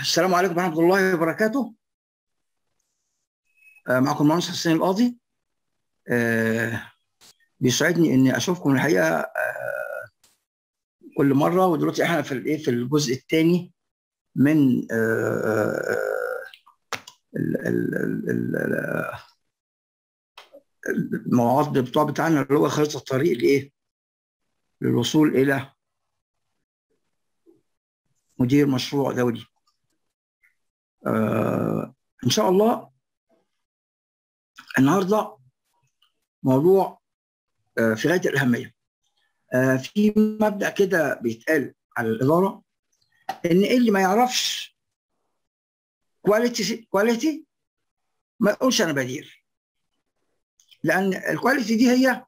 السلام عليكم ورحمة الله وبركاته. آه، معكم المهندس حسين القاضي. آه، بيسعدني إني أشوفكم الحقيقة آه، كل مرة. ودلوقتي إحنا في الإيه في الجزء الثاني من المواد بتوع بتاعنا اللي هو خريطة الطريق لايه؟ للوصول إلى مدير مشروع دولي. آه إن شاء الله النهارده موضوع آه في غاية الأهمية. آه في مبدأ كده بيتقال على الإدارة إن اللي ما يعرفش quality quality ما يقولش أنا بدير. لأن ال quality دي هي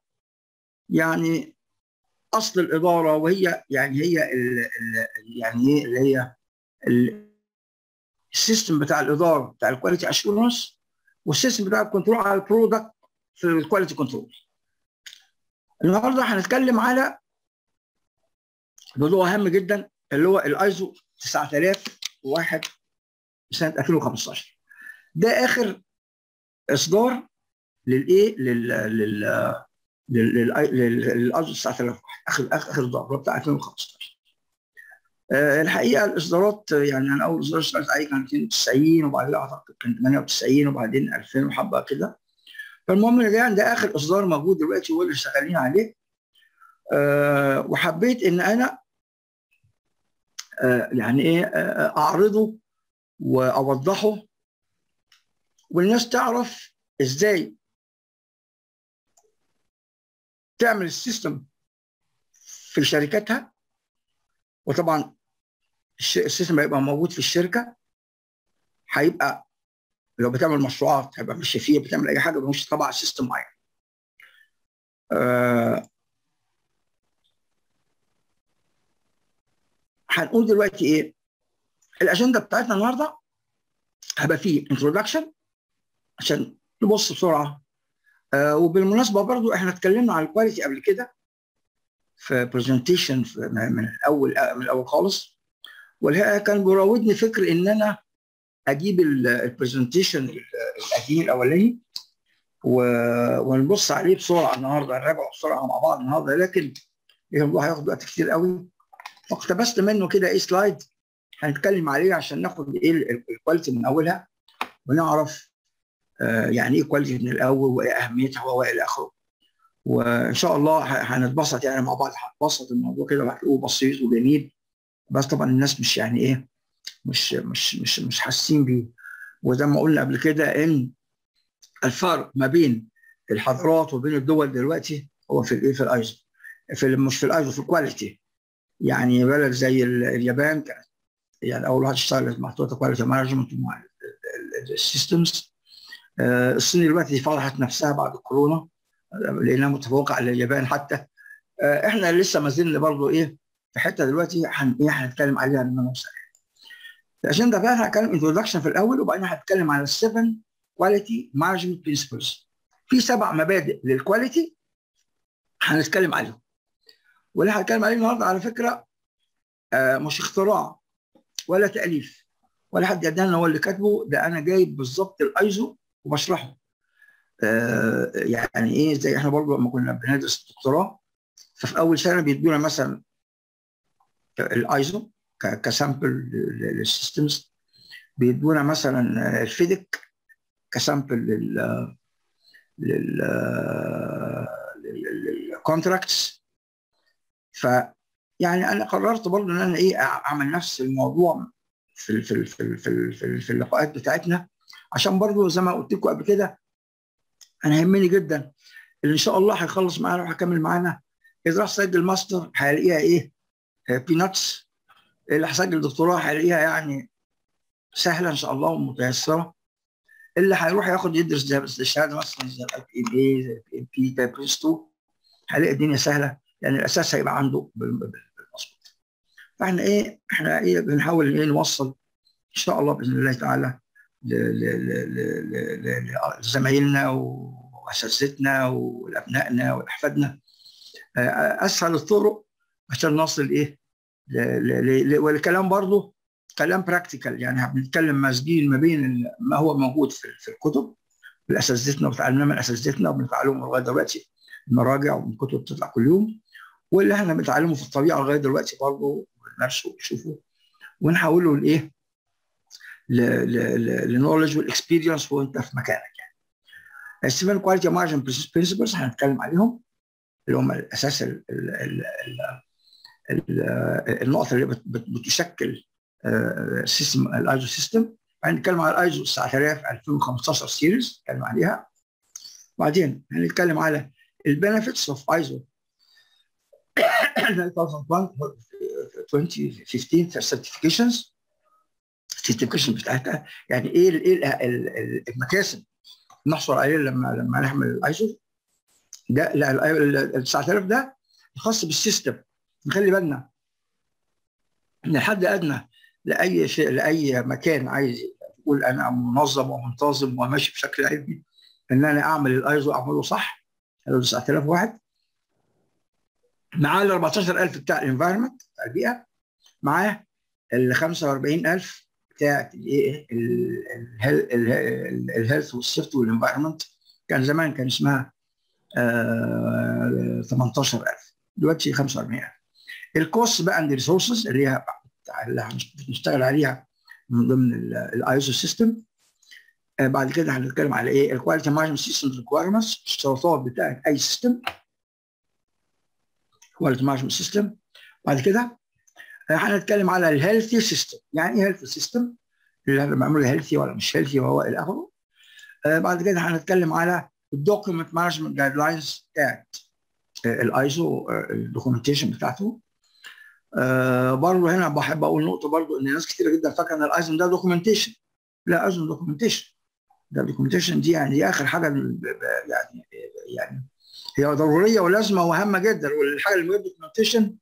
يعني أصل الإدارة وهي يعني هي ال ال يعني إيه اللي هي ال system بتاع الاداره بتاع ال quality assurance وال system بتاع ال control على ال product في ال quality control. النهارده هنتكلم على موضوع هام جدا اللي هو الايزو 9001 سنه 2015 ده اخر اصدار للايه لل لل للايزو 9001 اخر اخر اصدار بتاع 2015 الحقيقة الإصدارات يعني أنا أول إصدار اشتغلت عليه كان 92 وبعدين أعتقد كان 98 وبعدين 2000 وحبة كده. فالمهم إن ده ده آخر إصدار موجود دلوقتي واللي شغالين عليه. أه وحبيت إن أنا أه يعني إيه أعرضه وأوضحه والناس تعرف إزاي تعمل ال system في شركاتها. وطبعا ال system هيبقى موجود في الشركة هيبقى لو بتعمل مشروعات هيبقى ماشي فيه بتعمل أي حاجة مش تبع system معين. آه هنقول دلوقتي إيه؟ الأجندة بتاعتنا النهارده هيبقى فيه introduction عشان نبص بسرعة آه وبالمناسبة برضو إحنا اتكلمنا عن ال quality قبل كده في presentation من الأول من الأول خالص. والحقيقة كان بيراودني فكر إن أنا أجيب ال presentation القديم الأولاني ونبص عليه بسرعة النهارده نراجعه بسرعة مع بعض النهارده. لكن الموضوع هياخد وقت كتير قوي. فاقتبست منه كده إيه slide هنتكلم عليه عشان ناخد إيه ال quality من أولها ونعرف آه يعني إيه quality من الأول وإيه أهميتها والى اخره وإن شاء الله هنتبسط يعني مع بعض هنتبسط الموضوع كده وهتلاقوه بسيط وجميل. بس طبعا الناس مش يعني إيه مش مش مش مش حاسين بيه. وزي ما قلنا قبل كده إن الفرق ما بين الحضارات وبين الدول دلوقتي هو في الايه في الأيزو. في مش في الأيزو في ال quality يعني بلد زي اليابان كانت يعني أول واحد اشتغلت محطوطه quality management مع ال systems الصين دلوقتي فرحت نفسها بعد الكورونا لأنها متفوقة على اليابان حتى. إحنا لسه ما زلنا برضه إيه في حتة دلوقتي هن إيه هنتكلم عليها لما نوصل الاجنده بقى هنتكلم introduction في الأول وبعدين هنتكلم على ال seven quality management principles في سبع مبادئ لل quality هنتكلم عليهم. واللي هنتكلم عليه النهارده على فكرة آه مش اختراع ولا تأليف. ولا حد ادانا هو اللي كاتبه ده أنا جايب بالظبط الايزو وبشرحه. آه يعني إيه زي إحنا برضه لما كنا بندرس الدكتوراه ففي أول سنة بيدونا مثلا الايزو example لل systems بيدونا مثلا الفيدك example لل لل لل contracts ف يعني أنا قررت برضه إن أنا إيه أعمل نفس الموضوع في في في في, في اللقاءات بتاعتنا عشان برضه زي ما قلت لكم قبل كده أنا يهمني جدا اللي إن شاء الله هيخلص معانا وهيكمل معانا. إذا راح سجل ماستر هيلاقيها إيه؟ peanuts اللي هسجل دكتوراه هيلاقيها يعني سهلة إن شاء الله ومتيسرة. اللي هيروح ياخد يدرس الشهاده مثلا زي ال IPMA زي ال PMP زي PRINCE2 هيلاقي الدنيا سهلة. لأن الأساس هيبقى عنده بالمظبوط فإحنا إيه؟ إحنا إيه بنحاول إيه نوصل إن شاء الله بإذن الله تعالى؟ لزمايلنا وأساتذتنا ولأبنائنا ولاحفادنا أسهل الطرق عشان نصل إيه؟ والكلام برضه كلام practical يعني بنتكلم مزجين ما بين ما هو موجود في, الكتب. اساتذتنا وتعلمناه من أساتذتنا وبنتعلمه لغاية دلوقتي. المراجع والكتب بتطلع كل يوم. واللي إحنا بنتعلمه في الطبيعة لغاية دلوقتي برضه بنمارسه ونشوفه ونحوله لإيه؟ ل knowledge وال experience وانت في مكانك يعني. ال seven quality management principles هنتكلم عليهم اللي هم الأساس ال ال ال ال النقط اللي بتشكل system الايزو system هنتكلم على الايزو 9000 2015 series نتكلم عليها. بعدين هنتكلم على ال benefits of ISO 2015 certifications ال certification بتاعتها يعني إيه إيه المكاسب نحصل عليه لما لما نعمل الايزو ده ال 9000 ده خاص بال system. نخلي بالنا إن الحد الادنى لأي شيء لأي مكان عايز يقول أنا منظم ومنتظم وماشي بشكل علمي إن أنا أعمل الايزو اعمله صح هو ال 9000 واحد. معاه ال 14000 بتاع ال environment بتاع البيئة. معاه ال 45000 بتاع الايه ال health وال safety وال environment كان زمان كان اسمها آه 18000 دلوقتي 45000 ال cost بقى عند ال resources اللي هي اللي هنشتغل عليها من ضمن الايزو system آه بعد كده هنتكلم على إيه؟ ال quality management system requirements الشروطات بتاعت أي system quality management system بعد كده هنتكلم على ال healthy system يعني إيه healthy system اللي بعمله healthy ولا مش healthy وهو إلى آخره. آه بعد كده هنتكلم على ال document management guidelines بتاعت الايزو ال documentation بتاعته. آه برضه هنا بحب أقول نقطة برضه إن ناس كتير جدا فاكرة إن الايزو ده documentation لا ايزو documentation ده documentation دي يعني دي آخر حاجة يعني يعني هي ضرورية ولازمة وهامة جدا. والحاجة اللي من documentation آه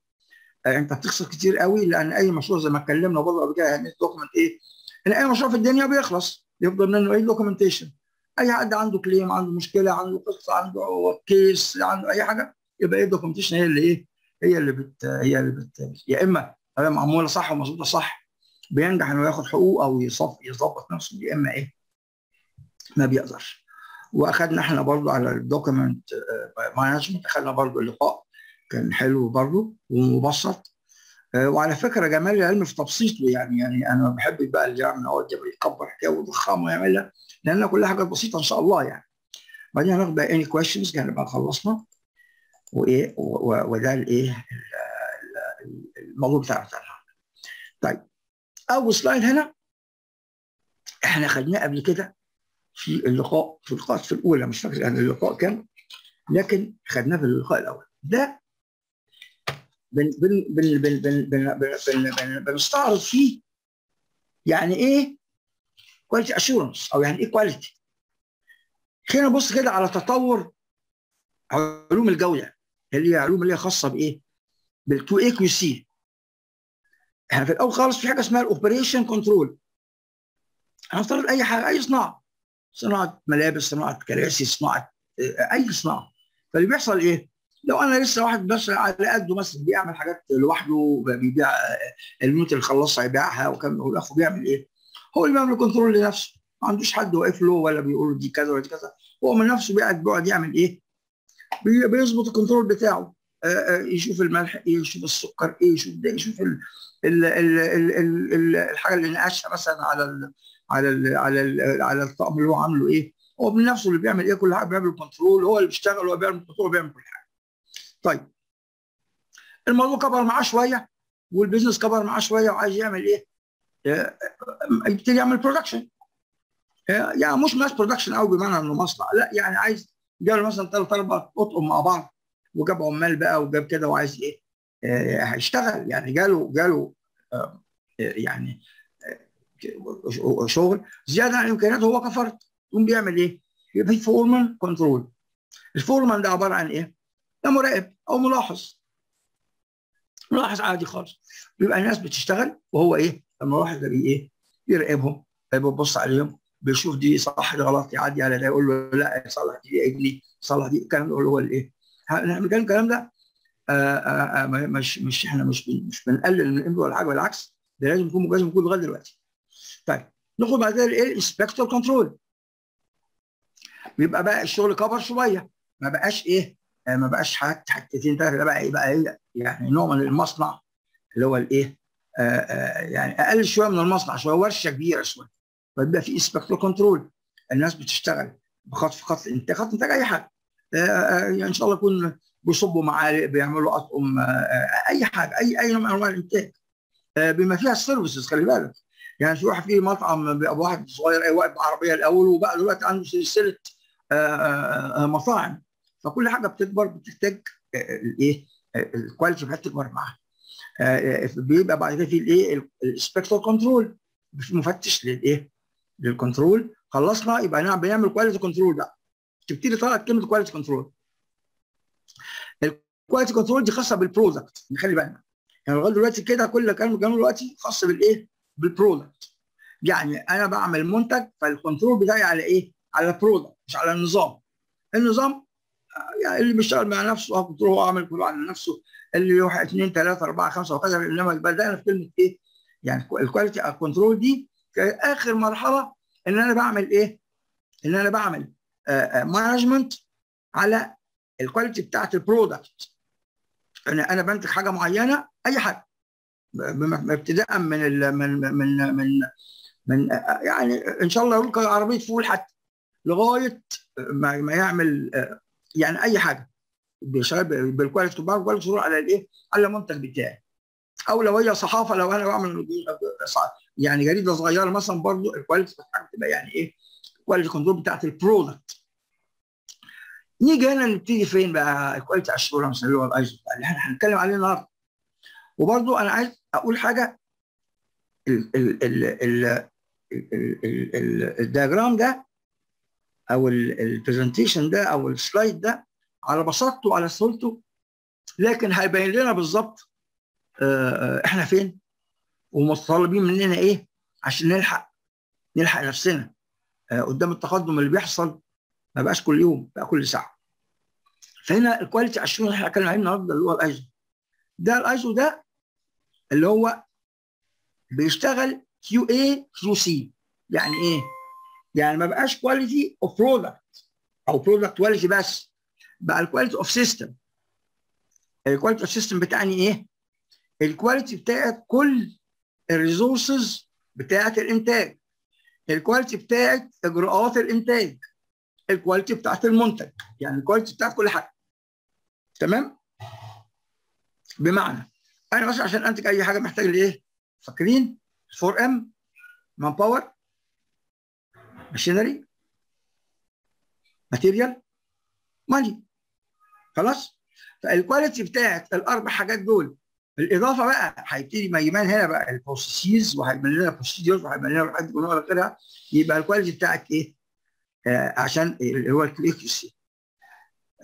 انت بتخسر كتير قوي لأن أي مشروع زي ما اتكلمنا برضه قبل كده اهميه document إيه؟ ان أي مشروع في الدنيا بيخلص يفضل منه إيه documentation أي حد عنده claim عنده مشكلة عنده قصة عنده case عنده أي حاجة يبقى إيه ال documentation هي اللي إيه؟ هي اللي بت هي اللي بت يا إما معمولة صح ومظبوطة صح بينجح إنه ياخد حقوق أو يصف يظبط نفسه يا إما إيه؟ ما بيقدرش. وأخدنا إحنا برضو على ال document management أخدنا برضو اللقاء. كان حلو برضو ومبسط. وعلى فكرة جمال العلم في تبسيطه يعني يعني أنا ما بحبش بقى اللي يعمل هو يكبر حكايه ويضخمه ويعملها لأن كلها حاجات بسيطة إن شاء الله يعني. بعدين هناخد بقى any questions يعني بقى خلصنا. وإيه وده الايه الموضوع بتاعنا طيب أول slide هنا. إحنا خدناه قبل كده في اللقاء في اللقاءات في الأولى مش فاكر يعني اللقاء كام لكن خدناه في اللقاء الأول. ده بنستعرض فيه يعني إيه quality assurance أو يعني إيه quality خلينا نبص كده على تطور علوم الجوده اللي هي علوم اللي هي خاصه بايه؟ بال QA QC إحنا في الأول خالص في حاجة اسمها ال operation control هنفترض اي حاجة اي صناعه صناعه ملابس صناعه كراسي صناعه اي صناعه فاللي بيحصل إيه؟ لو أنا لسه واحد بس على قده مثلا بيعمل حاجات لوحده بيبيع المنتج اللي خلصها يبيعها وكم والاخر بيعمل إيه؟ هو اللي بيعمل control لنفسه. ما عندوش حد واقف له ولا بيقول دي كذا ولا دي كذا. هو من نفسه بيقعد بيقعد يعمل إيه؟ بيظبط ال control بتاعه. يشوف الملح إيه يشوف السكر إيه يشوف ده يشوف ال ال ال ال ال ال الحاجة اللي نقاشها مثلا على ال على ال على ال على الطقم اللي هو عامله إيه؟ هو من نفسه اللي بيعمل إيه؟ كل حاجة بيعمل control هو اللي بيشتغل هو بيعمل control بيعمل كل حاجة. طيب. الموضوع كبر معاه شوية وال business كبر معاه شوية وعايز يعمل إيه؟ يبتدي يعمل production يعني مش mass production قوي بمعنى إنه مصنع لا يعني عايز جاب مثلا ثلاث أربع أطقم مع بعض وجاب عمال بقى وجاب كده وعايز إيه؟ آه هيشتغل. يعني جاله جاله آه يعني آه شغل زيادة عن امكانياته هو كفرد يقوم بيعمل إيه؟ يبقى في foreman control ال foreman ده عبارة عن إيه؟ ده مراقب أو ملاحظ. ملاحظ عادي خالص. بيبقى الناس بتشتغل وهو إيه؟ الملاحظ ده بي إيه؟ بيراقبهم بيبص عليهم بيشوف دي صح دي غلط يعدي على ده يقول له لا صلح دي ابني صلح دي الكلام ده هو الإيه؟ إحنا بنتكلم الكلام ده آآ آآ مش مش إحنا مش مش بنقلل من قيمته ولا حاجة بالعكس ده لازم يكون لازم يكون لغاية دلوقتي. طيب ندخل بعد كده الإيه؟ ال inspector control بيبقى بقى الشغل كبر شوية ما بقاش إيه؟ آه ما بقاش حاجات حتتين ثلاثة ده بقى إيه بقى إيه يعني نوع من المصنع اللي هو الإيه آه آه يعني أقل شوية من المصنع شوية ورشة كبيرة شوية. فبيبقى في inspector control الناس بتشتغل بخط في خط انتاج خط إنتاج أي حاجة. يعني إن شاء الله يكون بيصبوا معالق بيعملوا أطقم أي حاجة أي أي نوع من أنواع الإنتاج. بما فيها ال services خلي بالك. يعني في واحد في مطعم بيبقى واحد صغير واقف بعربية الأول وبقى دلوقتي عنده سلسلة مطاعم. فكل حاجة بتكبر بتحتاج الإيه؟ ال quality بتاعتها تكبر معاها بيبقى بعد كده في الإيه؟ ال inspector control مفتش للإيه؟ لل control خلصنا يبقى نعم بنعمل quality control بقى. تبتدي طلع كلمة quality control ال quality control دي خاصة بال product نخلي بالنا. يعني لغاية دلوقتي كده كل كلام بنعمله دلوقتي خاص بالإيه؟ بال product يعني أنا بعمل منتج فال control بتاعي على إيه؟ على ال product مش على النظام. النظام يعني اللي بيشتغل مع نفسه control هو عامل كله على نفسه اللي يروح اثنين ثلاثة أربعة خمسة وكذا إنما بدانا في كلمة إيه؟ يعني ال quality control دي آخر مرحلة إن أنا بعمل إيه؟ إن أنا بعمل management على ال quality بتاعت ال product أنا أنا بنتج حاجة معينة أي حاجة. ابتداء من من من من من يعني إن شاء الله يقول عربيه فول حتى. لغاية ما يعمل يعني أي حاجة. بيشتغل بال quality control على الإيه؟ على المنتج بتاعي. أو لو هي صحافة لو أنا بعمل يعني جريدة صغيرة مثلا برضو ال quality بتبقى يعني إيه؟ ال quality control بتاعت ال product نيجي هنا نبتدي فين بقى؟ ال quality assurance اللي هو الايزو اللي إحنا هنتكلم عليه النهارده. وبرضو أنا عايز أقول حاجة ال ال ال ال ال diagram ده أو ال presentation ده أو ال slide ده على بساطته وعلى سهولته لكن هيبين لنا بالظبط إحنا فين؟ ومتطلبين مننا إيه؟ عشان نلحق نلحق نفسنا قدام التقدم اللي بيحصل ما بقاش كل يوم بقى كل ساعة. فهنا ال quality assurance اللي إحنا اتكلمنا عليه النهارده اللي هو الايزو ده الايزو ده اللي هو بيشتغل QA QC يعني إيه؟ يعني ما بقاش quality of product أو product quality بس بقى ال quality of system ال quality of system بتاعني إيه؟ ال quality بتاعت كل ال resources بتاعت الإنتاج. ال quality بتاعت إجراءات الإنتاج. ال quality بتاعت المنتج. يعني ال quality بتاعت كل حاجة. تمام؟ بمعنى أنا مثلا عشان أنتج أي حاجة محتاج لإيه؟ فاكرين؟ 4 M manpower machinery material money خلاص؟ فال quality بتاعت الأربع حاجات دول بالاضافه بقى هيبتدي ما يبان هنا بقى ال processes وهيبان لنا procedures وهيبان لنا حاجات ولا غيرها يبقى ال quality بتاعت إيه؟ آه عشان اللي هو الكليك سي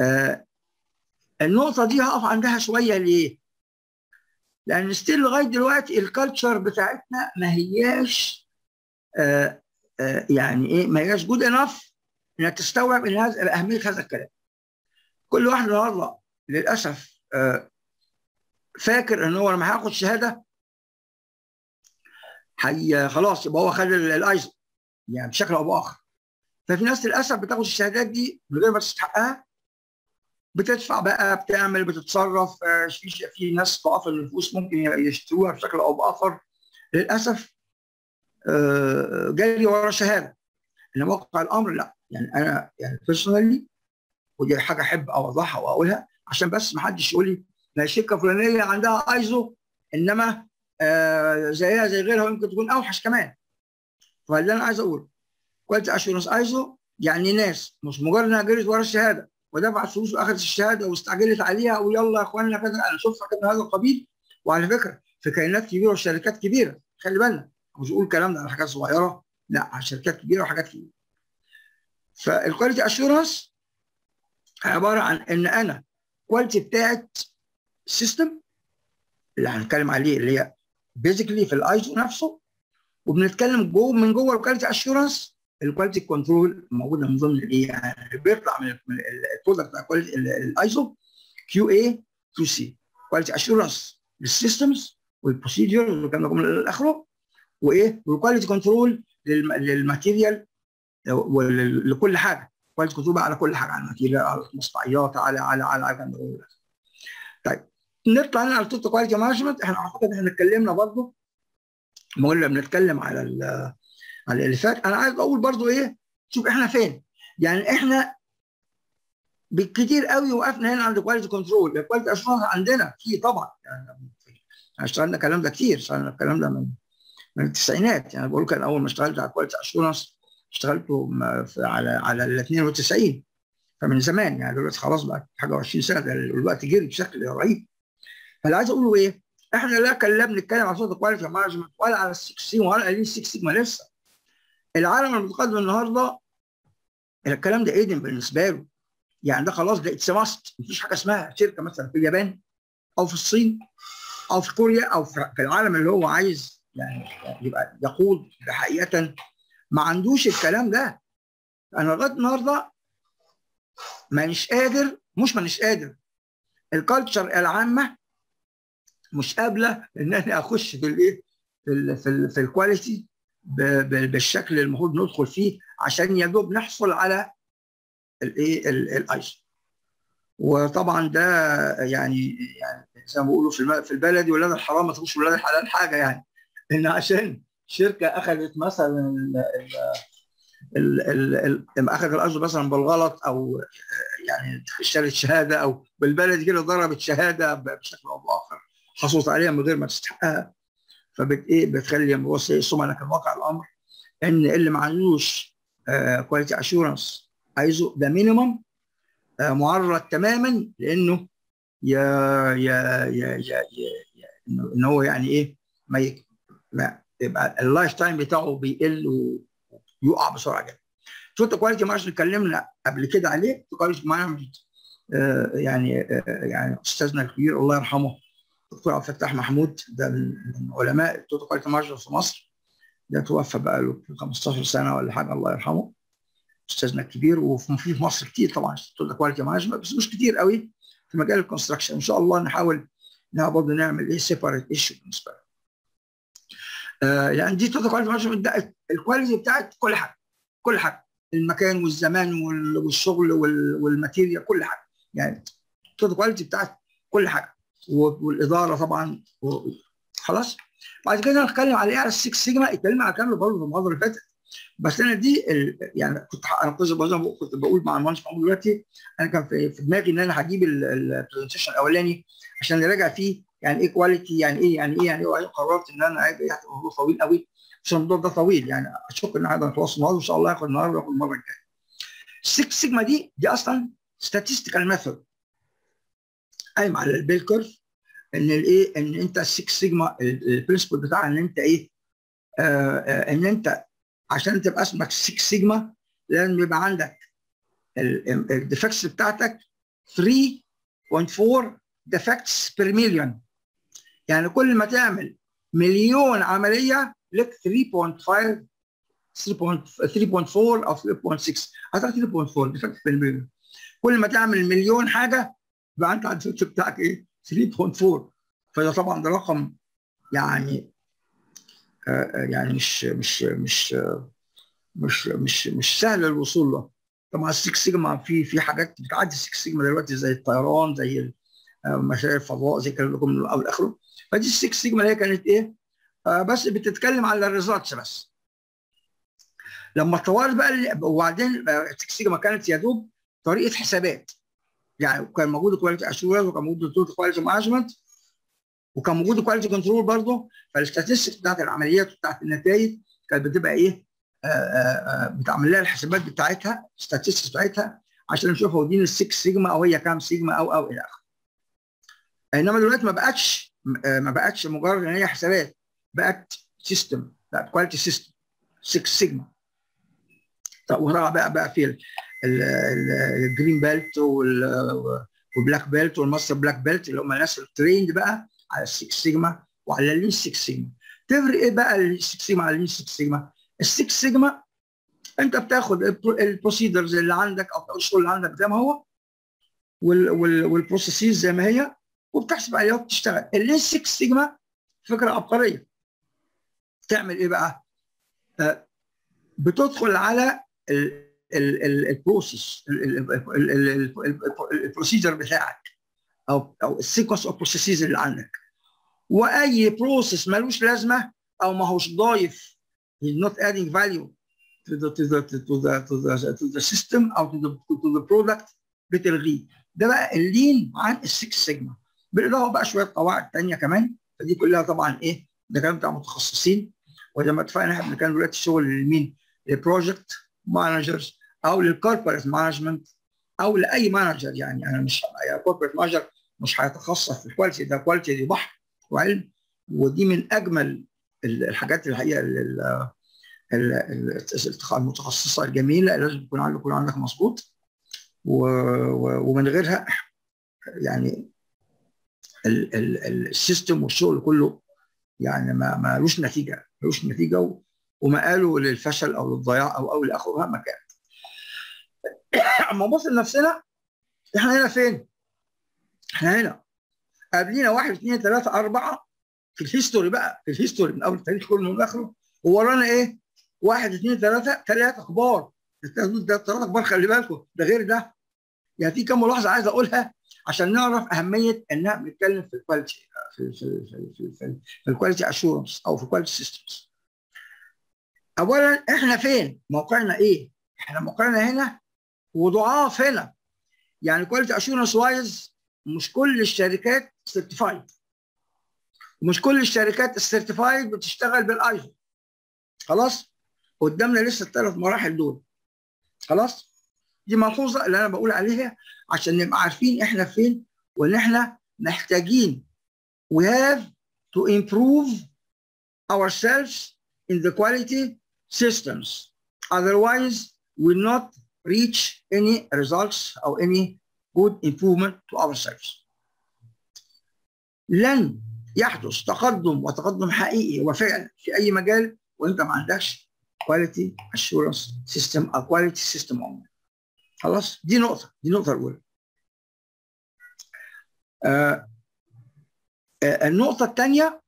آه النقطة دي هقف عندها شوية ليه؟ لأن still لغاية دلوقتي ال culture بتاعتنا ما هياش آه يعني إيه ما هياش good enough انها تستوعب إن هذا اهميه هذا الكلام. كل واحد النهارده للأسف آه فاكر إن هو لما هياخد شهادة هي خلاص يبقى هو خد الايزو يعني بشكل أو بآخر. ففي ناس للأسف بتاخد الشهادات دي من غير ما تستحقها بتدفع بقى بتعمل بتتصرف في في ناس ضعاف النفوس ممكن يشتروها بشكل أو بآخر للأسف جري ورا شهادة. انما واقع الأمر لا. يعني أنا يعني personally ودي حاجة أحب أوضحها وأقولها عشان بس ما حدش يقول لي ما الشركة الفلانية عندها آيزو إنما زيها زي غيرها ويمكن تكون أوحش كمان. فاللي أنا عايز أقول quality assurance ISO يعني ناس مش مجرد إنها جريت ورا الشهادة. ودفعت فلوس واخذت الشهادة واستعجلت عليها ويلا يا اخوانا كذا. أنا شفت حاجات من هذا القبيل وعلى فكرة في كيانات كبيرة وشركات كبيرة. خلي بالنا. مش بقول الكلام ده على حاجات صغيرة لا على شركات كبيرة وحاجات كبيرة. فال quality assurance عبارة عن إن أنا quality بتاعت system اللي هنتكلم عليه اللي هي basically في الايزو نفسه وبنتكلم جوه من جوه ال quality assurance ال quality control موجودة من ضمن الايه يعني بيطلع من ال product بتاع ال ISO QA QC quality assurance لل systems وال procedure والكلام ده كله. إلى اخره وإيه؟ وال quality control لل material لكل حاجة. quality control بقى على كل حاجة على ال material على المصنعيات على على على على طيب نطلع على ال total quality management إحنا أعتقد إحنا اتكلمنا برضه ما قلنا بنتكلم على على اللي فات. أنا عايز أقول برضه إيه؟ شوف إحنا فين. يعني إحنا بالكتير قوي وقفنا هنا عند quality control ال quality assurance عندنا في طبعا. يعني اشتغلنا الكلام ده كتير. اشتغلنا الكلام ده من من التسعينات. يعني بقول كان أول ما اشتغلت على quality assurance اشتغلته على على ال 92 فمن زمان يعني دلوقتي خلاص بقى حاجة 20 سنة الوقت جري بشكل رهيب. فاللي عايز أقوله إيه؟ إحنا لا كان لا بنتكلم على total quality management ولا على ال six sigma ولا على ال six sigma لسه. العالم المتقدم النهارده الكلام ده إيدن بالنسبة له. يعني ده خلاص ده it's must مفيش حاجة اسمها شركة مثلا في اليابان أو في الصين أو في كوريا أو في العالم اللي هو عايز يعني يبقى يقود حقيقه ما عندوش الكلام ده. أنا لغاية النهارده مانيش قادر مش مانيش قادر. ال culture العامة مش قابلة إن أنا أخش في الإيه؟ في ال في, في ال quality بالشكل اللي المفروض ندخل فيه عشان يا دوب نحصل على الإيه؟ الايسو وطبعا ده يعني يعني زي ما بيقولوا في في البلدي ولاد الحرام ما تخش ولاد الحلال حاجة يعني. إن عشان شركة أخذت مثلا ال ال ال أخذت الاجر مثلا بالغلط أو يعني اشترت شهادة أو بالبلد كده ضربت شهادة بشكل أو بآخر حصلت عليها من غير ما تستحقها. فبت إيه؟ بتخلي إيه ثم لكن واقع الأمر إن اللي ما عندوش quality assurance عايزه ده minimum آه معرض تماما لإنه يا يا يا يا, يا إن هو يعني إيه؟ ما, ما يبقى ال life time بتاعه بيقل ويقع بسرعة جدا. شفت quality مارش اتكلمنا قبل كده عليه quality management آه يعني آه يعني أستاذنا الكبير الله يرحمه الدكتور عبد الفتاح محمود ده من علماء ال total quality management في مصر ده توفى بقى له 15 سنة ولا حاجة الله يرحمه أستاذنا الكبير وفي مصر كتير طبعا total quality management بس مش كتير قوي في مجال ال construction إن شاء الله نحاول برضه نعمل إيه separate issue بالنسبة لها. آه يعني دي total quality ال quality بتاعت كل حاجة كل حاجة المكان والزمان والشغل وال material كل حاجة. يعني ال total quality بتاعت كل حاجة. والإدارة طبعا خلاص. بعد كده نتكلم على إيه؟ على ال six sigma. اتكلمنا على ده برضه في المحاضرة اللي فاتت. بس أنا دي ال... يعني كنت أنا كنت كنت بقول مع المهندس محمود دلوقتي أنا كان في دماغي إن أنا هجيب ال presentation الأولاني عشان نراجع فيه يعني إيه quality يعني إيه؟ يعني إيه؟ يعني إيه؟ قررت إن أنا هيبقى الموضوع طويل قوي عشان الموضوع ده طويل يعني. اشك إن هذا نتواصل النهارده ان شاء الله هاخد النهارده وياخد المرة الجاية. ال six sigma دي دي أصلا statistical method قايم على ال bell curve إن الايه إن أنت ال six sigma ال principle بتاعها إن أنت إيه؟ آه آه إن أنت عشان تبقى اسمك 6 سيجما لازم يبقى عندك ال defects بتاعتك 3.4 defects per million يعني كل ما تعمل مليون عملية لك 3.5 3.4 أو 3.6 اعتقد 3.4 defect per million كل ما تعمل مليون حاجة يبقى أنت ال defect بتاعك إيه؟ 3.4 فده طبعا ده رقم يعني يعني مش مش مش مش مش مش سهل الوصول له. طبعا ال Six Sigma في في حاجات بتعدي ال Six Sigma دلوقتي زي الطيران زي مشاريع الفضاء زي كلام لكم من الأول اخره فدي ال Six Sigma اللي هي كانت إيه؟ آه بس بتتكلم على ال results بس. لما اتطورت بقى وبعدين ال Six Sigma كانت يا دوب طريقة حسابات. يعني كان موجود quality assurance وكان موجود quality management وكان موجود quality control برضه. فال statistics بتاعت العمليات وبتاعت النتائج كانت بتبقى إيه؟ آآ آآ بتعمل لها الحسابات بتاعتها ال statistics بتاعتها عشان نشوف هو دي ال Six Sigma أو هي كام سيجما أو أو إلى آخره. إنما دلوقتي ما بقتش ما بقتش مجرد إن هي حسابات بقت system بقت quality system 6 سيجما طب وطبعا بقى بقى في ال Green Belt وال Black Belt وال Master Black Belt اللي هم الناس ال trained بقى على ال Six Sigma وعلى ال Lean 6 سيجما تفرق إيه بقى ال Six Sigma على ال Lean 6 Sigma ال Six Sigma أنت بتاخد ال procedures اللي عندك أو الشغل اللي عندك زي ما هو وال processes زي ما هي وبتحسب عليها وبتشتغل ال Lean 6 سيجما فكره عبقريه تعمل إيه بقى؟ آه بتدخل على ال process ال procedure بتاعك أو أو ال sequence of processes اللي عندك واي process ملوش لازمه أو ما هوش ضايف he's not adding value to the to the to the to the system أو to the the product بتلغيه ده بقى ال Lean عن ال Six Sigma بالاضافه بقى شوية قواعد ثانية كمان. فدي كلها طبعا إيه ده كلام بتاع متخصصين. وزي ما اتفقنا إحنا كان دلوقتي شغل لمين؟ لل project managers أو لل corporate management أو لأي manager يعني. أنا مش يعني corporate manager مش هيتخصص في ال quality ده quality دي بحر وعلم. ودي من أجمل الحاجات الحقيقة المتخصصة الجميلة لازم يكون يكون عندك مظبوط. ومن غيرها يعني ال system والشغل كله يعني ما مالوش نتيجة ملوش نتيجة ومآله للفشل أو للضياع أو أو لآخره مهما كان. أما نبص لنفسنا إحنا هنا فين؟ إحنا هنا قبلينا واحد اثنين ثلاثة أربعة في ال history بقى في ال history من أول التاريخ كله من اخره وورانا إيه؟ واحد اثنين ثلاثة ثلاثة كبار ده ثلاثة كبار خلي بالكم ده غير ده يعني في كم ملاحظة عايز أقولها عشان نعرف أهمية انها بنتكلم في ال quality في في في في, ال quality assurance أو في ال quality systems. اولا إحنا فين؟ موقعنا إيه؟ إحنا موقعنا هنا وضعاف هنا. يعني quality assurance wise مش كل الشركات certified. ومش كل الشركات ال certified بتشتغل بالايزو. خلاص؟ قدامنا لسه الثلاث مراحل دول. خلاص؟ دي ملحوظه اللي أنا بقول عليها عشان نبقى عارفين إحنا فين وان إحنا محتاجين we have to improve ourselves in the quality systems otherwise we'll not reach any results or any good improvement to ourselves لن يحدث تقدم وتقدم حقيقي وفعلا في اي مجال وانت ما عندكش quality assurance system أو quality system عموما خلاص؟ دي نقطة دي النقطة الأولى. آه آه النقطة الثانية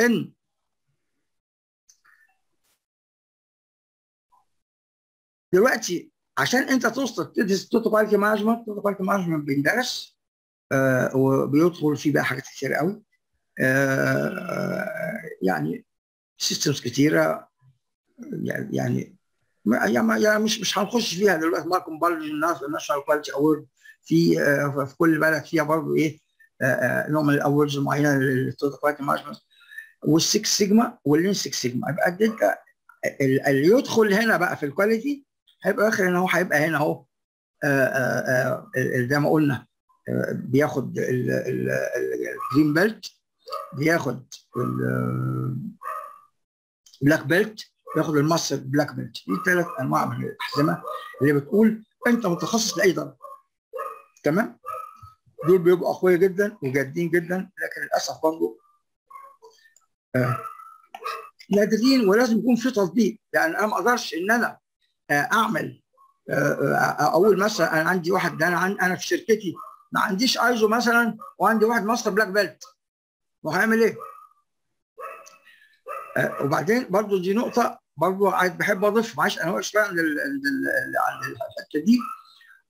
إن دلوقتي عشان أنت توصل تدرس total quality management total quality management بيندرس آه وبيدخل فيه بقى حاجات كتير قوي. آه يعني systems كتيرة يعني يعني مش مش هنخش فيها دلوقتي. Malcolm Baldrige الناس ال National Quality Award في في كل بلد فيها برضه إيه نوع من ال awards المعينه لل total quality management وال Six Sigma وال Lean 6 سيجما. يبقى أنت اللي يدخل هنا بقى في ال quality هيبقى اخر إن هو هيبقى هنا أهو. زي ما قلنا بياخد ال Green Belt بياخد ال Black Belt ياخد ال Master Black Belt دي ثلاث أنواع من الاحزمه اللي بتقول أنت متخصص لأي درجة. تمام؟ دول بيبقوا أقوياء جدا وجادين جدا لكن للأسف برضه آه نادرين ولازم يكون في تطبيق. يعني أنا ما أقدرش إن أنا آه أعمل آه أقول مثلا أنا عندي واحد أنا عن أنا في شركتي ما عنديش ايزو مثلا وعندي واحد Master Black Belt وهعمل إيه؟ وبعدين برضو دي نقطة برضو عايز بحب أضيف معلش أنا واقف شوية عند الحتة دي.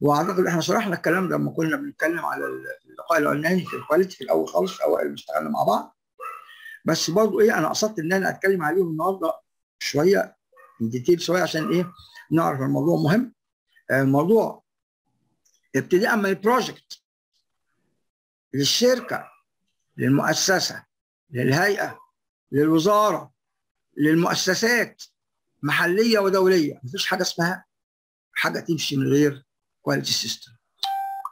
وأعتقد إحنا شرحنا الكلام ده لما كنا بنتكلم على اللقاء الأولاني في ال quality في الأول خالص في أول اشتغلنا مع بعض. بس برضو إيه أنا قصدت إن أنا أتكلم عليهم النهاردة شوية detail شوية عشان إيه نعرف الموضوع مهم. الموضوع ابتداء من ال project للشركة للمؤسسة للهيئة للوزارة. للمؤسسات محلية ودولية. مفيش حاجة اسمها حاجة تمشي من غير quality system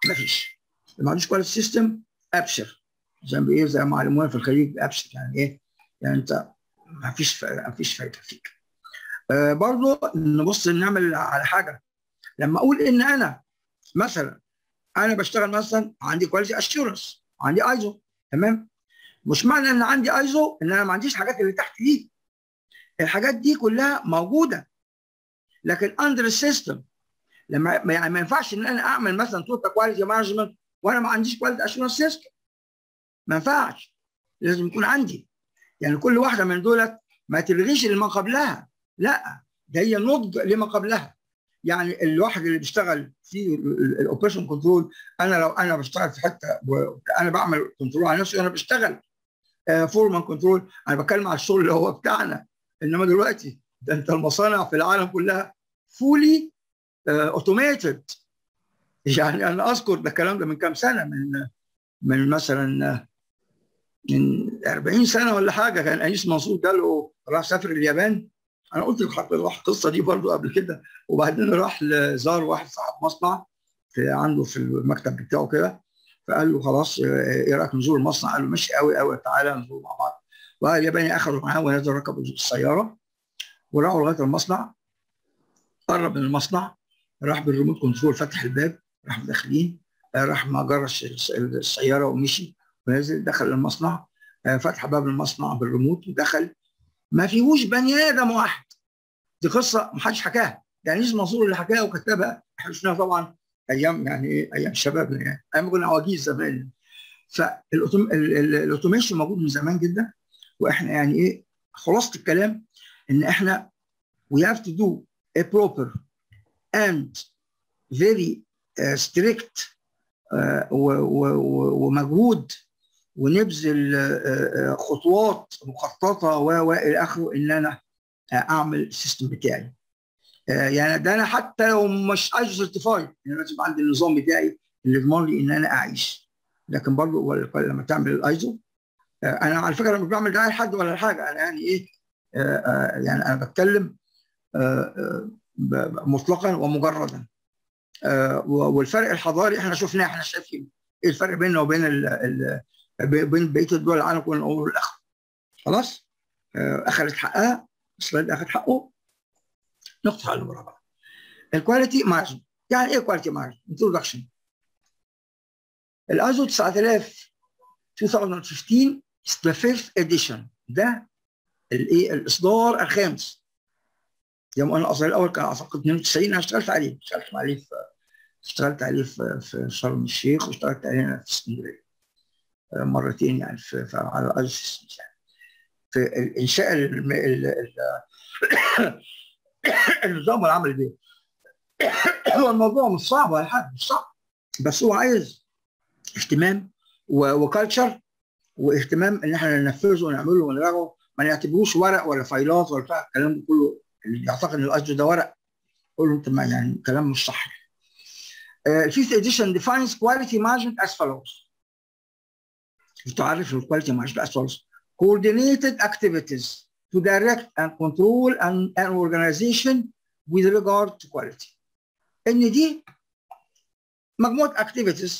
مفيش. ما عندوش quality system أبشر. زي ما إيه زي ما علمونا في الخليج ابشر يعني إيه؟ يعني أنت مفيش مفيش فايدة فيك. آه برضو نبص نعمل على حاجة. لما أقول إن أنا مثلا أنا بشتغل مثلا عندي quality assurance عندي ايزو تمام؟ مش معنى إن عندي ايزو إن أنا ما عنديش حاجات اللي تحت دي. الحاجات دي كلها موجودة. لكن under ال system لما يعني ما ينفعش إن أنا أعمل مثلا total quality management وأنا ما عنديش quality assurance system ما ينفعش. لازم يكون عندي. يعني كل واحدة من دولت ما تلغيش اللي ما قبلها. لا ده هي نضج لما قبلها. يعني الواحد اللي بيشتغل في ال operation control أنا لو أنا بشتغل في حتة أنا بعمل control على نفسي أنا بشتغل. foreman control أنا بتكلم على الشغل اللي هو بتاعنا. إنما دلوقتي ده أنت المصانع في العالم كلها fully automated يعني أنا أذكر ده الكلام ده من كام سنة؟ من من مثلا من 40 سنة ولا حاجة. كان أنيس منصور جاله راح سافر اليابان. أنا قلت لك القصة دي برضو قبل كده. وبعدين راح زار واحد صاحب مصنع في عنده في المكتب بتاعه كده. فقال له خلاص إيه رأيك نزور المصنع؟ قال له ماشي قوي قوي تعالى نزور مع بعض. والياباني اخذوا معاه ونزل ركبوا السيارة وراحوا لغاية المصنع. قرب من المصنع راح بال remote control فتح الباب راح داخلين راح مأجرش السيارة ومشي. ونزل دخل المصنع فتح باب المصنع بالريموت ودخل. ما فيهوش بني آدم واحد. دي قصة ما حدش حكاها. يعني أنيس منصور اللي حكاها وكتبها؟ إحنا شفناها طبعا أيام يعني أيام شبابنا يعني. أيام كنا عواجيز زمان. فال automation موجود من زمان جدا. وإحنا يعني إيه خلاصه الكلام إن إحنا we have to do a proper and very uh, strict uh, ومجهود ونبذل uh, خطوات مخططة و إلى آخره إن أنا أعمل ال system بتاعي. يعني ده أنا حتى لو مش ISO certified يعني لازم عندي النظام بتاعي اللي يضمن لي إن أنا أعيش. لكن برضه لما تعمل الايزو أنا على فكرة مش بعمل دعايه لحد ولا حاجة أنا يعني إيه يعني أنا بتكلم مطلقا ومجردا. والفرق الحضاري إحنا شفناه إحنا شايفين إيه الفرق بيننا وبين ال بين بقية الدول العالم كله الأول والاخر خلاص أخذت حقها إسرائيل اخذ حقه. نقطة على المربع ال quality management يعني إيه quality management introduction ال ISO 9000 2015 the fifth edition. ده الايه؟ الإصدار الخامس. زي ما قلنا الاصدار الأول كان أعتقد 92 أنا اشتغلت عليه. اشتغلت عليه في اشتغلت عليه في, في شرم الشيخ واشتغلت عليه في اسكندرية. مرتين يعني في, في على systems يعني. في إنشاء ال ال ال النظام والعمل بيه هو الموضوع مش صعب ولا حاجة مش صعب. بس هو عايز اهتمام و culture واهتمام إن إحنا ننفذه ونعمله ونراجعه ما نعتبروش ورق ولا فايلات ولا بتاع الكلام ده كله اللي يعتقد إن الايزو ده ورق. قول له انت يعني كلام مش صح. ال fifth edition defines quality management as follows. تعرف ال quality management as follows. Coordinated activities to direct and control an, an organization with regard to quality. إن دي مجموعة activities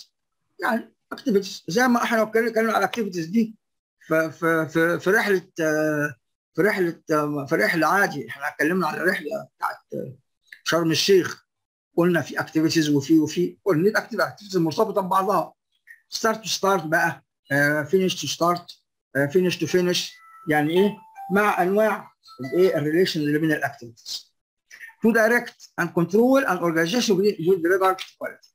يعني activities زي ما إحنا اتكلمنا على activities دي. في في في, رحلة في رحلة في رحلة عادي. إحنا اتكلمنا على رحله بتاعت شرم الشيخ. قلنا في activities وفي وفي. قلنا activities مرتبطة ببعضها. start to start بقى. finish to start finish to finish يعني إيه؟ مع أنواع الإيه؟ ال relation اللي بين ال activities to direct and control an organization with regard quality.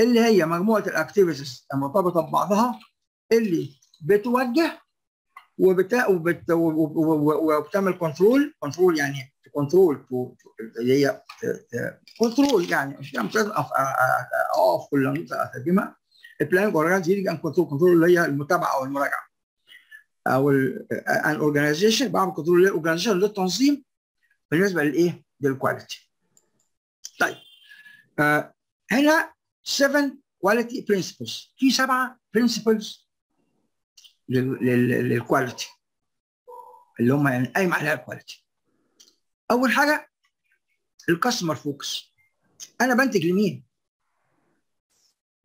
اللي هي مجموعة ال activities المرتبطة ببعضها اللي بتوجه وبتا وبت وبتعمل control control يعني control اللي هي control يعني مش مش لازم أقف كل نقطه ال plan organization and control control اللي هي المتابعة أو المراجعة أو an organization بعمل control لل organization للتنظيم بالنسبة للإيه؟ لل quality. طيب آه هنا 7 quality principles في سبعه principles لل quality اللي هم يعني قايم عليها ال quality أول حاجة ال customer focus أنا بنتج لمين؟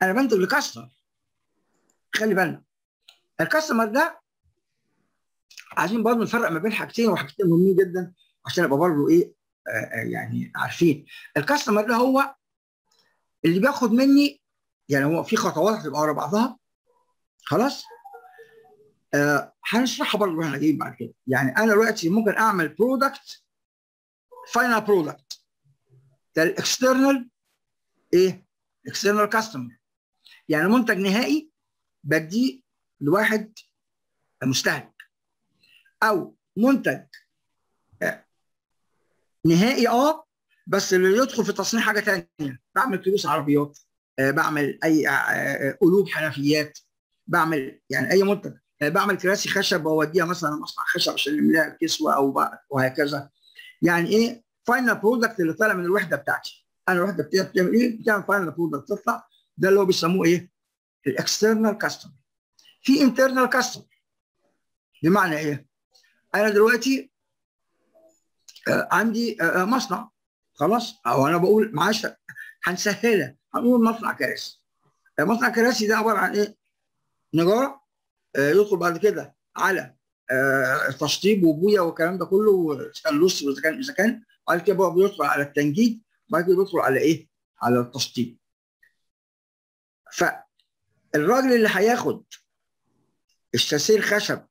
أنا بنتج ل customer خلي بالنا ال customer ده عايزين برضه نفرق ما بين حاجتين وحاجتين مهمين جدا عشان نبقى برضه إيه آه يعني عارفين. ال customer ده هو اللي بياخد مني يعني هو في خطوات هتبقى ورا بعضها. خلاص؟ آه هنشرحها برضه وإحنا جايين بعد كده. يعني أنا دلوقتي ممكن أعمل product final product ده ال external إيه؟ external customer يعني منتج نهائي بديه لواحد مستهلك. أو منتج نهائي آه بس اللي يدخل في تصنيع حاجة ثانية بعمل تروس عربيات بعمل أي قلوب حنفيات بعمل يعني أي منتج. بعمل كراسي خشب وأوديها مثلا مصنع خشب عشان نملاها كسوه أو وهكذا. يعني إيه؟ final product اللي طالع من الوحدة بتاعتي. أنا الوحدة بتاعتي بتعمل إيه؟ بتعمل final product تطلع. ده اللي هو بيسموه إيه؟ ال external customer في internal customer بمعنى إيه؟ أنا دلوقتي عندي مصنع. خلاص أو أنا بقول معاش هنسهلها هنقول مصنع كراسي مصنع كراسي ده عبارة عن إيه؟ نجارة يدخل بعد كده على تشطيب وبوية والكلام ده كله لص اذا كان إذا كان بعد كده بقى بيدخل على التنجيد بعد كده بيدخل على إيه؟ على التشطيب. فالراجل اللي هياخد الشاسيه الخشب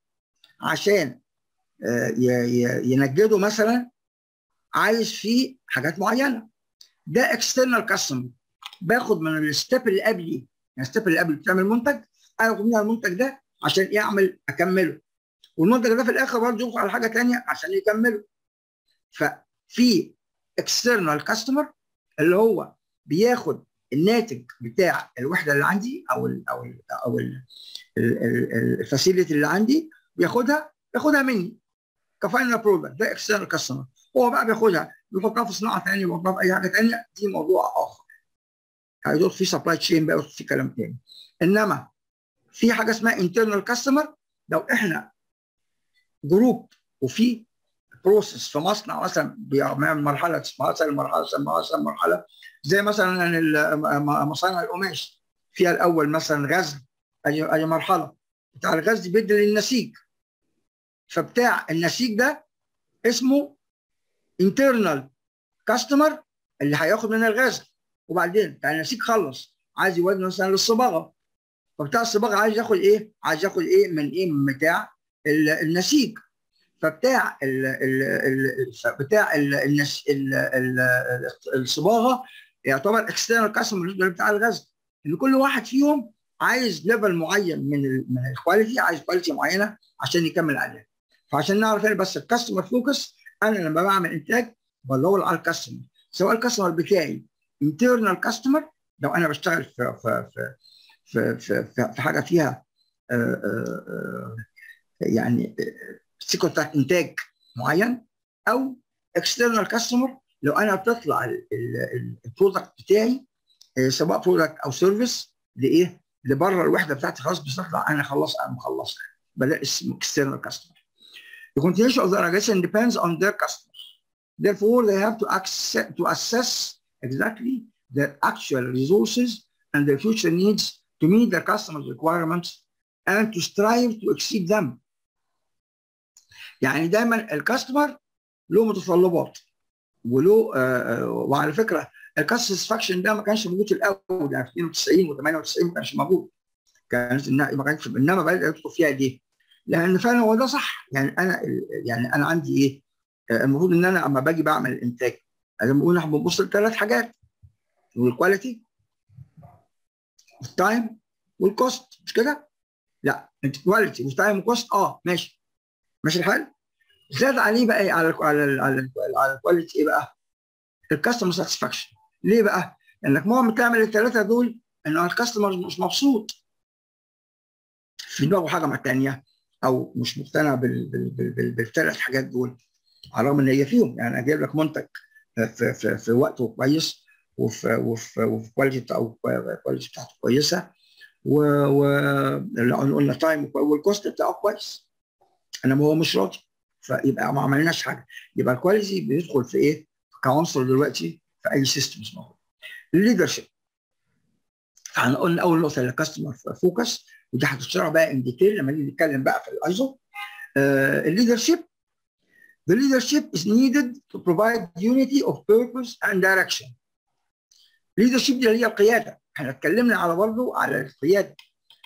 عشان ينجده مثلا عايز فيه حاجات معينة. ده external customer باخد من ال step اللي قبلي يعني ال step اللي قبل بتعمل منتج اخد منها المنتج ده عشان يعمل أكمله. والمنتج ده في الآخر برضه يدخل على حاجة ثانية عشان يكمله. ففي external customer اللي هو بياخد الناتج بتاع الوحدة اللي عندي أو ال أو ال أو ال facility اللي عندي بياخدها بياخدها مني. ك final product ده external customer هو بقى بياخدها بيحطها في صناعة ثانية بيحطها في أي حاجة ثانية دي موضوع آخر. هيدخل في supply chain بقى في كلام ثاني إنما في حاجة اسمها internal customer لو إحنا group وفي process في مصنع مثلا بيعمل مرحلة مثلا مرحلة مثلا مرحلة زي مثلا مصانع القماش. فيها الأول مثلا غزل أي مرحلة. بتاع الغزل بيدي للنسيج. فبتاع النسيج ده اسمه انترنال كاستمر اللي هياخد من الغزل وبعدين بتاع النسيج خلص عايز يودي مثلا للصباغة. فبتاع الصباغة عايز ياخد إيه؟ عايز ياخد إيه؟ من إيه؟ من بتاع النسيج. فبتاع ال ال ال بتاع الصباغة يعتبر external customer بالنسبة بتاع الغزل إن كل واحد فيهم عايز level معين من من ال quality عايز quality معينة عشان يكمل عليها فعشان نعرف هنا بس ال customer focus أنا لما بعمل إنتاج بدور على ال customer سواء ال customer بتاعي internal customer لو أنا بشتغل في في في في, في, في حاجة فيها آآ آآ يعني cycle بتاعت إنتاج معين أو external customer لو أنا بتطلع ال product بتاعي سواء product أو service لإيه؟ لبره الوحدة بتاعتي خلاص بتطلع أنا خلاص أنا مخلصها بدا اسمه external customer. The continuation of the organization depends on their customers. Therefore, they have to, access, to assess exactly their actual resources and their future needs to meet their customers' requirements and to strive to exceed them. يعني دايما الكاستمر له متطلبات وله آه وعلى فكره الكاست ساتسفاكشن ده ما كانش موجود في الاول يعني في 92 و98 ما كانش موجود كانت ما كانش انما بدا يدخل فيها ليه؟ لأن فعلا هو ده صح يعني أنا يعني أنا عندي إيه؟ المفروض ان أنا اما باجي بعمل الانتاج زي ما بنقول إحنا بنبص لثلاث حاجات وال quality وال time وال cost مش كده؟ لا ال quality وال time وال cost آه ماشي ماشي الحال؟ زاد عليه بقى إيه على ال على ال على على ال quality إيه بقى؟ ال customer satisfaction ليه بقى؟ لانك مهما تعمل الثلاثه دول إن ال customer مش مبسوط في دماغه حاجة مع الثانية أو مش مقتنع بال بال بال بال بالثلاث حاجات دول على الرغم إن هي فيهم. يعني أجيب لك منتج في, في, في وقته كويس وفي وفي وفي quality أو quality بتاعته كويسة و و قلنا time وال cost بتاعه كويس. إنما هو مش راضي. فيبقى ما عملناش حاجة. يبقى ال quality بيدخل في إيه؟ كعنصر دلوقتي في أي systems موجود ال leadership قلنا أول نقطة ال customer focus ودي هتشرح بقى in detail لما نيجي نتكلم بقى في الايزو ال leadership The leadership is needed to provide unity of purpose and direction. leadership دي هي القيادة، إحنا اتكلمنا على برضه على القيادة.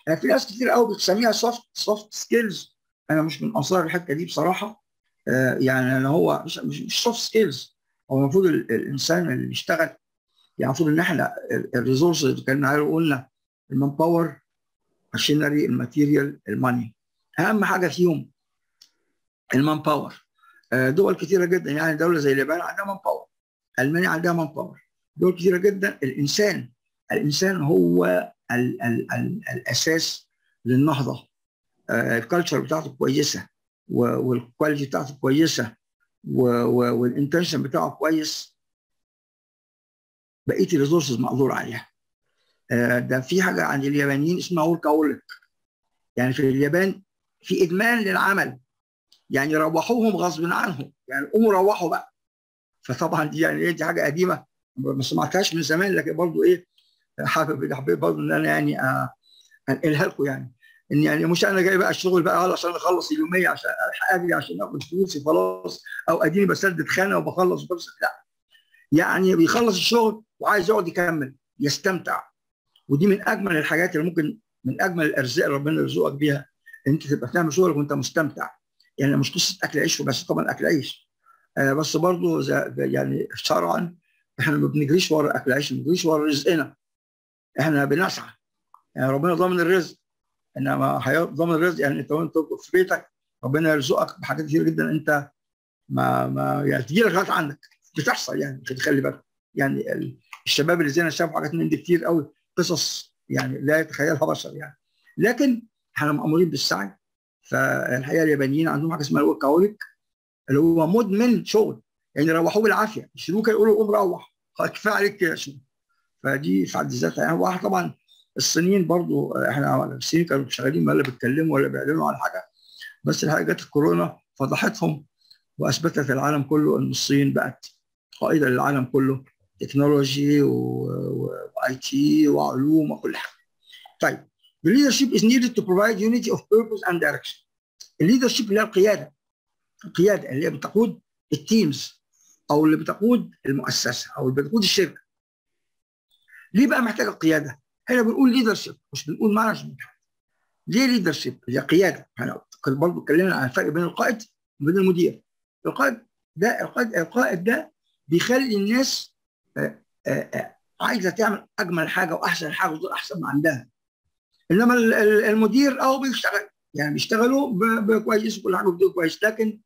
يعني في ناس كتير قوي بتسميها soft soft skills أنا مش من أنصار الحتة دي بصراحة. آه يعني أنا هو مش مش soft skills هو المفروض الإنسان اللي بيشتغل يعني المفروض إن إحنا ال resources اللي اتكلمنا قلنا ال manpower machinery ال material ال money. أهم حاجة فيهم ال manpower دول كثيره جدا يعني دولة زي اليابان عندها manpower ألمانيا عندها manpower دول كثيره جدا الإنسان الإنسان هو ال ال ال الأساس للنهضة. ال culture بتاعته كويسة وال quality بتاعته كويسة وال intention بتاعه كويس. بقيه ال resources مقدور عليها. ده في حاجة عند اليابانيين اسمها workaholic يعني في اليابان في إدمان للعمل. يعني روحوهم غصب عنهم. يعني قوموا روحوا بقى. فطبعا دي يعني إيه دي حاجة قديمة. ما سمعتهاش من زمان لكن برضو إيه حابب حابب برضو إن أنا يعني أنقلها لكم يعني. إن يعني مش أنا جاي بقى الشغل بقى عشان اخلص اليومية عشان أجري عشان آخد فلوسي خلاص أو أديني بسدد خانة وبخلص بس. لا. يعني بيخلص الشغل وعايز يقعد يكمل يستمتع. ودي من أجمل الحاجات اللي ممكن من أجمل الأرزاق اللي ربنا يرزقك بيها إن أنت تبقى بتعمل شغلك وأنت مستمتع. يعني مش قصة أكل عيش وبس طبعا أكل عيش. آه بس برضه يعني شرعا إحنا ما بنجريش ورا أكل عيش ما بنجريش ورا رزقنا. إحنا بنسعى. يعني ربنا ضامن الرزق. إنما ضامن الرزق يعني أنت وأنت في بيتك ربنا يرزقك بحاجات كتير جدا أنت ما ما يعني تجي لك غلط عندك بتحصل يعني مش بالك. يعني الشباب اللي زينا شافوا حاجات من دي كتير قوي قصص يعني لا يتخيلها بشر يعني. لكن إحنا مأمورين بالسعي. فالحقيقة اليابانيين عندهم حاجة اسمها الوركاهوليك اللي هو مدمن شغل. يعني روحوه بالعافية. كده يقولوا قوم روح. كفاية عليك كده شغل فدي في حد ذاتها يعني. واحد طبعا الصينيين برضو إحنا الصينيين كانوا شغالين ولا بيتكلموا ولا بيعلنوا عن حاجة. بس الحقيقة جت الكورونا فضحتهم وأثبتت العالم كله إن الصين بقت قائدة للعالم كله. تكنولوجي و IT وعلوم وكل حاجة. طيب leadership is needed to provide unity of purpose and direction. ال leadership اللي هي القيادة القيادة اللي هي بتقود ال teams أو اللي بتقود المؤسسة أو اللي بتقود الشركة. ليه بقى محتاجة القيادة؟ هنا بنقول leadership مش بنقول management. ليه leadership؟ هي قيادة إحنا برضه اتكلمنا عن الفرق بين القائد وبين المدير. القائد ده القائد القائد ده بيخلي الناس عايزة تعمل أجمل حاجة وأحسن حاجة وتقول أحسن ما عندها. إنما المدير أو بيشتغل يعني بيشتغلوا كويس وكل حاجة بيدوا كويس لكن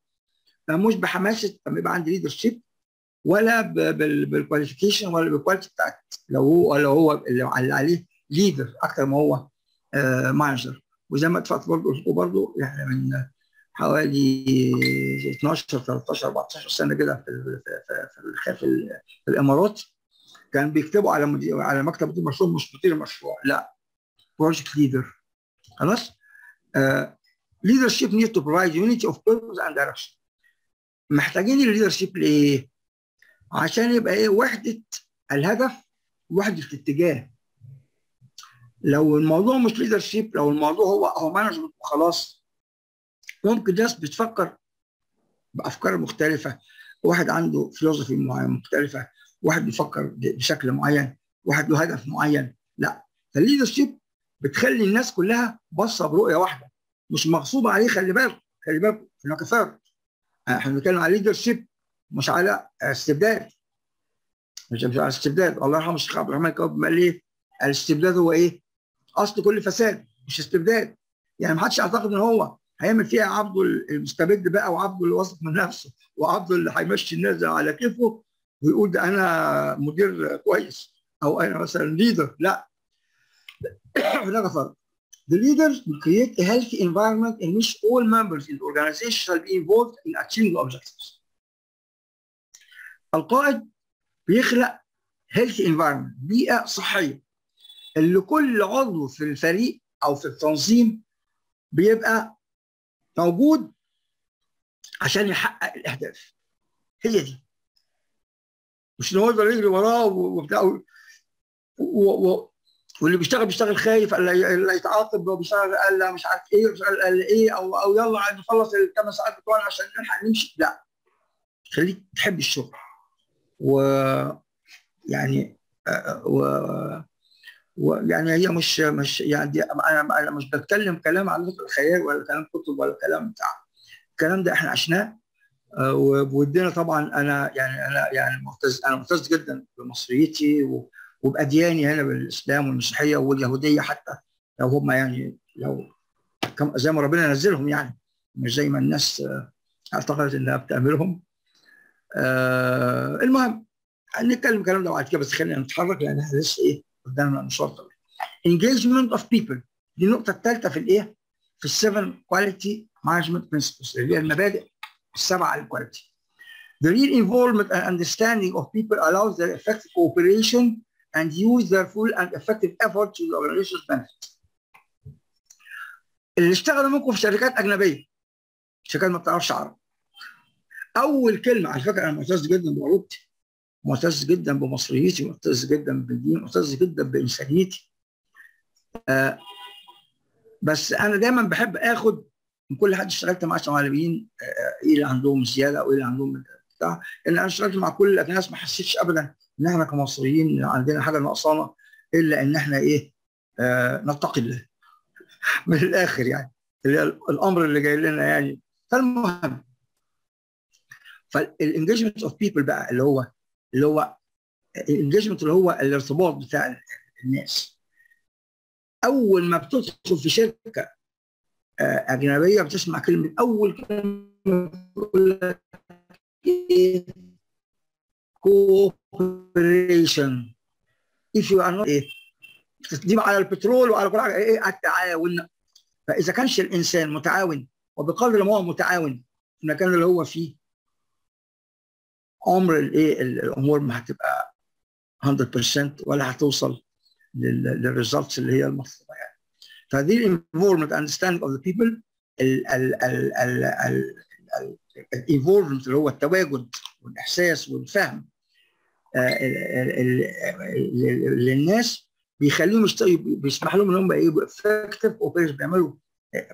مش بحماسة لما يبقى عندي leadership ولا بال qualification ولا بال quality بتاعت لو هو لو هو اللي عليه leader أكتر ما هو manager وزي ما اتفقت برضه برضه إحنا من حوالي 12 13 14 سنة كده في في في, في, الإمارات. كان بيكتبوا على على مكتب مدير المشروع مش مدير المشروع لا project leader خلاص؟ leadership need to provide unity of purpose and direction. محتاجين ال leadership ليه؟ عشان يبقى إيه؟ وحدة الهدف وحدة الاتجاه. لو الموضوع مش leadership لو الموضوع هو هو management وخلاص ممكن ناس بتفكر بأفكار مختلفة. واحد عنده معين مختلفة واحد بيفكر بشكل معين واحد له هدف معين. لا فال leadership بتخلي الناس كلها باصة برؤية واحدة مش مغصوب عليه. خلي بالك خلي بالك هناك فرق إحنا بنتكلم على leadership مش على استبداد. مش على استبداد. الله يرحمه الشيخ عبد الرحمن الكواكبي قال ليه الاستبداد هو إيه؟ أصل كل فساد مش استبداد. يعني ما حدش يعتقد إن هو هيعمل فيها عبده المستبد بقى وعبده اللي واثق من نفسه وعبده اللي هيمشي الناس على كيفه ويقول ده أنا مدير كويس أو أنا مثلا leader لا. هناك فرق The leaders will create a healthy environment in which all members in the organization shall be involved in achieving the objectives. القائد بيخلق healthy environment بيئة صحية. اللي كل عضو في الفريق أو في التنظيم بيبقى موجود عشان يحقق الأهداف. هي دي. مش إن هو يفضل يجري وراه وبتاع و... و... واللي بيشتغل بيشتغل خايف اللي يتعاقب وبيشتغل قال لا مش عارف إيه قال إيه أو أو يلا نخلص الثمان ساعات بتوعنا عشان نلحق نمشي. لا. خليك تحب الشغل. و يعني و ويعني هي مش مش يعني أنا أنا مش بتكلم كلام على الخيال ولا كلام كتب ولا كلام بتاع. الكلام ده إحنا عشناه. وبودنا طبعا أنا يعني أنا يعني معتز أنا معتز جدا بمصريتي وبأدياني هنا بالإسلام والمسيحية واليهودية حتى. لو هم يعني لو زي ما ربنا نزلهم يعني. مش زي ما الناس اعتقد إنها بتعملهم. آه المهم نتكلم الكلام ده بعد كده بس خلينا نتحرك لأن إحنا لسه إيه قدامنا مشوار طويل engagement of people. دي النقطة الثالثه في الإيه؟ في ال seven quality management principles اللي هي المبادئ السبعة لل quality The real involvement and understanding of people allows their effective cooperation and use their full and effective effort to the organization's benefit. اللي اشتغلوا منكم في شركات أجنبية. شركات ما بتعرفش عربي. أول كلمة على فكرة أنا معتز جدا بعروبتي معتز جدا بمصريتي معتز جدا بديني معتز جدا بإنسانيتي. آه بس أنا دايما بحب آخد من كل حد اشتغلت معاه عالميين آه إيه اللي عندهم زيادة أو إيه اللي عندهم بتاع. ان أنا اشتغلت مع كل الناس ما حسيتش ابدا إن إحنا كمصريين عندنا حاجة ناقصانا إلا إن إحنا إيه آه نتقي الله. من الآخر يعني اللي الأمر اللي جاي لنا يعني. فالمهم فال engagement of people بقى اللي هو اللي هو ال engagement اللي هو الارتباط بتاع الناس. أول ما بتدخل في شركة أجنبية بتسمع كلمة أول كلمة بتقول لك إيه cooperation if you are not إيه؟ تقديم على البترول وعلى كل حاجة. إيه؟ التعاون. فإذا كانش الإنسان متعاون وبقدر ما هو متعاون في المكان اللي هو فيه عمر الايه الأمور ما هتبقى 100% ولا هتوصل لل results اللي هي المطلوبه يعني. فدي ال involvement understanding of the people ال involvement اللي هو التواجد والإحساس والفهم للناس بيخليهم بيسمح لهم إن هم يبقوا effective cooperation بيعملوا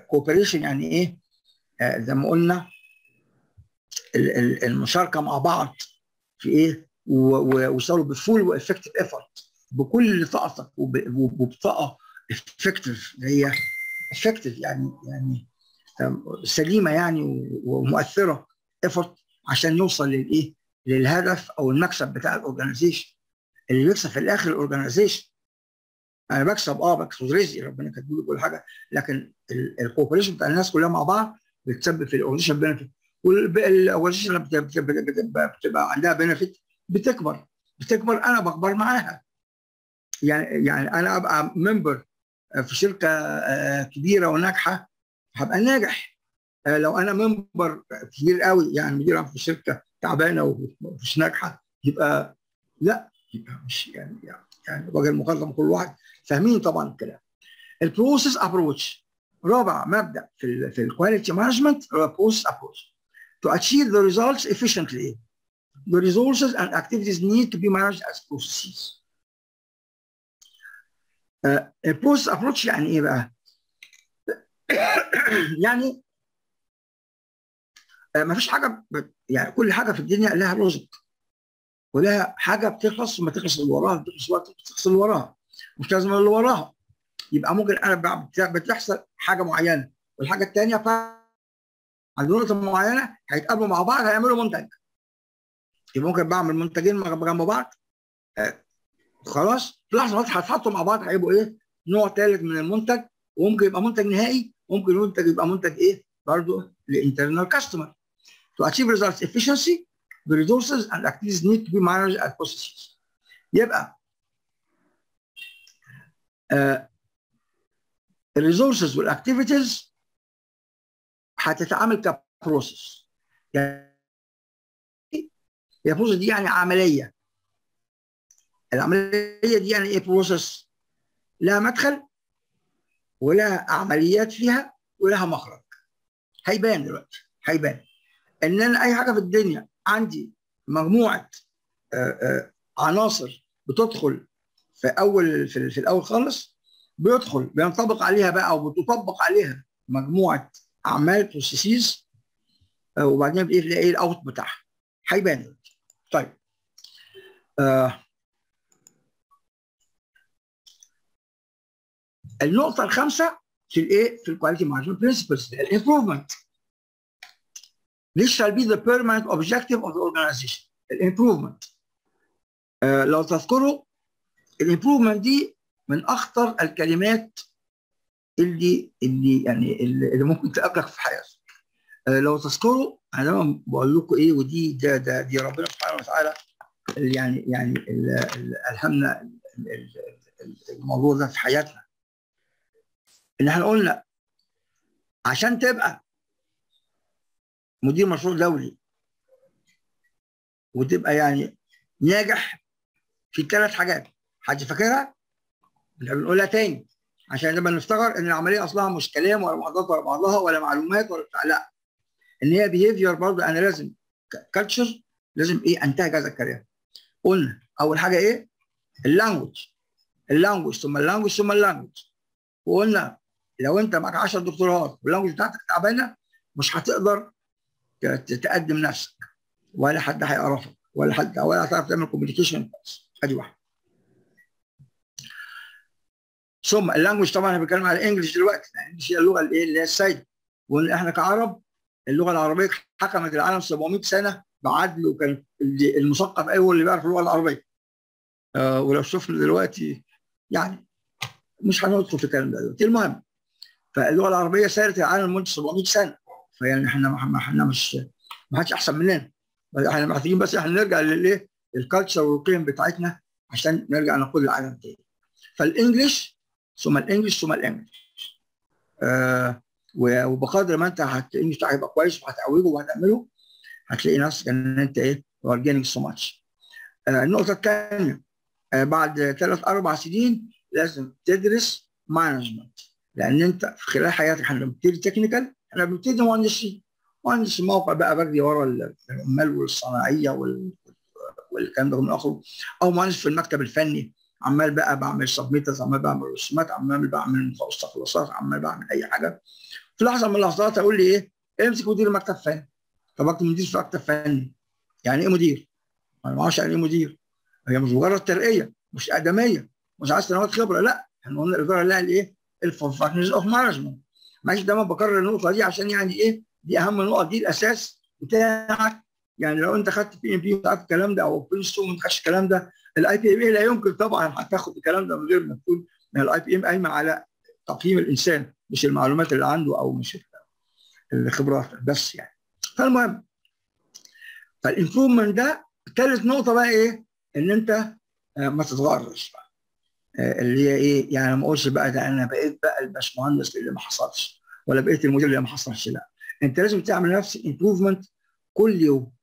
cooperation يعني إيه؟ زي ما قلنا المشاركة مع بعض في إيه؟ ويوصلوا ب full و effective effort بكل طاقتك وبطاقة effective اللي هي effective يعني يعني سليمة يعني ومؤثرة effort عشان يوصل للايه؟ للهدف أو المكسب بتاع ال organization اللي بيكسب في الآخر ال organization أنا بكسب آه بكسب رزقي ربنا كاتب لي كل حاجة لكن ال cooperation بتاع الناس كلها مع بعض بتسبب في ال organization benefit لما بتبقى, عندها benefit بتكبر. بتكبر أنا بكبر معاها. يعني يعني أنا أبقى member في شركة كبيرة وناجحة هبقى ناجح. لو أنا member كبير قوي يعني مدير في شركة تعبانة ومش ناجحة يبقى لأ يبقى مش يعني يعني, وجه المقارنه كل واحد. فاهمين طبعا الكلام. ال process approach رابع مبدأ في ال quality management هو ال process approach to achieve the results efficiently the resources and activities need to be managed as processes uh, approach يعني إيه بقى؟ يعني uh, ما فيش حاجة. يعني كل حاجة في الدنيا لها logic ولها حاجة بتخلص وما تخلص اللي وراها بتخلص بتخلص اللي وراها مش لازم اللي وراها يبقى ممكن أنا بتحصل حاجة معينة والحاجة الثانية عند نقطة معينة هيتقابلوا مع بعض هيعملوا منتج. يبقى ممكن بعمل منتجين جنب بعض. آه خلاص. في لحظة هيتحطوا مع بعض هيبقوا إيه؟ نوع ثالث من المنتج. وممكن يبقى منتج نهائي ممكن المنتج يبقى منتج إيه؟ برضه للانترنال كاستمر to achieve results efficiency the resources and activities need to be managed as processes يبقى آه ال resources وال activities هتتعامل ك process. يعني هي process دي يعني عملية. العملية دي يعني إيه process؟ لها مدخل ولها عمليات فيها ولها مخرج. هيبان دلوقتي هيبان. إن أنا أي حاجة في الدنيا عندي مجموعة آآ آآ عناصر بتدخل في أول في الأول خالص بيدخل بينطبق عليها بقى أو بتطبق عليها مجموعة أعمال processes وبعدين بتلاقي إيه ال out بتاعها هيبان طيب آه النقطة الخامسة في الايه؟ في ال quality management principles ال improvement. This shall be the permanent objective of the organization. ال improvement. آه لو تذكروا ال improvement دي من أخطر الكلمات اللي اللي يعني اللي ممكن تقابلك في حياتك. آه لو تذكروا أنا بقول لكم إيه ودي ده ده دي ربنا سبحانه وتعالى اللي يعني يعني اللي ألهمنا الموضوع ده في حياتنا إن إحنا قلنا عشان تبقى مدير مشروع دولي وتبقى يعني ناجح في ثلاث حاجات حد فاكرها؟ إحنا بنقولها تاني عشان لما نفتكر إن العملية أصلها مش كلام ولا محاضرات ولا بعضها ولا معلومات ولا بتاع لا. إن هي بيهيفير برضه أنا لازم culture لازم إيه انتهج هذا الكلام. قلنا أول حاجة إيه؟ اللانجوج. اللانجوج ثم اللانجوج ثم اللانجوج. وقلنا لو أنت معاك 10 دكتوراه وال language بتاعتك تعبانة مش هتقدر تقدم نفسك. ولا حد هيعرفك ولا حد ولا هتعرف تعمل communication أدي واحدة ثم ال language طبعا أنا بتكلم على ال English دلوقتي. ال English هي اللغة الإيه؟ اللي هي السائده وإن إحنا كعرب اللغة العربية حكمت العالم 700 سنة بعدل وكان المثقف أيوه اللي بيعرف اللغة العربية. آه ولو شفنا دلوقتي يعني مش هندخل في الكلام ده دلوقتي. المهم؟ فاللغة العربية سارت العالم لمدة 700 سنة. فيعني إحنا إحنا مش ما حدش أحسن مننا. إحنا محتاجين بس إحنا نرجع للإيه؟ الكالتشر والقيم بتاعتنا عشان نرجع نقود العالم تاني. فالإنجليش ثم ال English ثم ال English آه وبقدر ما أنت ال English بتاعك هيبقى كويس وهتعوجه وهتعمله هتلاقي نفسك إن أنت إيه so much. آه النقطة الثانية آه بعد ثلاث أربع سنين لازم تدرس management لأن أنت في خلال حياتك إحنا بنبتدي technical إحنا بنبتدي مهندسين. مهندس الموقع بقى بجري ورا العمال والصناعيه والكلام ده من اخره أو مهندس في المكتب الفني. عمال بقى بعمل submittals عمال بعمل رسومات عمال بعمل مستخلصات عمال بعمل أي حاجة. في لحظة من اللحظات أقول لي إيه؟ أمسك مدير مكتب فني. طب أكتب مدير في مكتب فني. يعني إيه مدير؟ أنا ما أعرفش يعني إيه مدير. هي مش مجرد ترقية مش أقدمية مش عايز سنوات خبرة لأ. إحنا قلنا الإدارة لها الايه؟ ال functions of management معلش دايما بكرر النقطة دي عشان يعني إيه؟ دي أهم نقط دي الأساس بتاعك. يعني لو أنت خدت PMP وتعرف الكلام ده أو PMI ستون ما خدتش الكلام ده ال IPMA لا يمكن طبعا هتاخد الكلام ده من غير ما تكون ال IPMA قايمة على تقييم الإنسان مش المعلومات اللي عنده أو مش الخبرات بس يعني فالمهم فال improvement ده ثالث نقطة بقى إيه؟ إن أنت ما تتغرش بقى اللي هي إيه؟ يعني ما أقولش بقى ده أنا بقيت بقى الباشمهندس اللي ما حصلش ولا بقيت المدير اللي ما حصلش لا أنت لازم تعمل نفسك improvement كل يوم آه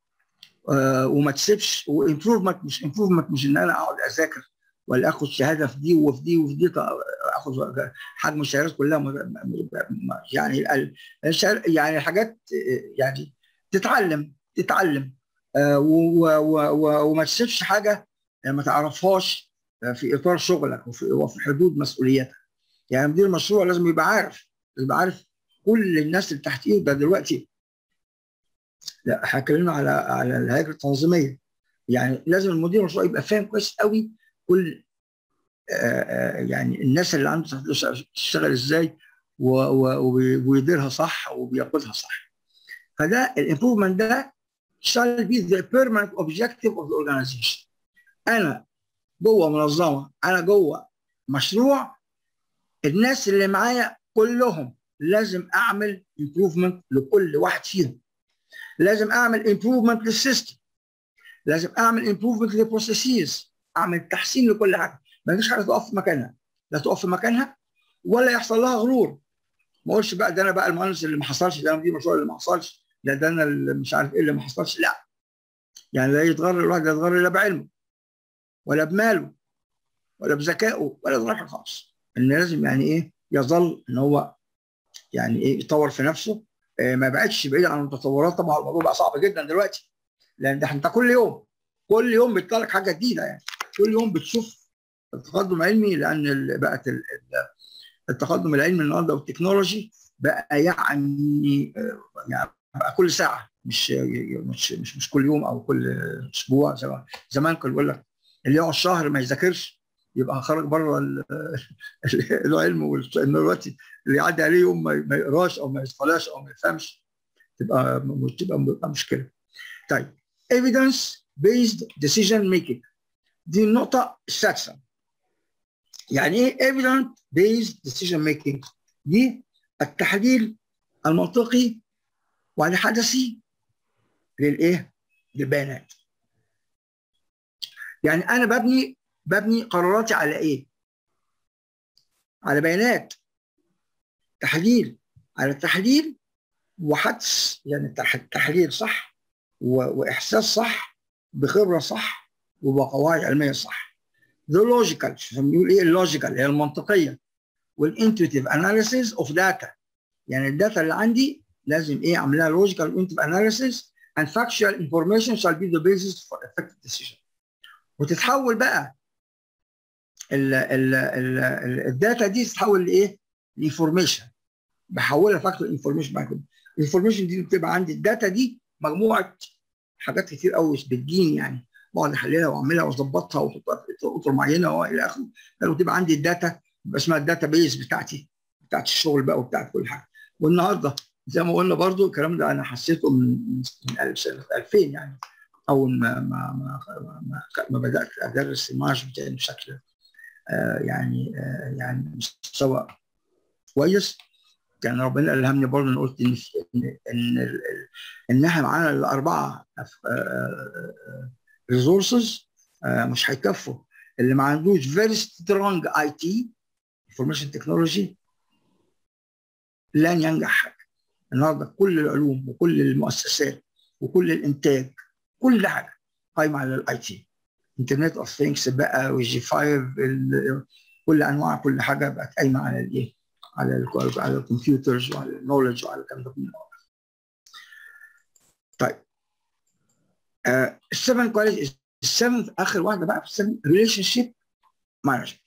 وما تسيبش و improvement مش improvement مش إن أنا أقعد أذاكر ولا آخد شهادة في دي وفي دي وفي دي آخد حجم الشهادات كلها يعني يعني الحاجات يعني تتعلم تتعلم. آه وما تسيبش حاجة ما تعرفهاش في إطار شغلك وفي, حدود مسؤوليتك. يعني مدير المشروع لازم يبقى عارف يبقى عارف كل الناس اللي تحت إيده. ده دلوقتي لا إحنا اتكلمنا على على الهيكل التنظيمية. يعني لازم المدير المشروع يبقى فاهم كويس قوي كل آآ آآ يعني الناس اللي عنده تشتغل إزاي ويديرها صح وبيقودها صح. فده الامبروفمنت ده shall be the permanent objective of the أنا جوه منظمة أنا جوه مشروع الناس اللي معايا كلهم لازم أعمل improvement لكل واحد فيهم. لازم أعمل improvement لل system لازم أعمل improvement لل processes أعمل تحسين لكل حاجة. ما فيش حاجة تقف في مكانها. لا تقف في مكانها ولا يحصل لها غرور. ما أقولش بقى ده أنا بقى المهندس اللي ما حصلش ده أنا مدير المشروع اللي ما حصلش ده ده أنا اللي مش عارف إيه اللي ما حصلش. لا. يعني لا يتغر الواحد لا يتغر لا بعلمه ولا بماله ولا بذكائه ولا حاجة خالص. إن لازم يعني إيه؟ يظل إن هو يعني إيه؟ يطور في نفسه ما بقتش بعيد عن التطورات. طبعا الموضوع بقى صعب جدا دلوقتي لأن ده انت كل يوم كل يوم بيطلع لك حاجة جديدة يعني. كل يوم بتشوف التقدم العلمي لأن بقت التقدم العلمي النهارده والتكنولوجي بقى يعني يعني بقى كل ساعة مش مش مش, مش كل يوم أو كل أسبوع. زمان زمان كان بيقول لك اللي يقعد شهر ما يذاكرش يبقى خرج بره العلم دلوقتي اللي يعدي عليه يوم ما يقراش أو ما يصلاش أو ما يفهمش تبقى تبقى مشكلة. طيب evidence based decision making دي النقطه السادسه. يعني إيه evidence based decision making؟ دي التحليل المنطقي سي للإيه؟ للبيانات يعني أنا ببني ببني قراراتي على إيه؟ على بيانات. تحليل. على التحليل وحدس يعني التحليل صح وإحساس صح بخبرة صح وبقواعد علمية صح. The logical بنقول إيه؟ ال logical هي المنطقية. وال intuitive analysis of data يعني ال data اللي عندي لازم إيه؟ أعملها logical intuitive analysis and factual information shall be the basis for effective decision. وتتحول بقى ال ال ال ال data دي تتحول لإيه؟ ل information. بحولها factual information بعد ال information دي بتبقى عندي ال data دي مجموعة حاجات كتير قوي بتجيني يعني. بقعد أحللها وأعملها وأظبطها وأحطها في اطر معينة وإلى آخره. لو تبقى عندي ال data يبقى اسمها ال data base بتاعتي بتاعت الشغل بقى وبتاعت كل حاجة. والنهاردة زي ما قلنا برضو الكلام ده أنا حسيته من من سنة 2000 يعني. أول ما ما ما, ما, ما بدأت أدرس ال management بشكل يعني آه يعني مستوى كويس. يعني ربنا ألهمني برضه قلت إن إن إن, إن إحنا معانا الأربعة resources مش هيكفوا. اللي ما عندوش very strong IT information technology لن ينجح حاجة. النهارده كل العلوم وكل المؤسسات وكل الإنتاج كل حاجة قايمة على ال IT internet of things بقى وال G 5 كل أنواع كل حاجة بقت قايمة على الإيه؟ على على ال computers وعلى ال knowledge وعلى الكلام ده كله طيب ال seven quality ال seven آخر واحدة بقى في ال seven relationship management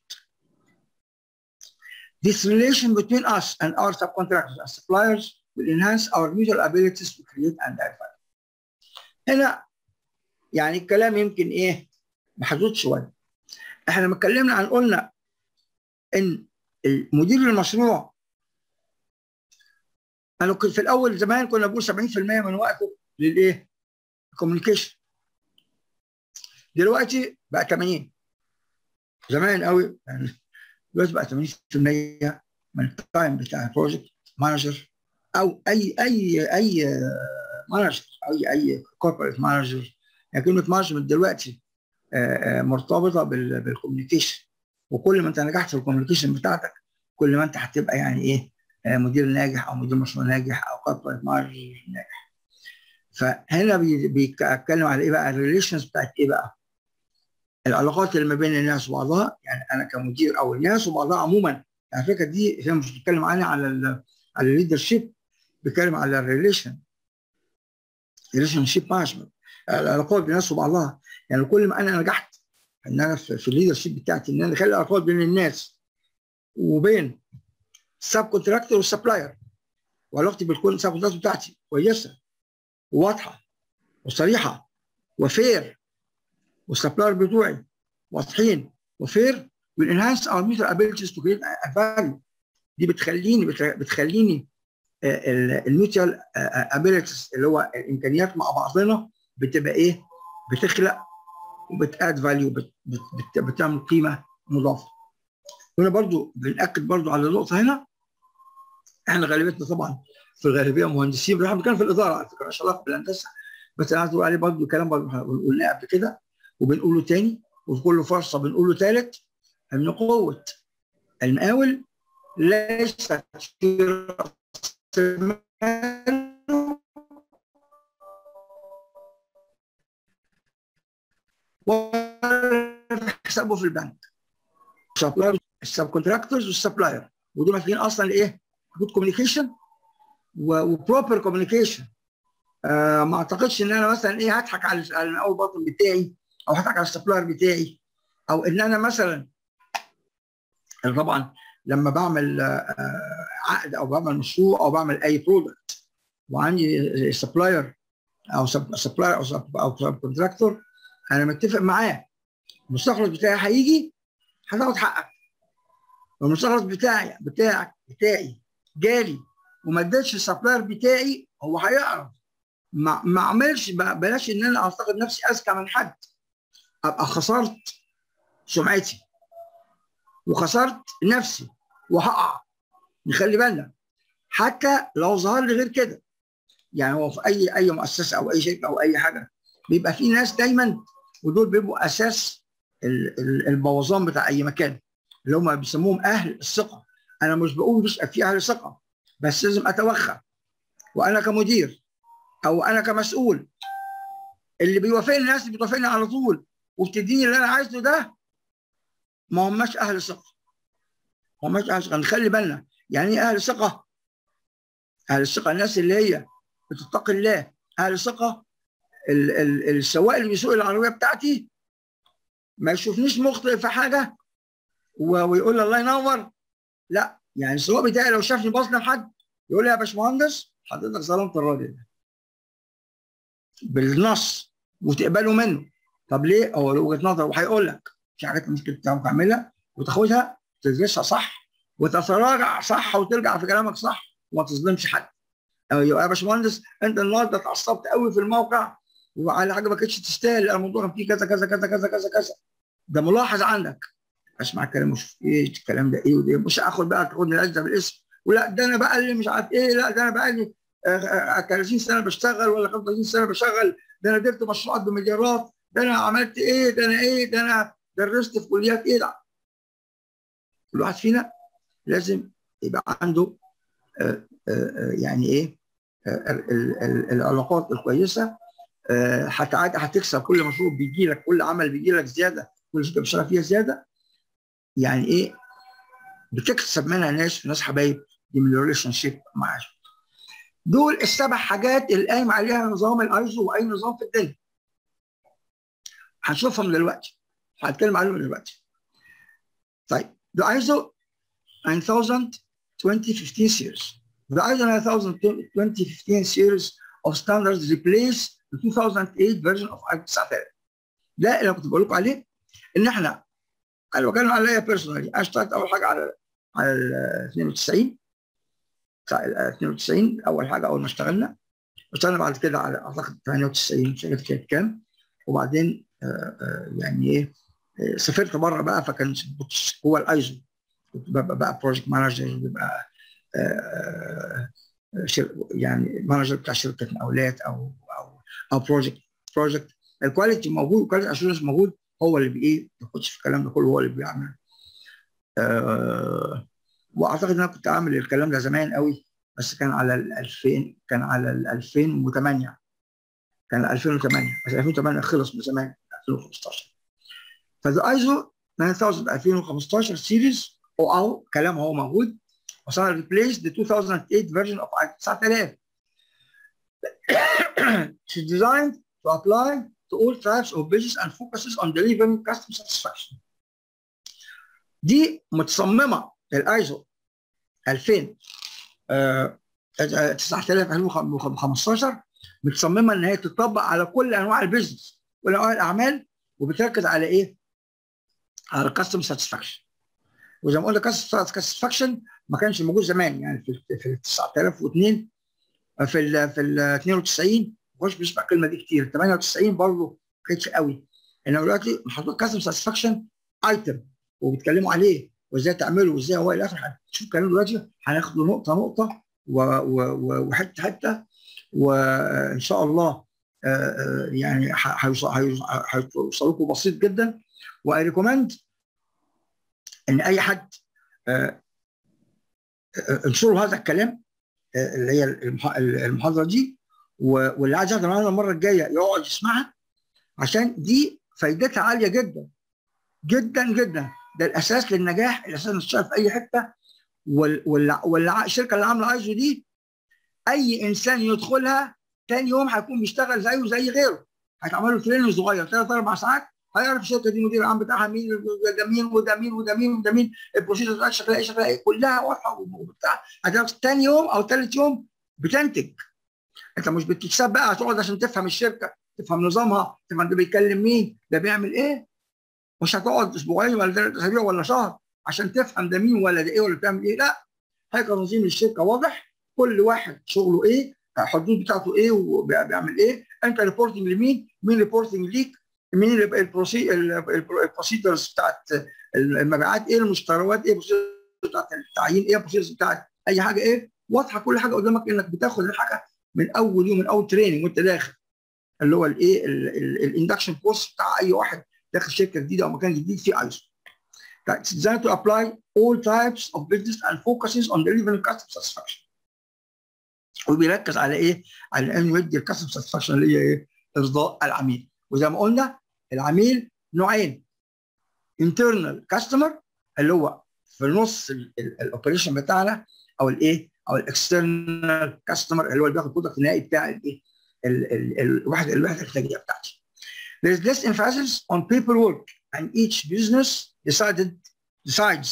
This relation between us and our subcontractors and suppliers will enhance our mutual abilities to create and add value. هنا يعني الكلام يمكن إيه محدود شوية. إحنا لما اتكلمنا عن قلنا إن مدير المشروع أنا كنت في الأول زمان كنا بنقول 70% من وقته للإيه؟ ال communication دلوقتي بقى 80 زمان قوي يعني دلوقتي بقى 80% من ال time بتاع ال project manager أو أي أي أي manager أي أي corporate manager يعني كلمة management دلوقتي مرتبطة بال communication وكل ما انت نجحت في ال communication بتاعتك كل ما انت هتبقى يعني إيه مدير ناجح أو مدير مشروع ناجح أو corporate manager ناجح. فهنا بيتكلم على إيه بقى؟ ال relations بتاعت إيه بقى؟ العلاقات اللي ما بين الناس وبعضها يعني أنا كمدير أو الناس وبعضها عموما. على فكرة دي هي مش بتتكلم عنها على على ال leadership بيتكلم على ال relation relationship management العلاقات بين الناس وبعضها. يعني كل ما أنا نجحت إن أنا في ال leadership بتاعتي إن أنا أخلي العلاقات بين الناس وبين ال sub-contractor وال supplier وعلاقتي بالكل ال sub-contractor بتاعتي كويسة وواضحة وصريحة و fair وال supplier بتوعي واضحين و fair وال enhance our mutual abilities to create value دي بتخليني بتخليني ال mutual abilities اللي هو الإمكانيات مع بعضنا بتبقى إيه؟ بتخلق وبت add value بت بت بت بتعمل قيمة مضافة. هنا برضو بنأكد برضو على نقطة هنا إحنا غالبيتنا طبعا في الغالبية مهندسين إحنا بنتكلم في الإدارة على فكرة مش علاقة بالهندسة بس أنا عايز أقول عليه برضو كلام قلناه قبل كده وبنقوله تاني وفي كل فرصة بنقوله ثالث إن قوة المقاول ليست في راس ماله ولا حسابه في البنك supplier ال sub-contractors وال supplier ودول محتاجين أصلا لإيه؟ good communication و proper communication ما أعتقدش إن أنا مثلا إيه هضحك على المقاول باطن بتاعي أو هضحك على ال supplier بتاعي. أو إن أنا مثلا طبعا لما بعمل آه عقد أو بعمل مشروع أو بعمل أي product وعندي supplier أو supplier أو sub أو contractor أنا متفق معاه. المستخلص بتاعي هيجي هتاخد حقك. المستخلص بتاعي بتاعك بتاعي جالي وما اديتش ال supplier بتاعي هو هيعرف. ما ما اعملش بلاش إن أنا اعتقد نفسي أذكى من حد. أبقى خسرت سمعتي. وخسرت نفسي. وهقع. نخلي بالنا. حتى لو ظهر لي غير كده. يعني هو في أي أي مؤسسة أو أي شركة أو أي حاجة بيبقى في ناس دايما ودول بيبقوا أساس البوظان بتاع أي مكان اللي هم بيسموهم أهل الثقة. أنا مش بقول مش في أهل ثقة بس لازم أتوخى. وأنا كمدير أو أنا كمسؤول اللي بيوافقني الناس اللي بتوافقني على طول وبتديني اللي أنا عايزه ده ما هماش أهل ثقة. ما هماش أهل ثقة. نخلي بالنا يعني إيه أهل ثقة؟ أهل الثقة الناس اللي هي بتتقي الله. أهل الثقه السواق اللي بيسوق العربية بتاعتي ما يشوفنيش مخطئ في حاجة ويقول لي الله ينور. لا يعني السواق بتاعي لو شافني بظلم حد يقول لي يا باشمهندس حضرتك ظلمت الراجل. ده بالنص وتقبله منه. طب ليه؟ هو له وجهة نظر وهيقول لك. في حاجات ممكن تعملها وتاخدها تدرسها صح وتتراجع صح وترجع في كلامك صح وما تظلمش حد. يا باشمهندس أنت النهارده اتعصبت قوي في الموقع وعلى حاجة ما كانتش تستاهل الموضوع كان فيه كذا كذا كذا كذا كذا كذا. ده ملاحظ عندك. أسمع الكلام واشوف إيه الكلام ده إيه وده مش اخد بقى تاخدني العزة بالاسم. ولا ده أنا بقى اللي مش عارف إيه لا ده أنا بقى لي 30 سنة بشتغل ولا 35 سنة بشتغل. ده أنا درت مشروعات بمليارات. ده أنا عملت إيه؟ ده أنا إيه؟ ده أنا درست في كليات إيه؟ لا. كل واحد فينا لازم يبقى عنده آآ آآ يعني إيه العلاقات الكويسة هتكسب كل مشروع بيجي لك كل عمل بيجي لك زيادة كل شركه بتشتغل فيها زيادة. يعني إيه؟ بتكسب منها ناس وناس حبايب دي من ال relationship مع دول السبع حاجات اللي قايم عليها نظام الايزو وأي نظام في الدنيا. هنشوفهم دلوقتي. هتكلم عليهم دلوقتي. طيب the ISO 9000 2015 series the ISO 9000 2015 series of standards replace the 2008 version of ISO 9000 ده اللي كنت بقول لكم عليه إن إحنا أنا بتكلم عليا بيرسونالي أنا اشتغلت أول حاجة على على ال 92 92 أول حاجة أول ما اشتغلنا. اشتغلنا بعد كده على أعتقد 98 مش فاكر كانت كام. وبعدين آآ آآ يعني إيه سافرت بره بقى فكان جوه الأيزو. كنت ببقى بقى project manager ببقى يعني manager بتاع شركة مقاولات أو أو project project ال quality موجود ال quality assurance موجود هو اللي بايه ما يخش في الكلام ده كله هو اللي بيعمل. أه وأعتقد إن أنا كنت عامل الكلام ده زمان قوي بس كان على ال 2000 كان على ال 2008 كان 2008 بس 2008 خلص من زمان 2015 فذا أيزو 9000 2015 سيريز أو أو كلام هو موجود. وصار ريبليس the 2008 version of ISO 9000 She's designed to apply to all types of business and focuses on delivering customer satisfaction. دي متصممة الآيزو 2000 آه 9000 2015 متصممة إن هي تطبق على كل أنواع ال business كل أنواع الأعمال وبتركز على إيه؟ على ال customer satisfaction وزي ما قلنا customer satisfaction ما كانش موجود زمان يعني في 9002 في ال في ال 92 ما كنتش بسمع الكلمة دي كتير. 98 برضه ما كانتش قوي. إنما دلوقتي محطوط customer satisfaction item وبيتكلموا عليه وإزاي تعمله وإزاي هو إلى اخره هنشوف الكلام دلوقتي هناخده نقطة نقطة وحتة حتة وإن شاء الله يعني هيوصل لكم بسيط جدا. وأي ريكومند إن أي حد انشروا هذا الكلام اللي هي المحاضرة دي واللي عايز يحضر معانا المرة الجاية يقعد يسمعها عشان دي فايدتها عالية جدا جدا جدا. ده الأساس للنجاح الأساس إنك تشتغل في أي حتة والشركة اللي عاملة ايزو دي أي إنسان يدخلها تاني يوم هيكون بيشتغل زيه زي غيره. هيتعمل له training صغير ثلاث أربع ساعات هيعرف الشركة دي المدير العام بتاعها مين؟ ده مين؟ وده مين؟ وده مين؟ وده مين؟ ال procedure بتاعتها شكلها إيه؟ شكلها إيه؟ كلها واضحة وبتاع. هتعرف تاني يوم أو ثالث يوم بتنتج. أنت مش بتكسب بقى هتقعد عشان تفهم الشركة تفهم نظامها تفهم ده بيتكلم مين ده بيعمل إيه. مش هتقعد أسبوعين ولا ثلاث أسابيع ولا شهر عشان تفهم ده مين ولا ده إيه ولا بتعمل إيه. لا هيكل تنظيم الشركة واضح. كل واحد شغله إيه الحدود بتاعته إيه وبيعمل إيه. أنت reporting لمين؟ مين reporting ليك؟ مين ال procedures بتاعت المبيعات إيه المشتريات إيه ال procedures بتاعت التعيين إيه ال procedures بتاعت أي حاجة إيه واضحة كل حاجة قدامك إنك بتاخد الحاجة من أول يوم من أول training وأنت داخل اللي هو الإيه ال induction course بتاع أي واحد داخل شركة جديدة أو مكان جديد فيه ISO. It's designed to apply all types of business and focuses on delivering customer satisfaction. وبيركز على إيه؟ على انه يدي ال customer satisfaction اللي هي إيه؟ إرضاء العميل. وزي ما قلنا العميل نوعين internal customer اللي هو في نص ال operation بتاعنا أو الايه؟ أو ال external customer اللي هو اللي بياخد ال product النهائي بتاع الايه؟ الوحده الوحده الانتاجيه بتاعتي. There is less emphasis on paperwork and each business decided decides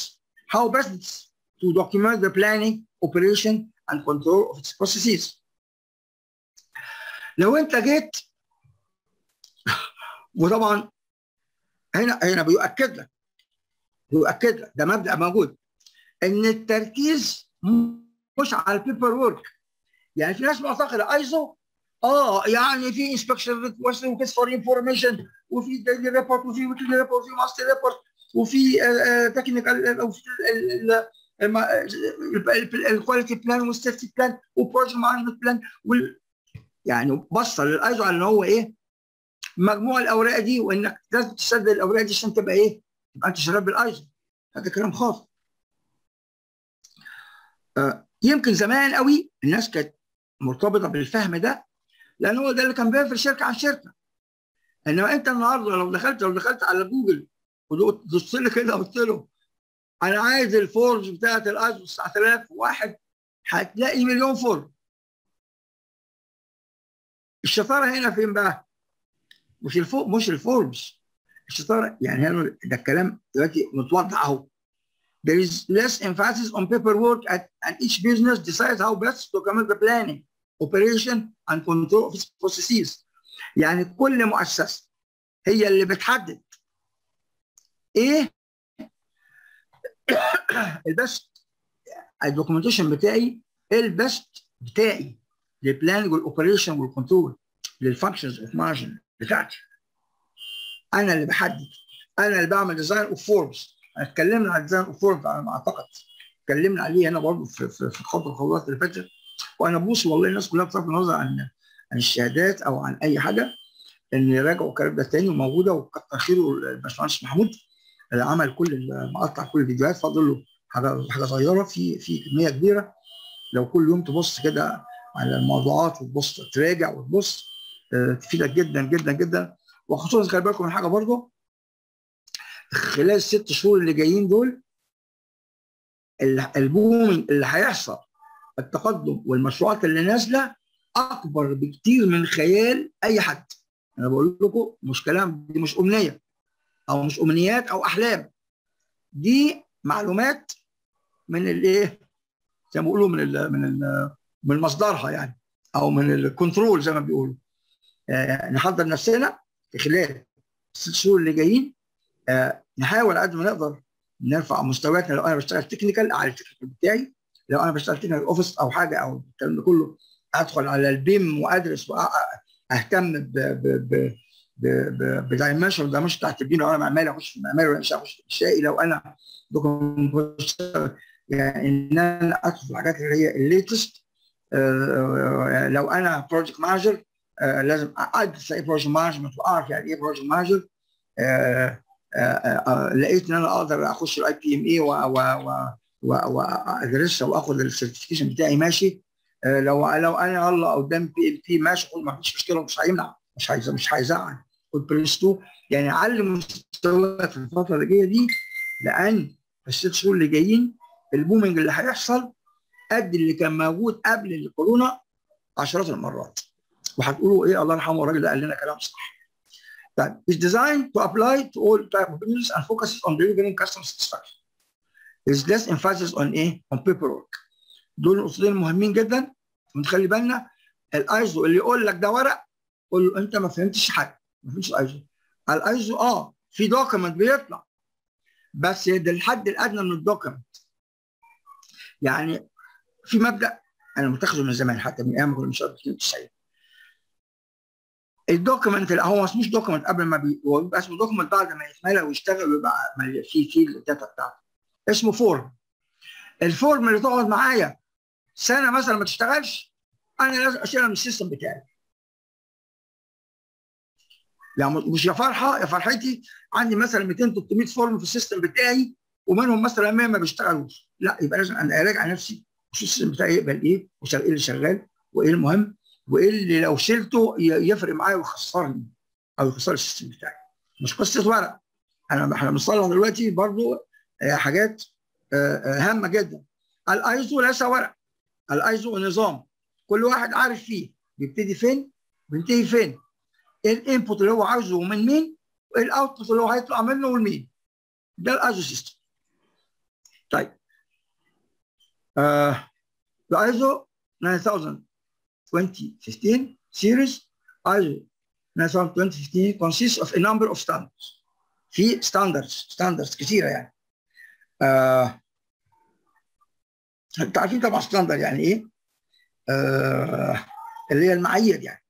how best to document the planning, operation and control of its processes. لو انت جيت وطبعا هنا هنا بيؤكد لك. بيؤكد لك. ده مبدأ موجود. إن التركيز مش على ال paperwork يعني في ناس معتقدة إيزو آه يعني في inspection request و request for information وفي daily report وفي weekly report وفي master report وفي technical وفي ال quality plan وال safety plan و project management plan يعني بصل للإيزو على إن هو إيه؟ مجموع الأوراق دي وإنك لازم تسدد الأوراق دي عشان تبقى إيه؟ تبقى أنت شغال بالايزو هذا كلام خاطئ. آه يمكن زمان قوي الناس كانت مرتبطة بالفهم ده لأن هو ده اللي كان بيفرق شركة عن شركة. إنما أنت النهارده لو دخلت لو دخلت على جوجل ودوست لي كده قلت له أنا عايز ال forms بتاعت الايزو 9001 هتلاقي مليون form. الشطارة هنا فين بقى؟ مش الفوق مش ال forms الشطارة يعني هنا ده الكلام دلوقتي متوضح أهو. There is less emphasis on paperwork, and each business decides how best to document the planning, operation and control of its processes. يعني كل مؤسسة هي اللي بتحدد إيه ال best ال documentation بتاعي إيه ال best بتاعي لل planning وال operation وال control لل functions of margin بتاعتي. أنا اللي بحدد. أنا اللي بعمل design of forms اتكلمنا عن design of forms على ما أعتقد. اتكلمنا عليه هنا برضه في في, في خط الخطوات اللي فاتت. وأنا ببص والله الناس كلها بصرف النظر عن عن الشهادات أو عن أي حاجة إن يراجعوا الكلام ده تاني وموجودة وكتر خيره الباشمهندس محمود اللي عمل كل مقطع كل الفيديوهات. فاضل له حاجة حاجة صغيرة. في في كمية كبيرة. لو كل يوم تبص كده على الموضوعات وتبص تراجع وتبص تفيدك جدا جدا جدا. وخصوصا خلي بالكم من حاجة برضه خلال الست شهور اللي جايين دول البومنج اللي هيحصل التقدم والمشروعات اللي نازلة أكبر بكتير من خيال أي حد. أنا بقول لكم مش كلام دي مش أمنية أو مش أمنيات أو أحلام. دي معلومات من الايه زي ما بيقولوا من ال من ال من مصدرها يعني أو من ال control زي ما بيقولوا. آه نحضر نفسنا في خلال الست شهور اللي جايين. آه نحاول قد ما نقدر نرفع مستوياتنا. لو أنا بشتغل technical على ال technical بتاعي لو أنا بشتغل technical office أو حاجة أو الكلام ده كله أدخل على ال BIM وأدرس واهتم ب ب ب ب dimension و dimension بتاعت ال BIM. لو أنا معماري أخش في المعماري ولا اخش في لو أنا يعني إن أنا أدخل في الحاجات اللي هي ال latest آه لو أنا project manager آه لازم ادرس إيه project management وأعرف يعني إيه project manager لقيت إن أنا أقدر أخش ال IPMA وادرسها وأخد ال certification بتاعي ماشي؟ آه لو لو أنا يلا قدام PMP ماشي ما فيش مشكلة مش هيمنع مش هيز مش هيزعل. خد برنس 2 يعني علم مستواك في الفترة اللي جاية دي لأن في الست شهور اللي جايين البومنج اللي هيحصل قد اللي كان موجود قبل الكورونا عشرات المرات. وهتقولوا إيه الله يرحمه الراجل ده قال لنا كلام صح طيب is designed to apply to all type of business and focuses on delivering customer satisfaction. Is less emphasis on إيه؟ on paperwork. دول النقطتين مهمين جدا ونخلي بالنا الايزو اللي يقول لك ده ورق قول له أنت ما فهمتش حاجة ما فهمتش ال ISO. ال ISO آه في document بيطلع بس ده الحد الأدنى من ال document. يعني في مبدأ أنا متخذه من زمان حتى من أيام كنا بنشتغل في 92 ال document هو مش document قبل ما بيبقى اسمه document بعد ما يتملى ويشتغل ويبقى فيه فيه ال data بتاعته. اسمه form ال form اللي تقعد معايا سنة مثلا ما تشتغلش أنا لازم أشيلها من ال system بتاعي. يعني مش يا فرحة يا فرحتي عندي مثلا 200 300 form في ال system بتاعي ومنهم مثلا 100 ما بيشتغلوش. لا يبقى لازم أنا أراجع نفسي واشوف ال system بتاعي يقبل إيه؟ وايه اللي شغال وإيه المهم؟ وايه اللي لو شلته يفرق معايا ويخسرني أو يخسر ال system بتاعي. مش قصة ورق. أنا إحنا بنصلح دلوقتي برضو حاجات هامة جدا. الأيزو ليس ورق. الأيزو نظام. كل واحد عارف فيه. بيبتدي فين؟ بينتهي فين؟ ال input اللي هو عاوزه من مين؟ ال output اللي هو هيطلع منه والمين ده ال ISO system طيب. آه الأيزو 9000 2015 series ISO 9000 2015 consists of a number of standards في standards standards كثيره يعني آه انتوا عارفين طبعا ستاندرد يعني ايه؟ آه اللي هي المعايير يعني.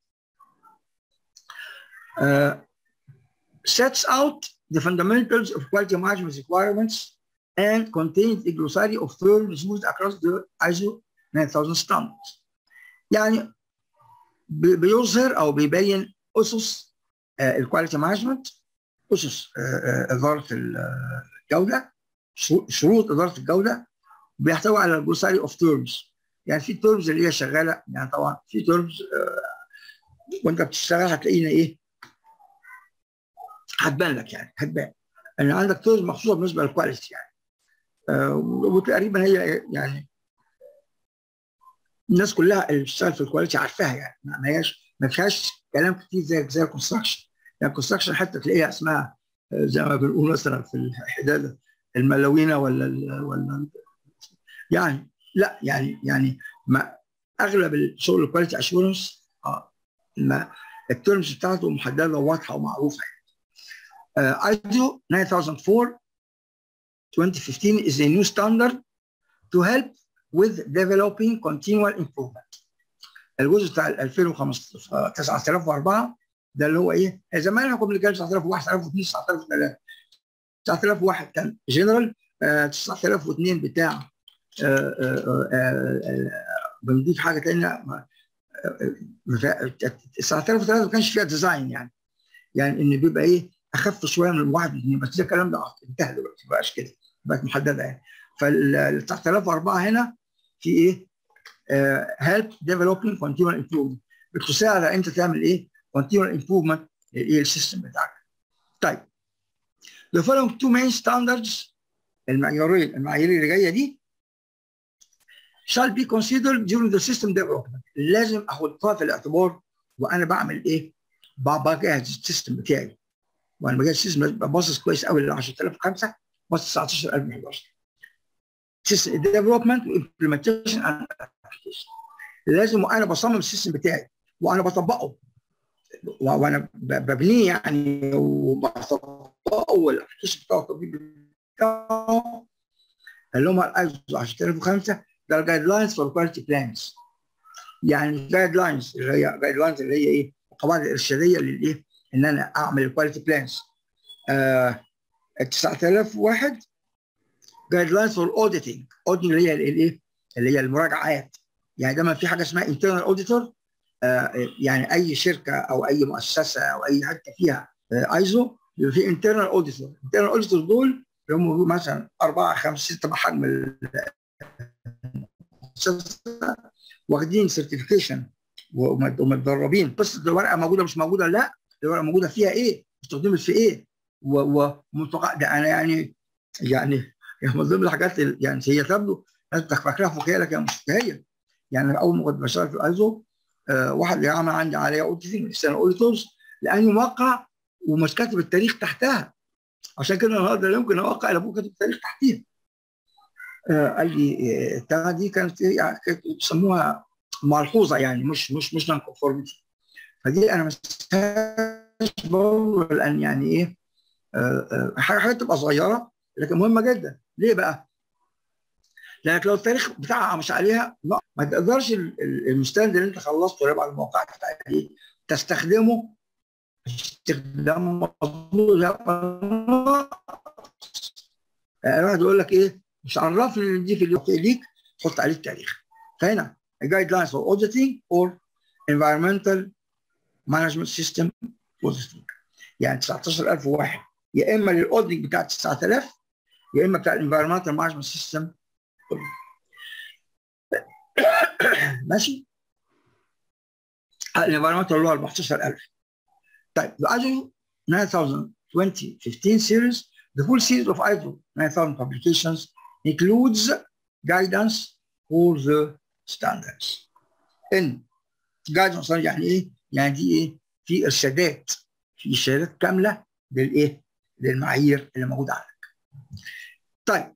آه sets out the fundamentals of quality management requirements and contains a glossary of terms used across the ISO 9000 standards. يعني بيظهر أو بيبين أسس ال quality management أسس إدارة الجودة شروط إدارة الجودة بيحتوي على ال glossary of terms يعني في terms اللي هي شغالة يعني طبعا في terms وأنت بتشتغل هتلاقينا إيه؟ هتبان لك يعني هتبان. إن عندك terms مخصوصة بالنسبة لل quality يعني. آه وتقريبا هي يعني الناس كلها اللي بتشتغل في الكواليتي عارفاها يعني ما هياش ما فيهاش كلام كتير زي زي الكونستراكشن يعني الكونستراكشن حتى تلاقيها اسمها زي ما بنقول مثلا في الحداده الملوينه ولا ولا يعني لا يعني يعني ما أغلب الشغل الكواليتي اشورنس آه ما الترمز بتاعته محددة وواضحة ومعروفة يعني. ايزو 9004 2015 is a new standard to help with developing continual improvement. الجزء بتاع 2015 9004 ده اللي هو إيه؟ زمان إحنا كنا بنتكلم 9001 9002 9003 9001 كان جنرال 9002 بتاع بنضيف حاجة ثانية 9003 ما كانش فيها design يعني يعني إن بيبقى إيه أخف شوية من واحد واثنين بس ده الكلام ده انتهى دلوقتي ما بقاش كده بقت محددة يعني فال 9004 هنا في إيه؟ help developing continual improvement بتساعد على أنت تعمل إيه؟ continual improvement للإيه ال system بتاعك. طيب The following two main standards المعيارين المعايير اللي جاية دي shall be considered during the system development لازم أحطها في الاعتبار وأنا بعمل إيه؟ بجهز ال system بتاعي وأنا بجهز ال system باصص كويس قوي ل 10005 باصص 19011 and application. لازم وأنا بصمم السيستم بتاعي وأنا بطبقه. وأنا ببنيه يعني وبطبقه وال application بتاعه بتاعه. اللي هم الايزو 10005 ده ال guidelines for quality plans يعني guidelines اللي هي guidelines اللي هي إيه؟ القواعد الإرشادية للإيه؟ إن أنا أعمل ال quality plans آه 9001 guidelines for auditing auditing اللي هي الايه اللي هي المراجعات. يعني دايما في حاجة اسمها internal auditor آه يعني أي شركة أو أي مؤسسة أو أي حتة فيها آه ايزو بيبقى في internal auditor ال internal auditor دول اللي هم مثلا أربعة خمسة ستة بحجم واخدين سيرتيفيكيشن ومتدربين. قصه الورقه موجودة مش موجودة؟ لا. الورقه موجودة فيها إيه؟ استخدمت في إيه؟ ومتوقع ده أنا يعني يعني من ضمن الحاجات يعني هي تبدو لازم فاكراها فوقيه لكن مش هي يعني أول ما كنت بشتغل في الايزو آه واحد عمل عندي عليا اوديتنج اكسترنال اوديتورز لاني موقع ومش كاتب التاريخ تحتها. عشان كده النهارده لا يمكن أوقع الا أبوه كاتب التاريخ تحتيها. آه قال لي البتاعه دي كانت يعني بيسموها ملحوظة يعني مش مش مش نون كونفورميتي فدي أنا بقول لأن يعني إيه آه حاجة حاجة تبقى صغيرة لكن مهمة جدا. ليه بقى؟ لأنك لو التاريخ بتاعها مش عليها ما تقدرش المستند اللي انت خلصته اللي بعد الموقع عليه تستخدمه استخدام مظبوط يعني واحد يقول لك إيه؟ مش عرفني إن دي في الوقت ليك حط عليه التاريخ. فهنا guidelines for auditing or environmental management system auditing. يعني 19000 واحد يا إما لل auditing بتاع 9000 يا إما بتاع ال environmental management system ماشي الانفيرمنتال اللي هو 14000 طيب ISO 9000 2015 series the full series of ISO 9000 publications includes guidance for the standards ان guidance يعني إيه؟ يعني دي إيه؟ في إرشادات في إرشادات كاملة للإيه؟ للمعايير اللي موجودة عندك. طيب.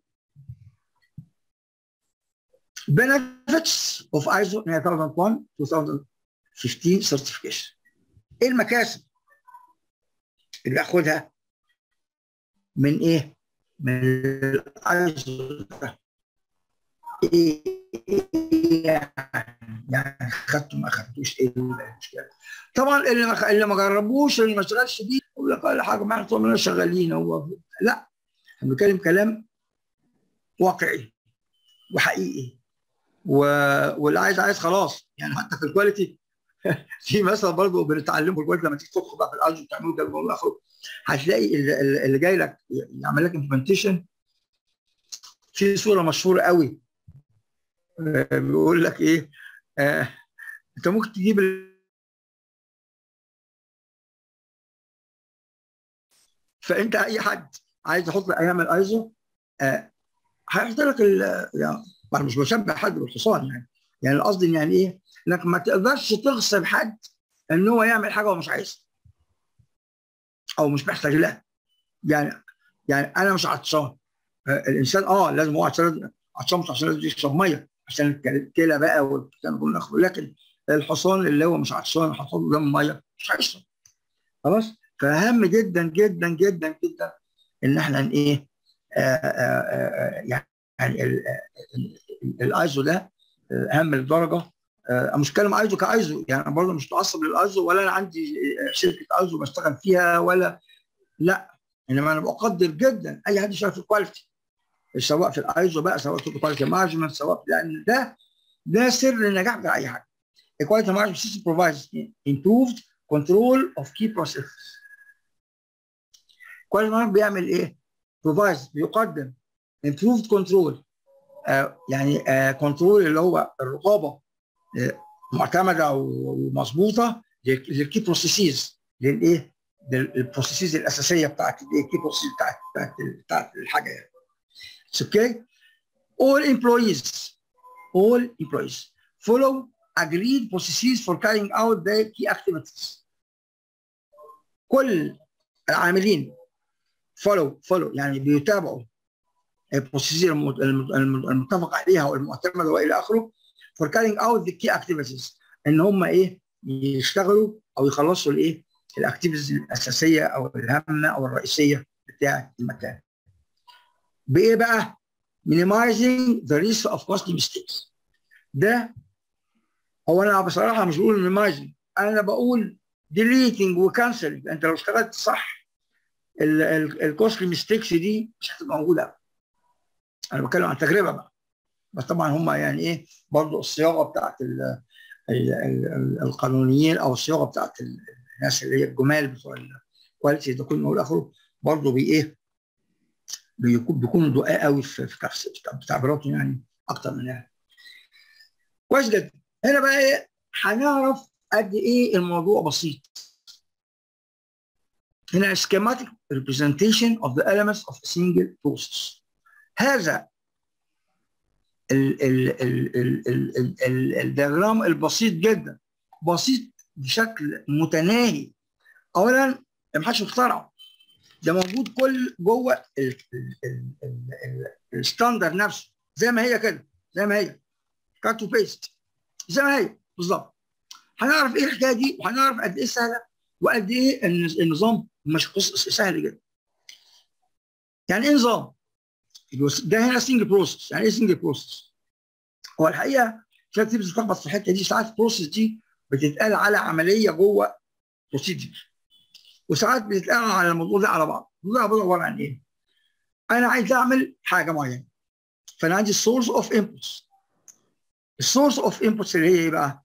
Benefits of ISO 9001 2015 certification إيه المكاسب اللي اخدها من إيه؟ من الايزو ده. إيه يعني خدته ما خدتوش؟ إيه المشكلة؟ طبعا اللي ما اللي ما جربوش اللي ما اشتغلش بيه يقول لك حاجة ما إحنا طول شغالين هو. لا. إحنا بنتكلم كلام واقعي وحقيقي. و... واللي عايز عايز خلاص. يعني حتى في ال quality في مثلا برضه بنتعلمه ال quality لما تيجي تدخل بقى في الأرض وتعمله والله آخره. هتلاقي اللي, اللي جاي لك يعمل لك implementation في صورة مشهورة قوي. بيقول لك إيه؟ آه أنت ممكن تجيب فأنت أي حد عايز يحط يعمل ايزو آه هيحط لك يعني مش بشبه حد بالحصان يعني. يعني القصد يعني إيه؟ إنك ما تقدرش تغصب حد إن هو يعمل حاجة هو مش عايزها أو مش محتاج لها. يعني يعني أنا مش عطشان. الإنسان آه لازم هو عطشان عطشان مش عشان لازم يشرب مية عشان الكلى بقى لكن الحصان اللي هو مش عطشان له قدام مية مش هيشرب خلاص؟ فأهم جدا جدا جدا جدا إن إحنا إيه يعني الأيزو ده أهم لدرجه أنا مش بتكلم أيزو كأيزو يعني أنا برضه مش متعصب للأيزو ولا أنا عندي شركة أيزو بشتغل فيها ولا لا. إنما أنا بقدر جدا أي حد يشتغل في ال quality سواء في الأيزو بقى سواء في ال quality management سواء لأن ده ده سر النجاح بتاع أي حاجة. ال quality management system provides improved control of key processes. ال quality management بيعمل إيه؟ provides بيقدم control آه يعني control آه اللي هو الرقابة آه معتمدة ومظبوطه لل key processes للايه؟ لل processes الأساسية بتاعت الايه؟ key process بتاعت بتاعت بتاعت الحاجة يعني. okay؟ all employees all employees follow agreed processes for carrying out their key activities. كل العاملين follow follow يعني بيتابعوا ال procedure المتفق عليها والمعتمدة وإلى آخره for carrying out the key activities إن هم إيه يشتغلوا أو يخلصوا الإيه ال activities الأساسية أو الهامه أو الرئيسية بتاعة المكان. بإيه بقى؟ minimizing the risk of costly mistakes. ده هو أنا بصراحة مش بقول minimizing أنا بقول deleting و cancelling أنت لو اشتغلت صح ال costly mistakes دي مش هتبقى موجودة. أنا بتكلم عن تجربة بقى. بس طبعا هم يعني إيه برضه الصياغة بتاعت ال ال ال القانونيين أو الصياغة بتاعت الناس اللي هي الجمال بتوع الكواليتي ده كله والى اخره برضه بي إيه بيكونوا دقاء قوي في في تعبيراتهم يعني أكتر من يعني. كويس جدا. هنا بقى إيه هنعرف قد إيه الموضوع بسيط. هنا schematic representation of the elements of a single process. هذا ال diagram البسيط جدا. بسيط بشكل متناهي. اولا ما حدش اخترعه. ده موجود كل جوه ال standard نفسه. زي ما هي كده. زي ما هي. cut و paste زي ما هي. بالظبط. هنعرف إيه الحكاية دي؟ وهنعرف قد إيه سهلة؟ وقد إيه النظام مش سهل جدا يعني إيه نظام؟ ده هنا single process يعني إيه single process؟ هو الحقيقة في كتير بتتلخبط في الحتة دي ساعات ال process دي بتتقال على عملية جوه procedure وساعات بتتقال على الموضوع ده على بعض الموضوع ده عبارة عن إيه؟ أنا عايز أعمل حاجة معينة فأنا عندي ال source of inputs ال source of inputs اللي هي إيه بقى؟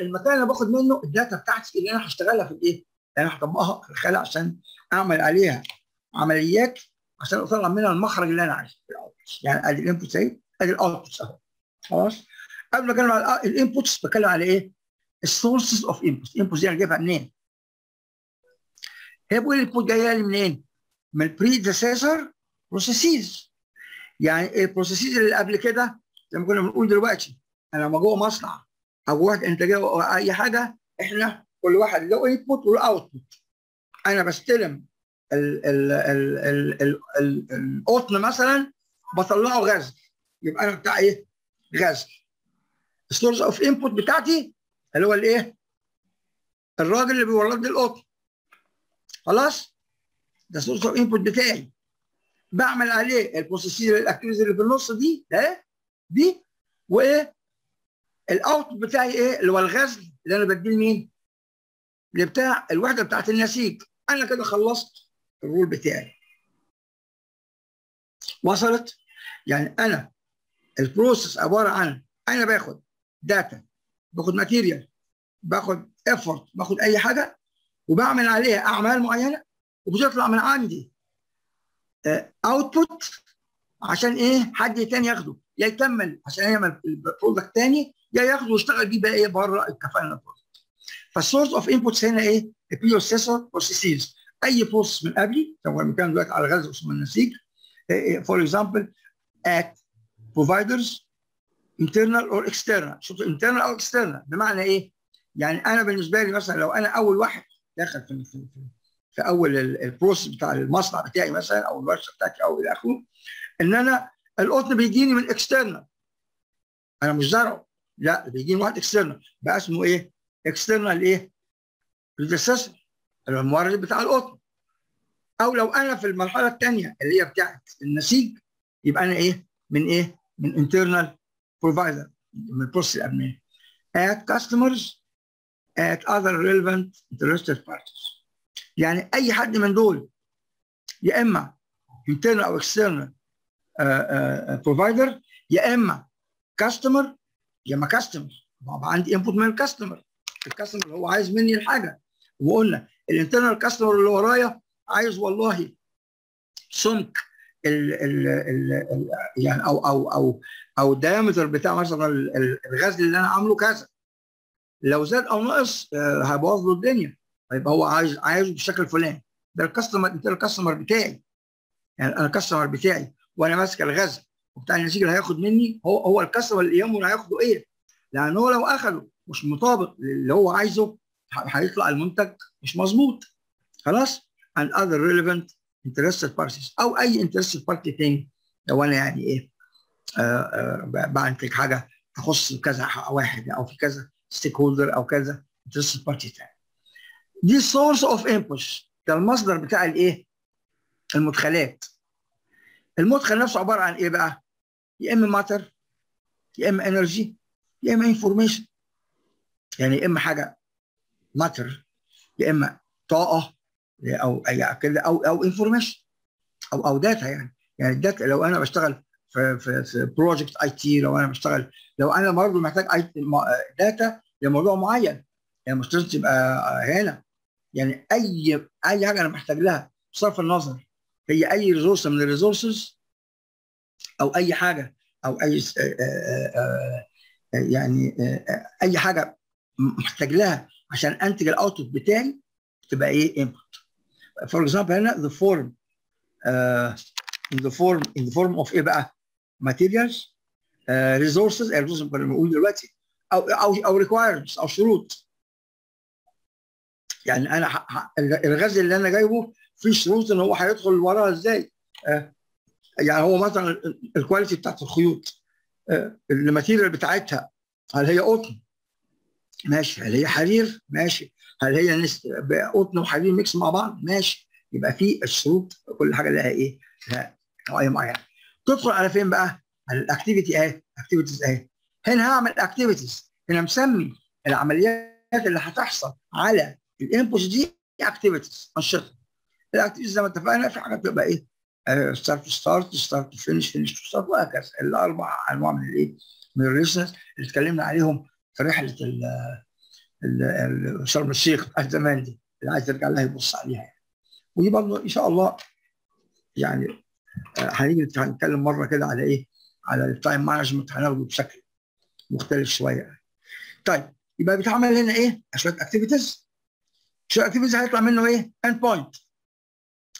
المكان اللي باخد منه ال data بتاعتي اللي أنا هشتغلها في الايه؟ اللي أنا هطبقها في الخلايا عشان أعمل عليها عمليات عشان أطلع منها المخرج اللي أنا عايزه يعني أدي ال inputs اهي أدي ال outputs أهو خلاص قبل ما أتكلم على ال inputs بتكلم على إيه؟ ال sources of inputs ال inputs دي أنا جايبها منين؟ هي بيقول ال input جاية لي منين؟ من ال predecessor processes يعني ال processes اللي قبل كده زي ما كنا بنقول دلوقتي أنا لما جوه مصنع أو واحد انتاجيه أو أي حاجة إحنا كل واحد له input وله output أنا بستلم القطن مثلا بطلعه غزل يبقى أنا بتاع إيه؟ غزل ال source of input بتاعتي اللي هو الإيه؟ الراجل اللي بيورد لي القطن خلاص؟ ده ال source of input بتاعي بعمل عليه ال process أو ال activities اللي في النص دي ده دي وإيه؟ الأوت بتاعي إيه؟ اللي هو الغزل اللي أنا بديه لمين؟ اللي بتاع الوحدة بتاعت النسيج أنا كده خلصت ال role بتاعي وصلت؟ يعني أنا ال process عبارة عن أنا باخد data باخد material باخد effort باخد أي حاجة وبعمل عليها أعمال معينة وبتطلع من عندي اوتبوت عشان إيه حد تاني ياخده يا يكمل عشان يعمل البرودكت تاني يا ياخده ويشتغل بيه بقى إيه بره الكفاءه البرودكت فالسورس اوف انبوتس هنا إيه؟ البروسيسور بروسيسز أي بروسيس من قبلي زي ما كان دلوقتي على غاز اسمه النسيج فور اكزامبل at providers internal or external. شوف internal أو external بمعنى إيه؟ يعني أنا بالنسبة لي مثلا لو أنا أول واحد داخل في في, في أول ال process بتاع المصنع بتاعي مثلا أو الورشة بتاعتي أو إلى آخره إن أنا القطن بيجيني من external أنا مش زرعه. لا بيجيني واحد external بقى اسمه إيه؟ external إيه؟ predecessor المورد بتاع القطن أو لو أنا في المرحلة الثانية اللي هي بتاعت النسيج يبقى أنا إيه؟ من إيه؟ من internal provider من ال process الامنيه at customers at other relevant interested parties يعني أي حد من دول يا إما internal أو external uh, uh, provider يا إما customer يا اما customer. عندي input من ال customer ال customer هو عايز مني الحاجة. وقلنا ال internal customer اللي ورايا عايز والله سمك ال ال ال يعني أو أو أو أو الدايمتر بتاع مثلا الغزل اللي أنا عامله كذا. لو زاد أو نقص هيبوظ له الدنيا. هيبقى هو عايز عايزه بالشكل الفلاني. ده الكاستمر انت الكاستمر بتاعي. يعني أنا الكاستمر بتاعي. وأنا ماسك الغزل وبتاع النسيج اللي هياخد مني هو هو الكاستمر اللي يهمه هياخده إيه؟ لأن هو لو أخده مش مطابق للي هو عايزه هيطلع المنتج مش مظبوط. خلاص؟ And other relevant interested parties. أو أي interested party تاني. لو أنا يعني إيه آه آه بنتج حاجة تخص كذا واحد أو في كذا stakeholder أو كذا interested party تاني. دي source of inputs. ده المصدر بتاع الإيه؟ المدخلات. المدخل نفسه عبارة عن إيه بقى؟ يا إما matter يا إما energy يا إما information يعني يا إما حاجة matter يا إما طاقة أو أي كده أو أو information أو أو data يعني. يعني ال data لو أنا بشتغل في في, في project IT لو أنا بشتغل لو أنا برضه محتاج اي data لموضوع معين. يعني مش لازم تبقى هنا. يعني أي أي حاجة أنا محتاج لها بصرف النظر. هي أي resource من ال resources أو أي حاجة أو أي يعني أي حاجة محتاج لها عشان أنتج ال output بتاعي تبقى إيه input for example هنا form uh, in the form in the form of إيه بقى؟ materials uh, resources ال resources كنا بنقول دلوقتي أو أو أو requirements أو شروط. يعني أنا. الغزل اللي أنا جايبه في شروط إن هو هيدخل وراها إزاي؟ uh, يعني هو مثلا ال quality بتاعت الخيوط ال material بتاعتها هل هي قطن؟ ماشي. هل هي حرير؟ ماشي. هل هي. قطن وحرير mix مع بعض؟ ماشي. يبقى في الشروط كل حاجة لها إيه؟ لها نوعية معينة. تدخل على فين بقى؟ على ال activity أهي. activities أهي. هنا هعمل activities هنا مسمي العمليات اللي هتحصل على ال inputs دي activities أنشطة. ال activities زي ما اتفقنا في حاجات بتبقى إيه؟ start start start finish finish start وهكذا الأربع أنواع من الإيه من ال relations اللي اتكلمنا عليهم في رحلة شرم الشيخ بتاعت زمان دي اللي عايز يرجع لها يبص عليها يعني. ودي برضه إن شاء الله يعني هنيجي هنتكلم مرة كده على إيه؟ على ال time management هناخده بشكل مختلف شوية طيب يبقى بيتعمل هنا إيه؟ شوية activities شوية activities هيطلع منه إيه؟ end point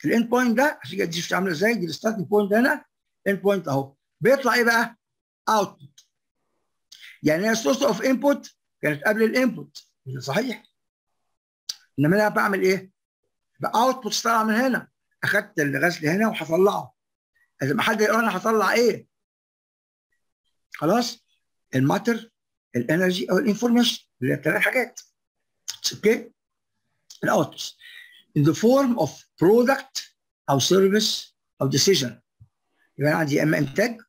ال end point ده عشان دي عامله إزاي؟ دي ال starting point هنا end point اهو. بيطلع إيه بقى؟ output يعني هي ال source of input كانت قبل ال input صحيح؟ انما أنا بعمل إيه؟ ب output طالعه من هنا. اخدت الغسل هنا وهطلعه. لما حد يقول أنا هطلع إيه؟ خلاص. ال matter ال energy أو ال information اللي هي الثلاث حاجات. أوكي؟ ال output in the form of product أو service أو decision. يبقى أنا عندي يا إما إنتاج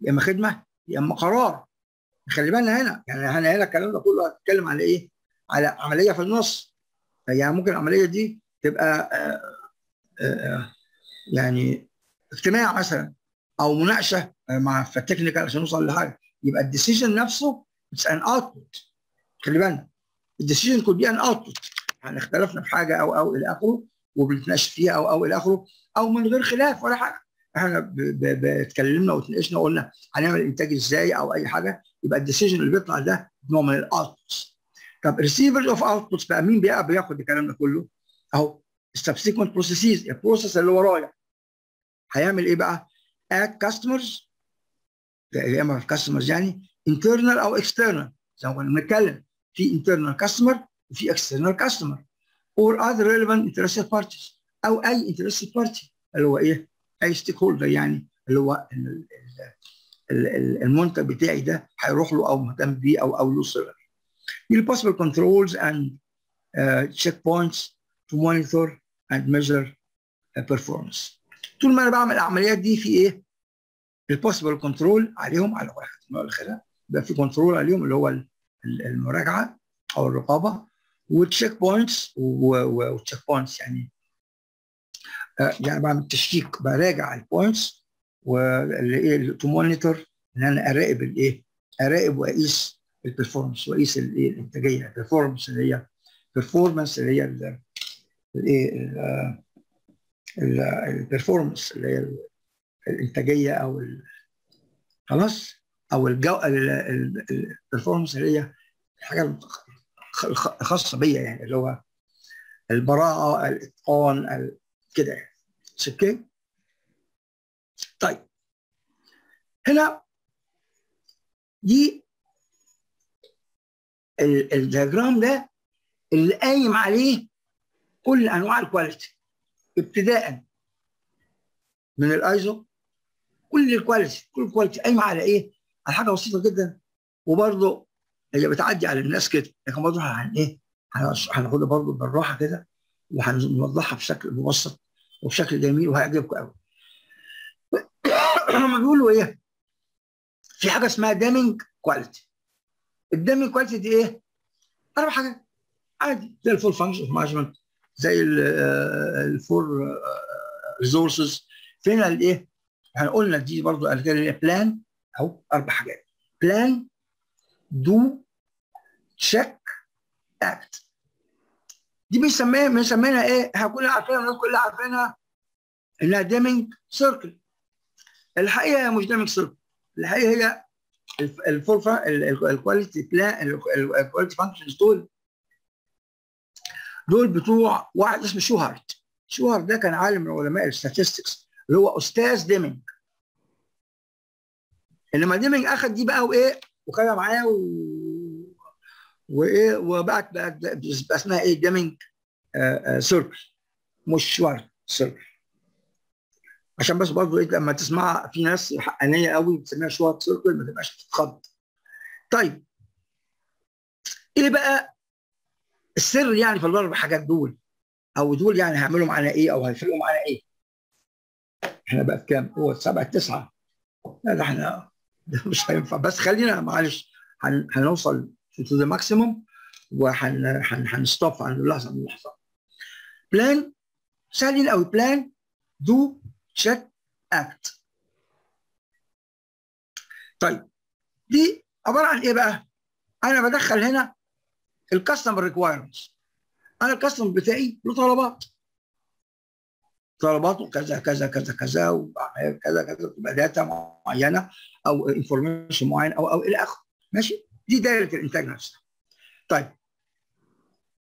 يا إما خدمة يا إما قرار. خلي بالنا هنا يعني أنا هنا الكلام ده كله هتكلم على إيه؟ على عملية في النص. يعني ممكن العملية دي تبقى آآ آآ يعني اجتماع مثلا أو مناقشة مع في ال technical عشان نوصل لحاجة. يبقى ال decision نفسه it's an output خلي بالنا. ال decision could be an output يعني اختلفنا في حاجة أو أو إلى آخره وبنتناقش فيها أو أو إلى آخره أو من غير خلاف ولا حاجة. إحنا اتكلمنا وتناقشنا وقلنا هنعمل إنتاج إزاي أو أي حاجة يبقى ال decision اللي بيطلع ده نوع من ال outputs طب receivers of outputs بقى مين بقى بياخد الكلام ده كله؟ أهو ال subsequent processes ال process اللي ورايا هيعمل إيه بقى؟ at customers يا أما customers يعني؟ internal أو external. زي ما كنا بنتكلم في internal customer وفي external customer or other relevant interested parties أو أي interested party اللي هو إيه؟ أي stakeholder يعني اللي هو المنتج بتاعي ده هيروح له أو مهتم بيه أو أو له. possible controls and uh, checkpoints to monitor and measure uh, performance. طول ما أنا بعمل العمليات دي في إيه؟ ال possible control عليهم على واحد من الاخره يبقى في control عليهم اللي هو المراجعة أو الرقابة وال check points وال check points يعني يعني بعمل check براجع ال points واللي إيه to monitor إن أنا أراقب الايه؟ أراقب وأقيس ال performance وأقيس الايه؟ الإنتاجية ال performance اللي هي ال performance اللي هي الايه؟ ال performance اللي هي الإنتاجية أو خلاص أو الجو ال performance اللي هي الحاجة الخاصه بيا يعني اللي هو البراءة الإتقان كده يعني. أوكي طيب. هنا دي ال diagram ده اللي قايم عليه كل أنواع ال quality. ابتداء من الآيزو كل ال quality كل ال quality قايمة على إيه؟ على حاجة بسيطة جدا وبرضه هي بتعدي على الناس كده لكن برضه هن إيه؟ هناخدها برضه بالراحة كده وهنوضحها بشكل مبسط وبشكل جميل وهيعجبكم قوي. هم بيقولوا إيه؟ في حاجة اسمها Deming quality. ال Deming quality دي إيه؟ أربع حاجات عادي زي ال four function of management زي ال four resources فين الايه؟ إحنا قلنا دي برضه قال كده plan أهو أربع حاجات plan do check act دي بنسميها بنسميها إيه؟ إحنا كلنا عارفينها الناس كلها عارفينها إنها Deming circle الحقيقة هي مش Deming circle الحقيقة هي ال four ال quality plan ال quality functions دول. دول بتوع واحد اسمه شوهارت. شوهارت ده كان عالم من علماء ال statistics اللي هو أستاذ ديمينج إنما ديمينج اخذ دي بقى وإيه؟ وخدها معاه و... وايه وبقت بقت اسمها إيه آه circle مش شوارت circle عشان بس برضه إيه لما تسمع في ناس حقانية قوي بتسميها شوارت circle ما تبقاش تتخض. طيب. إيه بقى السر يعني في الأربع حاجات دول؟ أو دول يعني هيعملوا معانا إيه أو هيفرقوا معانا إيه؟ إحنا بقى في كام؟ هو سبعة تسعة. لا ده إحنا ده مش هينفع. بس خلينا معلش هن... هنوصل to the maximum وهن stop عند اللحظة من اللحظة. plan سهلين قوي. plan do check act طيب دي عبارة عن إيه بقى؟ أنا بدخل هنا ال customer requirements أنا ال customer بتاعي له طلبات طلباته كذا كذا كذا كذا وبعمل كذا كذا تبقى data معينة. أو information معين أو أو إلى آخره. ماشي؟ دي دايرة الإنتاج نفسها. طيب.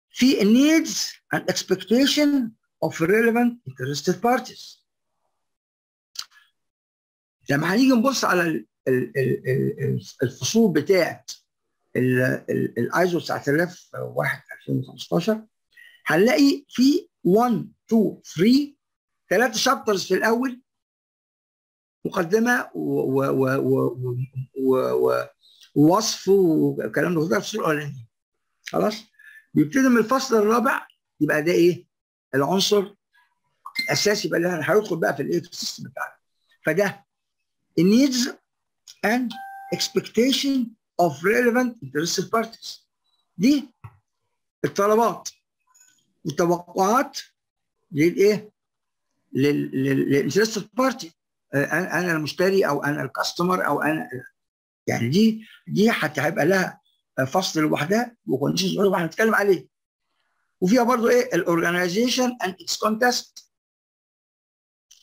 في needs and expectation of relevant interested parties. لما هنيجي نبص على ال ال ال الفصول بتاعت الايزو 9001 2015 هنلاقي في 1 2 3 ثلاث شابترز في الأول مقدمة ووصف وكلام ده في الفصول الأولانية. خلاص؟ بيبتدي من الفصل الرابع يبقى ده إيه؟ العنصر الأساسي بقى اللي هيدخل بقى في الايه في السيستم بتاعنا. فده needs and expectation of relevant interested parties. دي الطلبات والتوقعات للإيه؟ لل interested party أنا المشتري أو أنا ال customer أو أنا يعني دي دي هتبقى لها فصل لوحدها و conditions لوحدها هنتكلم عليه. وفيها برضو إيه؟ ال organization and its context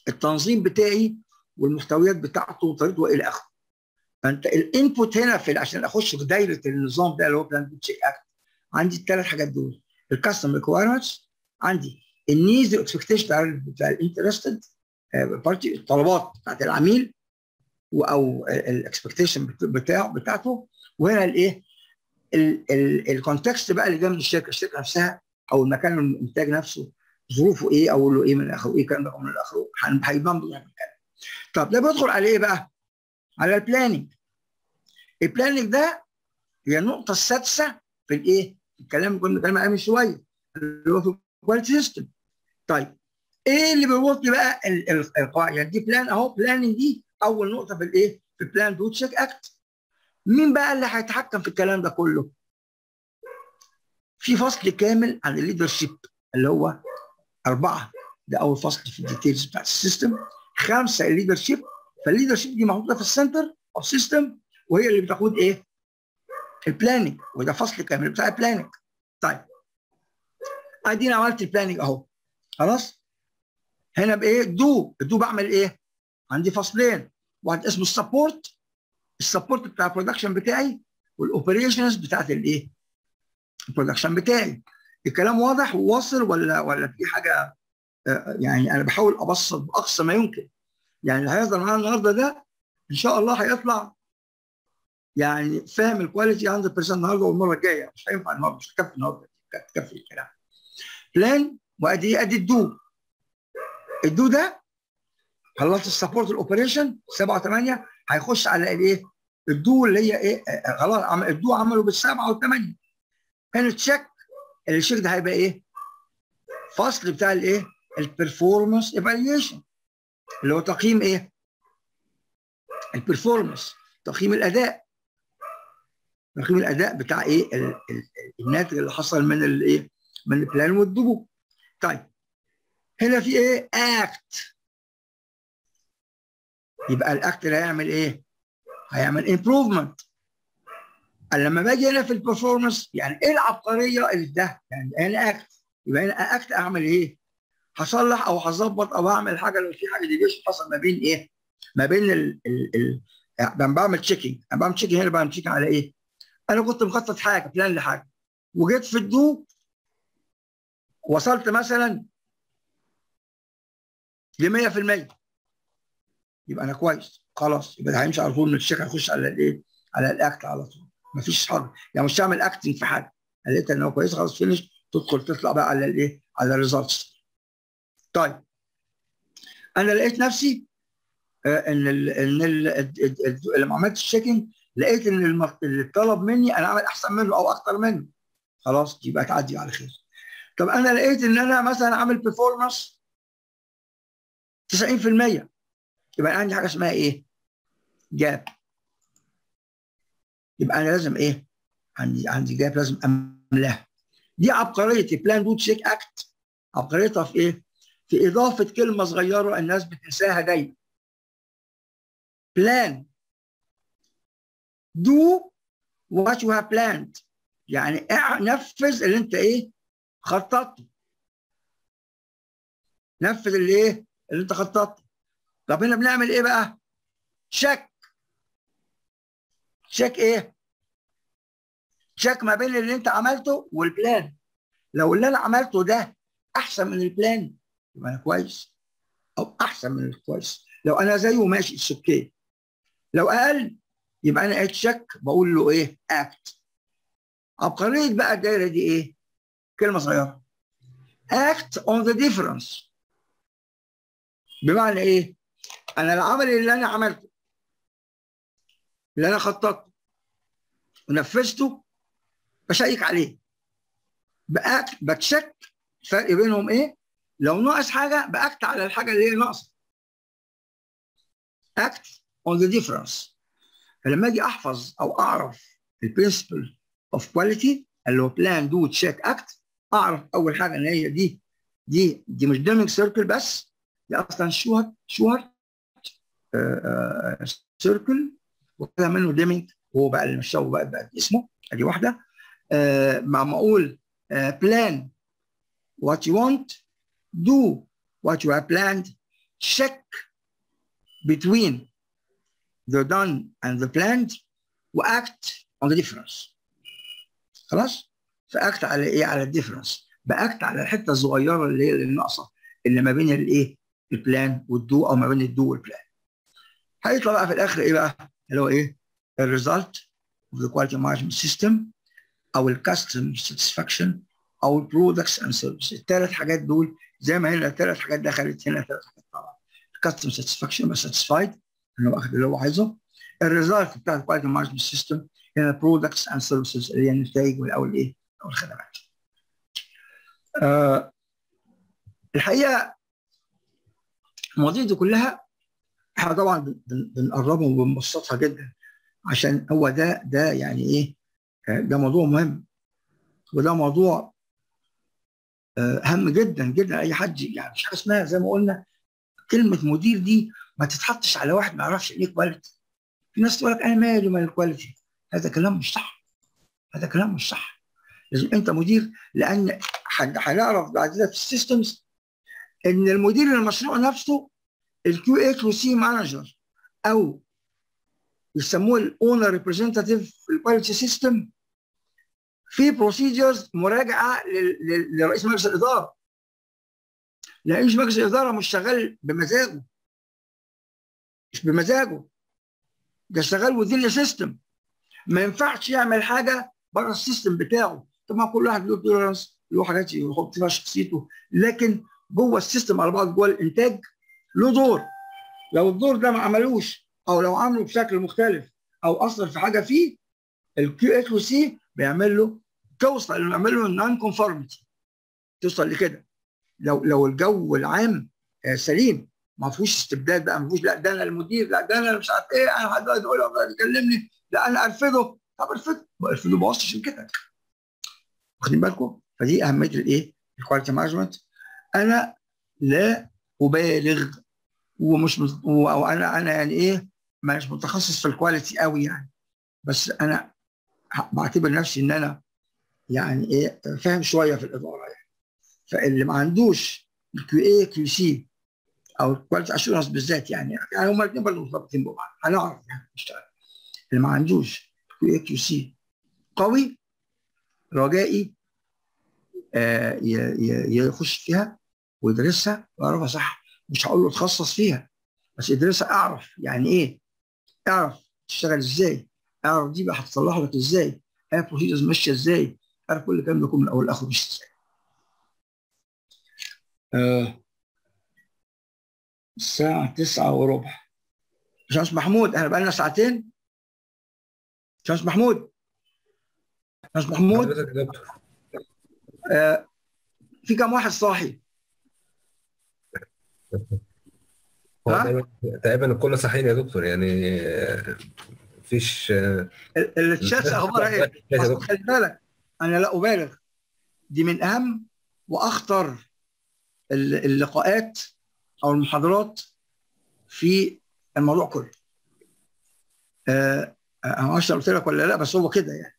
التنظيم بتاعي والمحتويات بتاعته وطريقته وإلى آخره. فأنت ال input هنا في عشان أخش في دايرة النظام ده اللي هو plan act عندي الثلاث حاجات دول. ال customer requirements عندي ال needs وال expectation بتاع ال interested party الطلبات بتاعت العميل أو ال expectation بتاعه بتاعته وهنا الايه ال context بقى اللي من الشركة الشركة نفسها أو المكان الإنتاج نفسه ظروفه إيه أو له إيه من اخره إيه كان من اخره هيبان بالكلام طب ده بيدخل على إيه بقى؟ على ال planning ال planning ده هي النقطه السادسه في الإيه؟ الكلام اللي كنا بنتكلم عليه من شوية اللي هو في ال quality system طيب إيه اللي بيربط لي بقى القواعد يعني دي plan أهو. planning دي أول نقطة في الإيه؟ في ال plan do check act مين بقى اللي هيتحكم في الكلام ده كله؟ في فصل كامل عن ال leadership اللي هو أربعة. ده أول فصل في ال details بتاعت ال system. خمسة ال leadership فال leadership دي محطوطة في ال center of system وهي اللي بتاخد إيه؟ ال planning وده فصل كامل بتاع ال planning طيب. أدينا عملت ال planning أهو. خلاص؟ هنا بإيه؟ do ال do بعمل إيه؟ عندي فصلين. واحد اسمه ال support ال support بتاع ال production بتاعي وال operations بتاعت الإيه؟ ال production بتاعي. الكلام واضح وواصل ولا ولا في حاجة؟ يعني أنا بحاول أبسط بأقصى ما يمكن. يعني اللي هيحضر معانا النهارده ده إن شاء الله هيطلع يعني فاهم ال quality 100% النهارده والمرة الجاية. مش هينفع النهارده مش هتكفي النهارده. تكفي الكلام. plan وادي أدي ال do ال do ده خلصت ال support ال operation 7 8 هيخش على الايه؟ ال do اللي هي إيه؟ خلاص ال do عملوا بالسبعة والثمانيه هنا check ال check ده هيبقى إيه؟ فصل بتاع الايه؟ ال performance evaluation اللي هو تقييم إيه؟ ال performance تقييم الأداء تقييم الأداء بتاع إيه؟ ال ال الناتج اللي حصل من الايه؟ من ال plan وال do طيب هنا في إيه؟ act يبقى ال act اللي هيعمل إيه؟ هيعمل improvement لما باجي هنا في ال performance يعني إيه العبقرية اللي ده؟ يعني هنا act يبقى هنا act أعمل إيه؟ هصلح أو هظبط أو هعمل حاجة لو في حاجة deviation حصل ما بين إيه؟ ما بين ال ال ال يعني بعمل checking أنا بعمل checking هنا بعمل checking على إيه؟ أنا كنت مخطط حاجة plan لحاجة وجيت في ال do وصلت مثلا ل 100% يبقى أنا كويس. خلاص. يبقى هيمشي على طول من ال check هيخش على الإيه؟ على ال act على طول. مفيش حاجة يعني مش هعمل acting في حاجة. لقيت إن هو كويس خلاص finish تدخل تطلع بقى على الإيه؟ على ال results طيب. أنا لقيت نفسي آه إن ال إن ال لما عملت ال checking لقيت إن اللي طلب مني أنا اعمل أحسن منه أو أكتر منه. خلاص يبقى تعدي على خير. طب أنا لقيت إن أنا مثلا عامل performance 90% يبقى عندي حاجة اسمها إيه؟ gap يبقى أنا لازم إيه؟ عندي عندي gap لازم أملاها. دي عبقرية. plan do check act عبقريتها في إيه؟ في إضافة كلمة صغيرة الناس بتنساها دايما. plan do what you have planned. يعني نفذ اللي أنت إيه؟ خططته. نفذ اللي إيه؟ اللي انت خططته طب هنا بنعمل إيه بقى؟ check check إيه؟ check ما بين اللي انت عملته وال plan لو اللي أنا عملته ده احسن من ال plan يبقى أنا كويس. أو احسن من الكويس. لو أنا زيه ماشي okay لو أقل يبقى أنا ا check بقول له إيه؟ act عبقريه بقى الدايرة دي إيه؟ كلمة صغيرة. act on the difference. بمعنى إيه؟ أنا العمل اللي أنا عملته اللي أنا خططته ونفذته ب check عليه. ب act ب check الفرق بينهم إيه؟ لو ناقص حاجة ب act على الحاجة اللي هي ناقصة. act on the difference. فلما أجي أحفظ أو أعرف ال principle of quality اللي هو plan do check act أعرف أول حاجة إن هي دي دي دي مش ديمينج circle بس دي أصلا شوهارت شوهارت circle وكده منه ديمينج هو بقى اللي مشاه بقى, بقى اسمه ادي واحدة. آه مع ما أقول plan what you want do what you have planned check between the done and the act on the difference. خلاص؟ ف act على إيه؟ على ال difference ب act على الحتة الصغيرة اللي هي اللي ناقصه اللي ما بين الايه ال plan وال do أو ما بين ال do وال plan. هيطلع بقى في الآخر إيه بقى؟ اللي هو إيه؟ ال result of the quality management system أو ال customer satisfaction أو ال products and service الثلاث حاجات دول زي ما هنا الثلاث حاجات دخلت هنا ثلاث حاجات طبعا. ال customer satisfaction بس satisfied انه واخد اللي هو عايزه. ال result بتاع ال quality management system هنا ال products and services اللي هي النتائج أو الايه أو الخدمات آه الحقيقة المواضيع دي كلها إحنا طبعا بنقربها وبنبسطها جدا عشان هو ده ده يعني إيه؟ ده موضوع مهم. وده موضوع هام جدا جدا أي حد يعني مش حاجة اسمها زي ما قلنا كلمة مدير دي ما تتحطش على واحد ما يعرفش إيه quality في ناس تقول لك أنا مالي مال ال quality هذا كلام مش صح. هذا كلام مش صح. لازم أنت مدير لأن هنعرف بعد كده في ال systems إن المدير المشروع نفسه ال QHSE manager أو يسموه ال owner representative في ال quality system في procedures مراجعة لرئيس مجلس الإدارة. رئيس مجلس الإدارة مش شغال بمزاجه. مش بمزاجه. ده شغال within system ما ينفعش يعمل حاجة بره ال system بتاعه. طبعا كل واحد له tolerance له حاجات يحط فيها شخصيته. لكن جوه ال system على بعض جوه الإنتاج له دور. لو الدور ده ما عملوش أو لو عمله بشكل مختلف أو أثر في حاجة فيه ال QHSE بيعمل له توصل يعمل له ال non-conformity توصل لكده. لو لو الجو العام سليم ما فيهوش استبداد بقى ما فيهوش لا ده أنا المدير لا ده أنا مش عارف إيه أنا حد يقول يكلمني لا أنا أرفضه. طب ارفضه. ارفضه بوظت شركتك واخدين بالكم؟ فدي أهمية الإيه؟ ال quality management أنا لا أبالغ ومش وأنا أنا يعني إيه مش متخصص في ال quality قوي يعني. بس أنا بعتبر نفسي إن أنا يعني إيه فاهم شوية في الإدارة يعني. فاللي ما عندوش ال QA QC أو ال quality assurance بالذات يعني يعني هما الاثنين برضه مرتبطين ببعض هنعرف يعني نشتغل. اللي ما عندوش QA QC قوي رجائي آه يخش فيها ويدرسها ويعرفها صح. مش هقول له اتخصص فيها بس ادرسها اعرف يعني إيه. اعرف تشتغل إزاي. اعرف دي بقى هتصلح لك إزاي. اعرف procedures ماشية إزاي. اعرف كل الكلام ده يكون من اول لاخره ماشي إزاي. آه. الساعة تسعة وربع. باشمهندس محمود إحنا بقالنا ساعتين. باشمهندس محمود. باشمهندس محمود. آه. في كم واحد صاحي؟ هو تقريبا الكل صحيح يا دكتور يعني مفيش الشات اخبارها إيه؟ خلي بالك أنا لا أبالغ. دي من أهم وأخطر اللقاءات أو المحاضرات في الموضوع كله. آه أنا ما أعرفش قلت لك ولا لا بس هو كده يعني.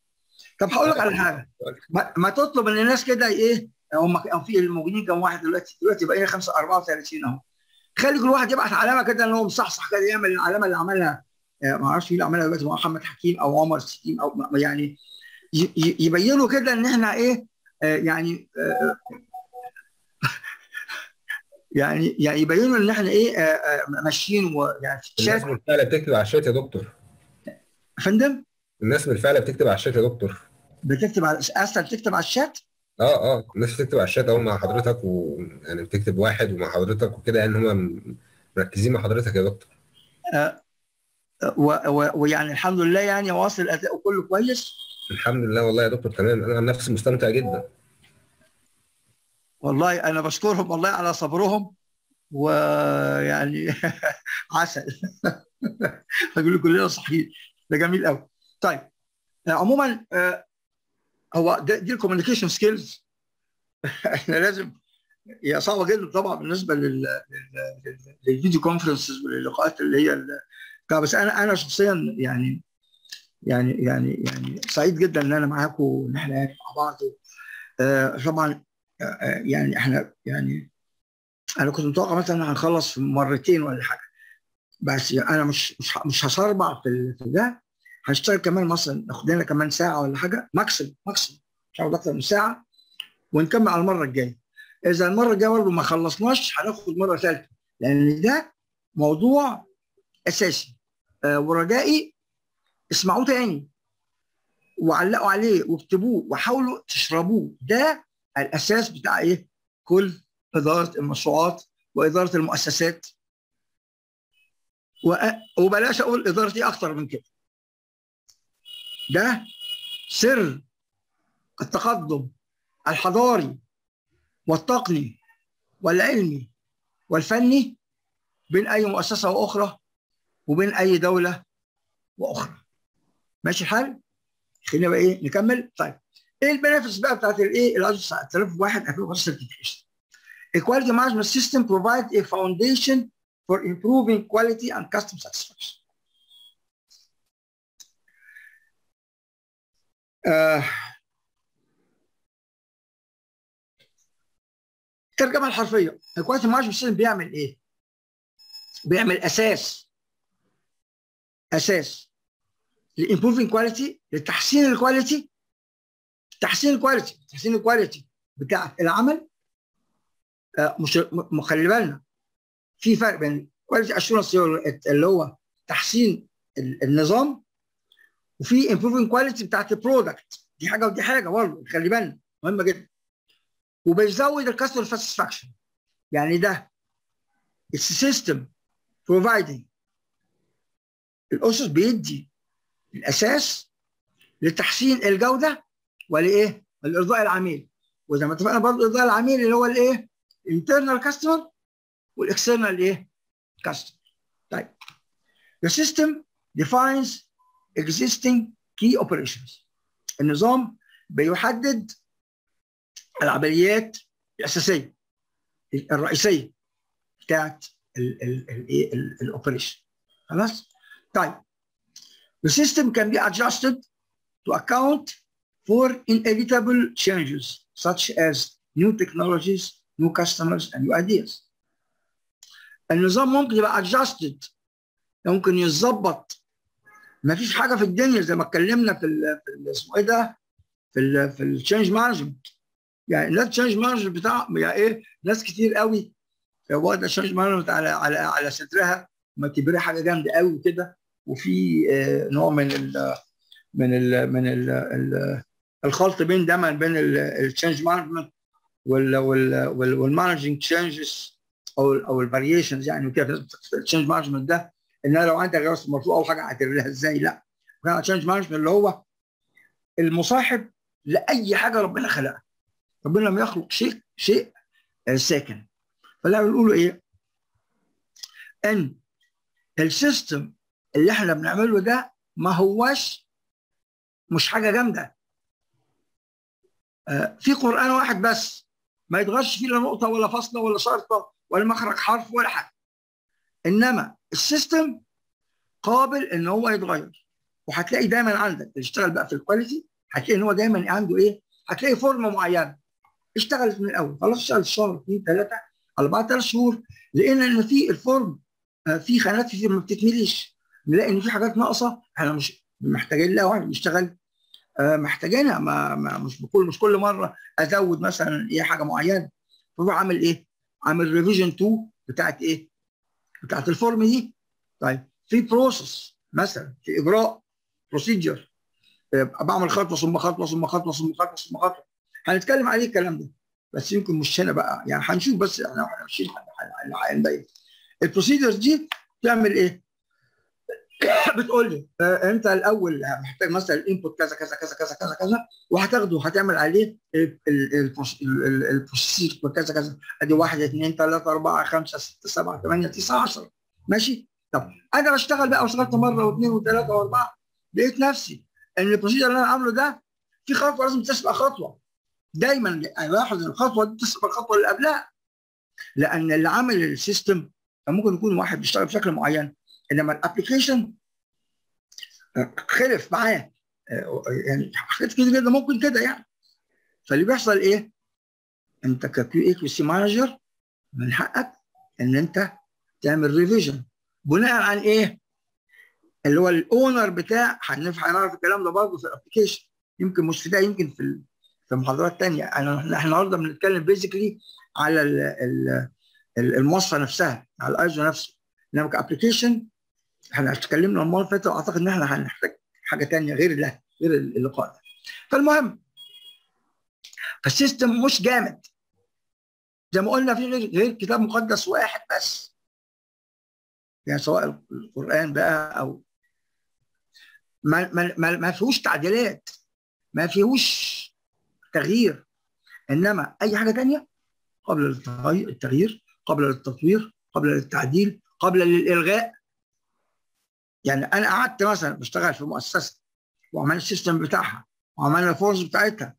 طب هقول لك على حاجة. ما, ما تطلب من الناس كده إيه هم في الموجودين كم واحد دلوقتي؟ دلوقتي بقينا 5 34 أهو. خلي كل واحد يبعت علامة كده إن هو مصحصح كده يعمل العلامة اللي عملها ما أعرفش مين اللي عملها دلوقتي محمد حكيم أو عمر سكيم أو يعني يبينوا كده إن إحنا إيه يعني يعني يعني يبينوا إن إحنا إيه ماشيين ويعني في الناس بالفعل بتكتب على الشات يا دكتور. فندم الناس بالفعل بتكتب على الشات يا دكتور. بتكتب على أصلا بتكتب على الشات؟ آه آه الناس بتكتب على الشات اهو مع حضرتك ويعني بتكتب واحد ومع حضرتك وكده يعني هم مركزين مع حضرتك يا دكتور. آه ويعني الحمد لله يعني واصل الأداء كله كويس. الحمد لله والله يا دكتور تمام. أنا نفسي مستمتع جدا. والله أنا بشكرهم والله على صبرهم. ويعني عسل. هقول كلنا صحيح ده جميل قوي طيب عموما هو دي ال communication skills إحنا لازم هي صعبه جدا طبعا بالنسبة لل لل video conferences واللقاءات اللي هي بس أنا أنا شخصيا يعني يعني يعني يعني سعيد جدا إن أنا معاكم وإن إحنا يعني مع بعض. طبعا يعني إحنا يعني أنا كنت متوقع مثلا هنخلص مرتين ولا حاجة. بس أنا مش مش مش هصربع في ده. هنشتغل كمان مثلا ناخد لنا كمان ساعة ولا حاجة. maximum maximum. مش هاخد أكتر من ساعة. ونكمل على المرة الجاية. إذا المرة الجاية برضه ما خلصناش هناخد مرة ثالثه لأن ده موضوع أساسي. أه ورجائي اسمعوه تاني. وعلقوا عليه واكتبوه وحاولوا تشربوه. ده الأساس بتاع إيه؟ كل إدارة المشروعات وإدارة المؤسسات. وبلاش أقول إدارتي أكتر من كده. ده سر التقدم الحضاري والتقني والعلمي والفني بين أي مؤسسة وأخرى وبين أي دولة وأخرى. ماشي الحال؟ خلينا بقى إيه نكمل. طيب إيه ال benefits بقى بتاعت الايه ال 9001 2015 certification a quality management System provides a foundation for improving quality and customer satisfaction. آه. الترجمة الحرفية. ال quality management system بيعمل إيه؟ بيعمل أساس. أساس. لل improving quality لتحسين ال quality. تحسين ال quality. تحسين ال quality بتاع العمل. آه مش خلي بالنا. في فرق بين quality assurance اللي هو تحسين النظام وفي improving quality بتاعت ال product دي حاجة ودي حاجة برضه خلي بالنا. مهمة جدا. وبيزود ال customer satisfaction يعني ده ال system providing الأسس بيدي الأساس لتحسين الجودة ولإيه؟ لارضاء العميل. وزي ما اتفقنا برضه ارضاء العميل اللي هو الإيه؟ internal customer وال external إيه؟ customer طيب. The system defines existing key operations النظام بيحدد العمليات الاساسيه الرئيسيه بتاعت الايه الاوبريشن خلاص طيب The system can be adjusted to account for inevitable changes such as new technologies, new customers and new ideas. النظام ممكن يبقى adjusted ممكن يتظبط ما فيش حاجة في الدنيا زي ما اتكلمنا في اسمه إيه ده؟ في ال في ال change management يعني الناس change management بتاع يعني إيه؟ ناس كتير قوي واخدة change management على على على صدرها معتبرها حاجة جامدة قوي كده وفي آه نوع من ال من ال من ال ال الخلط بين دايما بين ال change management وال managing changes أو أو ال variations يعني وكده. ال change management ده إن لو عندك راس مرفوع أو حاجة هتعملها إزاي؟ لا. كان change management اللي هو المصاحب لأي حاجة ربنا خلقها. ربنا لم يخلق شيء شيء ساكن. فلا بنقولوا إيه؟ إن ال system اللي إحنا بنعمله ده ما هوش مش حاجة جامدة. آه في قرآن واحد بس ما يتغش فيه لا نقطة ولا فاصله ولا شرطة ولا مخرج حرف ولا حاجة. إنما ال system قابل إن هو يتغير وهتلاقي دايما عندك اشتغل بقى في ال quality هتلاقي إن هو دايما عنده إيه؟ هتلاقي form ه معينة اشتغلت من الأول خلاص اشتغل شهر اثنين ثلاثة أربعة ثلاث شهور لقينا إن في ال form في خانات كتير ما بتتمليش نلاقي إن في حاجات ناقصة إحنا مش محتاجين لها واحد بيشتغل محتاجينها ما, ما مش بكل مش كل مرة أزود مثلا إيه حاجة معينة فهو عامل إيه؟ عامل revision 2 بتاعت إيه؟ بتاعت ال form دي. طيب في process مثلا في إجراء procedure بعمل خطوه ثم خطوه ثم خطوه ثم خطوه ثم خطوه هنتكلم عليه الكلام ده. بس يمكن مش هنا بقى. يعني هنشوف بس إحنا ماشيين هنبين ال procedures دي تعمل إيه؟ بتقول لي آه انت الأول محتاج مثلا ال input كذا كذا كذا كذا كذا كذا وهتاخده هتعمل عليه ال process كذا كذا ادي 1 2 3 4 5 6 7 8 9 10 ماشي؟ طب أنا بشتغل بقى واشتغلت مرة واثنين وثلاثة واربعة لقيت نفسي ان ال procedure اللي أنا عامله ده في خطوة لازم تسبق خطوة. دايما الاحظ إن الخطوة دي تسبق الخطوة اللي قبلها لأن اللي عامل ال system ممكن يكون واحد بيشتغل بشكل معين. إنما ال application خلف معاه يعني حاجات كتير جدا ممكن كده يعني. فاللي بيحصل إيه؟ أنت ك QA QC manager من حقك إن أنت تعمل revision بناء عن إيه؟ اللي هو ال owner بتاع هنعرف الكلام ده برضه في ال application يمكن مش في ده يمكن في في محاضرات ثانية أنا إحنا النهارده بنتكلم basically على المواصفه نفسها على الايزو نفسه. إنما ك application إحنا اتكلمنا المرة اللي فاتت وأعتقد إن إحنا هنحتاج حاجة ثانية غير ده غير اللقاء ده. فالمهم فال system مش جامد. زي ما قلنا في غير, غير كتاب مقدس واحد بس. يعني سواء القرآن بقى أو ما ما ما, ما فيهوش تعديلات ما فيهوش تغيير. إنما أي حاجة ثانية قبل التغيير قبل التطوير قبل التعديل قبل الإلغاء يعني أنا قعدت مثلا بشتغل في مؤسسة وعملنا السيستم بتاعها وعملنا ال forms بتاعتها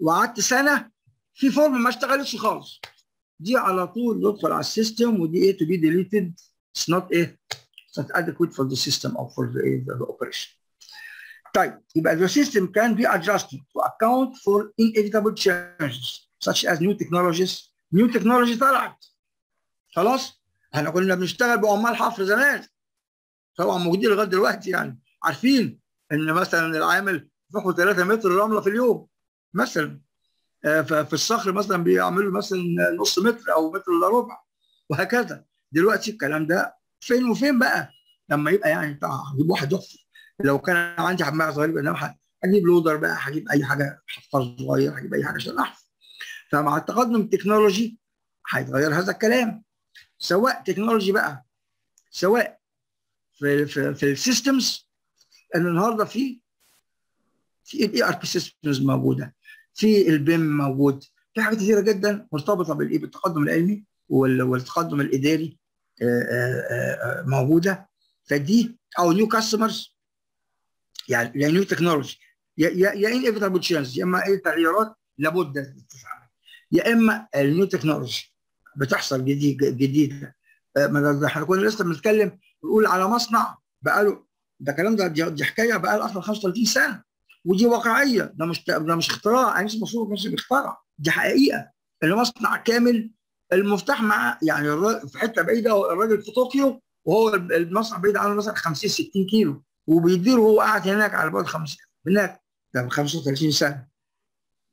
وقعدت سنة في form ما اشتغلتش خالص. دي على طول ندخل على ال system ودي إيه to be deleted. It's not إيه adequate for the system or for the, the, the operation. طيب يبقى the system can be adjusted to account for inevitable changes such as new technologies. New technology طلعت. خلاص؟ إحنا كنا بنشتغل بعمال حفر زمان. طبعا موجودين لغاية دلوقتي يعني. عارفين إن مثلا العامل بياخد 3 متر رملة في اليوم مثلا. في الصخر مثلا بيعملوا مثلا نص متر أو متر الا ربع وهكذا. دلوقتي الكلام ده فين وفين بقى؟ لما يبقى يعني هجيب واحد يحفر. لو كان عندي حمايه صغير انما هجيب لودر بقى هجيب أي حاجة حفار صغير هجيب أي حاجة عشان أحفر. فمع التقدم التكنولوجي هيتغير هذا الكلام. سواء technology بقى سواء في في, في ال systems ان النهارده في في ال ERP systems موجودة. في ال BIM موجود. في حاجات كثيره جدا مرتبطة بالايه بالتقدم العلمي والتقدم الإداري موجودة. فدي أو new customers يعني new technology يا يا يا inevitable change يا إما أي تغييرات لابد تتعمل يا إما ال new technology بتحصل جديد جديدة. إحنا كنا لسه بنتكلم بنقول على مصنع بقاله ده كلام ده دي حكاية بقى أصلا 35 سنة. ودي واقعية ده مش ده مش اختراع انيس مسروق مش بيخترع. دي حقيقة. ان مصنع كامل المفتاح مع يعني في حتة بعيدة الراجل في طوكيو وهو المصنع بعيد عنه مثلا 50 60 كيلو. وبيدير وهو قاعد هناك على بعد 50 هناك ده 35 سنة.